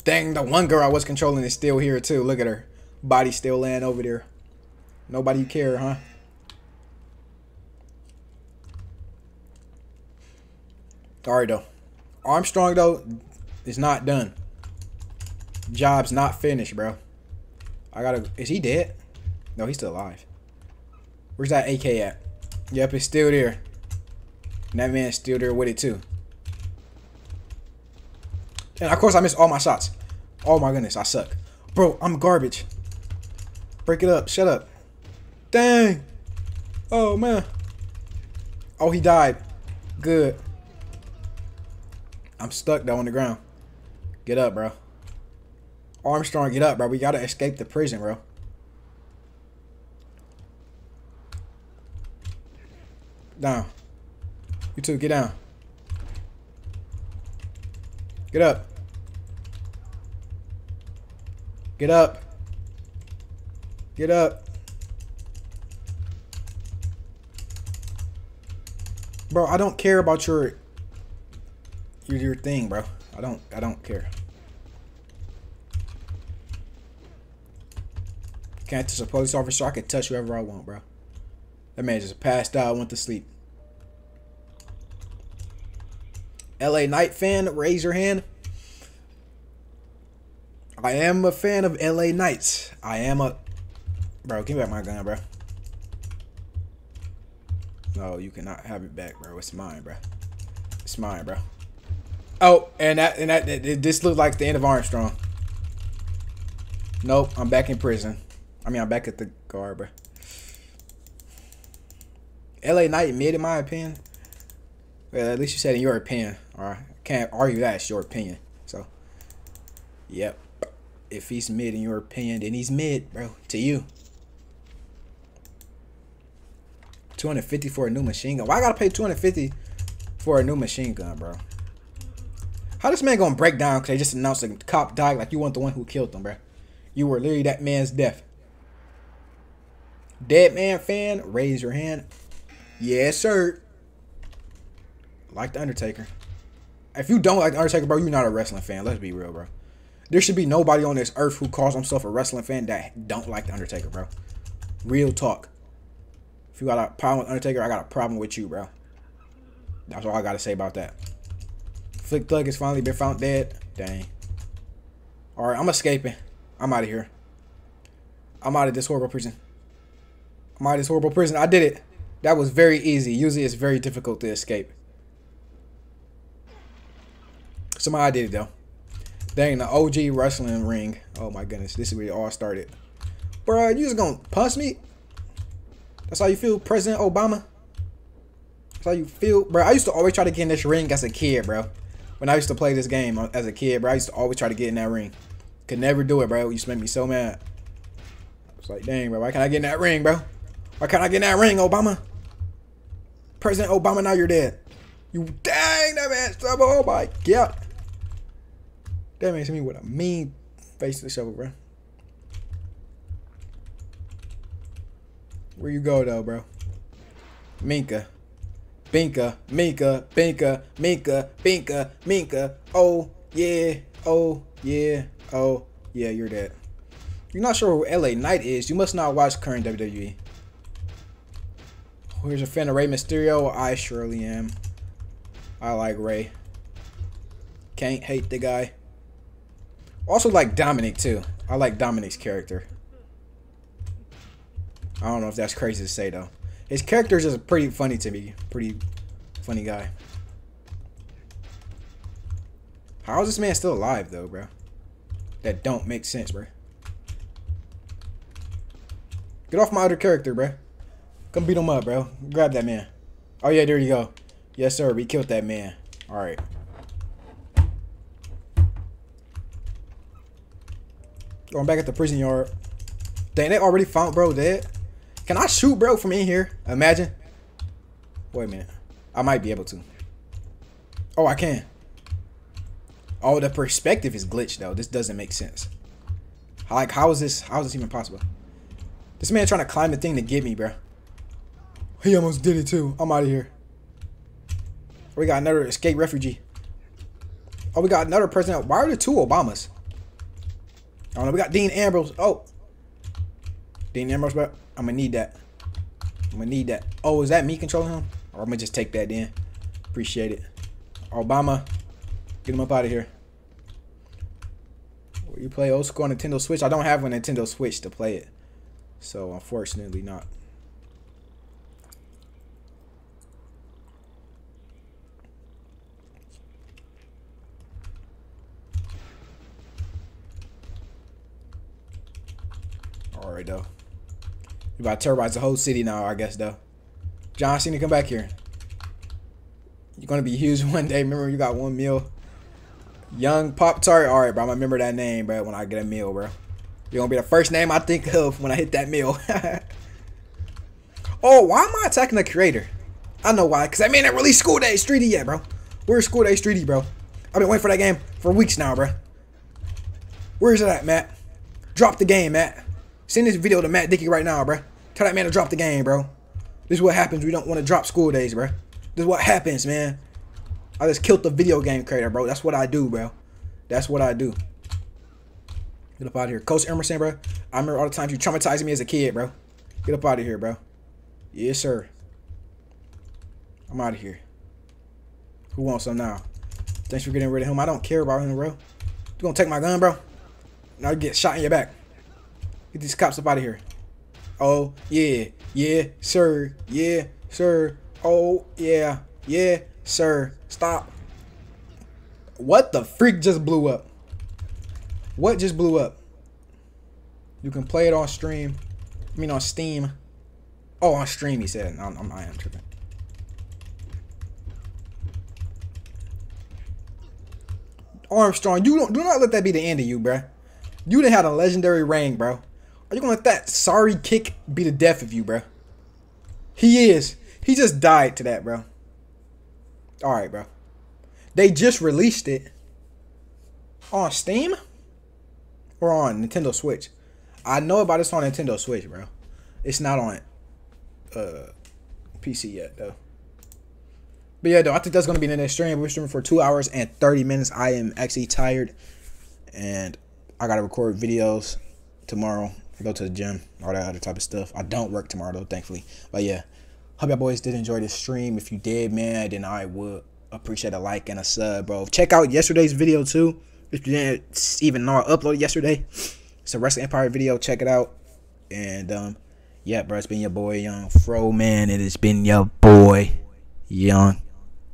Dang, the one girl I was controlling is still here too. Look at her. Body still laying over there. Nobody care, huh? Alright though. Armstrong though is not done. Job's not finished, bro. I gotta. Is he dead? No, he's still alive. Where's that AK at? Yep, it's still there. And that man's still there with it too. And of course, I missed all my shots. Oh my goodness, I suck. Bro, I'm garbage. Break it up. Shut up. Dang. Oh, man. Oh, he died. Good. I'm stuck though on the ground. Get up, bro. Armstrong, get up, bro. We gotta escape the prison, bro. Down. You two, get down. Get up. Get up. Get up. Bro, I don't care about your your your thing, bro. I don't I don't care. Can't touch a police officer. I can touch whoever I want, bro. That man just passed out, went to sleep. LA Knight fan, raise your hand. I am a fan of LA Knights. I am a Bro, give me back my gun, bro. No, you cannot have it back, bro. It's mine, bro. It's mine, bro. Oh, and that and that, that this looks like the end of Armstrong. Nope, I'm back in prison. I mean, I'm back at the guard, bro. LA Knight mid, in my opinion. Well, at least you said in your opinion. All right, can't argue that. It's your opinion. So, yep. If he's mid in your opinion, then he's mid, bro. To you. 250 for a new machine gun. Why I gotta pay 250 for a new machine gun, bro? How this man gonna break down because they just announced a cop died like you weren't the one who killed them, bro? You were literally that man's death. Dead man fan, raise your hand. Yes, sir. Like The Undertaker. If you don't like The Undertaker, bro, you're not a wrestling fan. Let's be real, bro. There should be nobody on this earth who calls himself a wrestling fan that don't like The Undertaker, bro. Real talk. If you got a problem with Undertaker, I got a problem with you, bro. That's all I got to say about that. Flick Thug has finally been found dead. Dang. Alright, I'm escaping. I'm out of here. I'm out of this horrible prison. I'm out of this horrible prison. I did it. That was very easy. Usually it's very difficult to escape. Somehow I did it though. Dang, the OG wrestling ring. Oh my goodness, this is where it all started. Bro, you just gonna punch me? That's how you feel, President Obama? That's how you feel? Bro, I used to always try to get in this ring as a kid, bro. When I used to play this game uh, as a kid, bro, I used to always try to get in that ring. Could never do it, bro. You used to make me so mad. I was like, dang, bro, why can't I get in that ring, bro? Why can't I get in that ring, Obama? President Obama, now you're dead. You dang that man, oh my god. That makes me with a mean face to the shovel, bro. Where you go though, bro? Minka. Binka, Minka, Binka, Minka, Binka, Minka. Oh, yeah, oh, yeah, oh, yeah, you're dead. You're not sure who LA Knight is. You must not watch current WWE. Here's a fan of Rey Mysterio. I surely am. I like Rey. Can't hate the guy. Also like Dominik too. I like Dominik's character. I don't know if that's crazy to say though. His character is just pretty funny to me. Pretty funny guy. How is this man still alive though, bro? That don't make sense, bro. Get off my other character, bro. Come beat him up, bro. Grab that man. Oh yeah, there you go. Yes, sir. We killed that man. All right. Going back at the prison yard. Dang, they already found bro dead. Can I shoot bro from in here? Imagine. Wait a minute. I might be able to. Oh, I can. Oh, the perspective is glitched though. This doesn't make sense. Like, how is this? How is this even possible? This man trying to climb the thing to get me, bro. He almost did it too. I'm out of here. We got another escape refugee. Oh, we got another president. Why are there two Obamas? I don't know. We got Dean Ambrose. Oh. Dean Ambrose, bro. I'm gonna need that. I'm gonna need that. Oh, is that me controlling him? Or I'm gonna just take that in. Appreciate it. Obama, get him up out of here. You play old school Nintendo Switch? I don't have a Nintendo Switch to play it. So, unfortunately not. Alright, though. You about to terrorize the whole city now, I guess, though. John Cena, come back here. You're gonna be huge one day. Remember, you got one meal. Young Pop Tart. All right, bro. I'm gonna remember that name, bro. When I get a meal, bro. You're gonna be the first name I think of when I hit that meal. oh, why am I attacking the creator? I know why. Cause I mean, that released School Days 3D yet, bro. Where's School Days 3D, bro? I've been waiting for that game for weeks now, bro. Where's it at, Mat? Drop the game, Mat. Send this video to Mat Dickie right now, bro. Tell that man to drop the game, bro. This is what happens we don't want to drop school days, bro. This is what happens, man. I just killed the video game creator, bro. That's what I do, bro. That's what I do. Get up out of here. Coach Emerson, bro. I remember all the times you traumatized me as a kid, bro. Get up out of here, bro. Yes, sir. I'm out of here. Who wants some now? Thanks for getting rid of him. I don't care about him, bro. You gonna take my gun, bro? Now you get shot in your back. Get these cops up out of here. Oh, yeah. Yeah, sir. Yeah, sir. Oh, yeah. Yeah, sir. Stop. What the freak just blew up? What just blew up? You can play it on stream. I mean on Steam. Oh, on stream, he said. I'm, I am tripping. Armstrong, you don't do not let that be the end of you, bruh. You done had a legendary reign, bro. Are you gonna let that sorry kick be the death of you, bro? He is. He just died to that, bro. Alright, bro. They just released it on Steam or on Nintendo Switch. I know about this on Nintendo Switch, bro. It's not on uh PC yet though. But yeah, though, I think that's gonna be the next stream. We're streaming for two hours and thirty minutes. I am actually tired, and I gotta record videos tomorrow. Go to the gym, all that other type of stuff. I don't work tomorrow though, thankfully. But yeah, hope y'all boys did enjoy this stream. If you did, man, then I would appreciate a like and a sub, bro. Check out yesterday's video too. If you didn't even know I uploaded yesterday, it's a Wrestling Empire video. Check it out. And um, yeah, bro, it's been your boy Young Fro, man. It has been your boy Young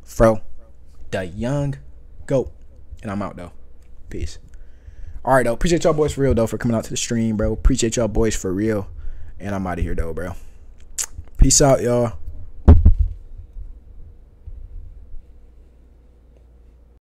Fro, the Young Goat. And I'm out though. Peace. All right, though. Appreciate y'all boys for real though for coming out to the stream, bro. Appreciate y'all boys for real. And I'm out of here though, bro. Peace out, y'all.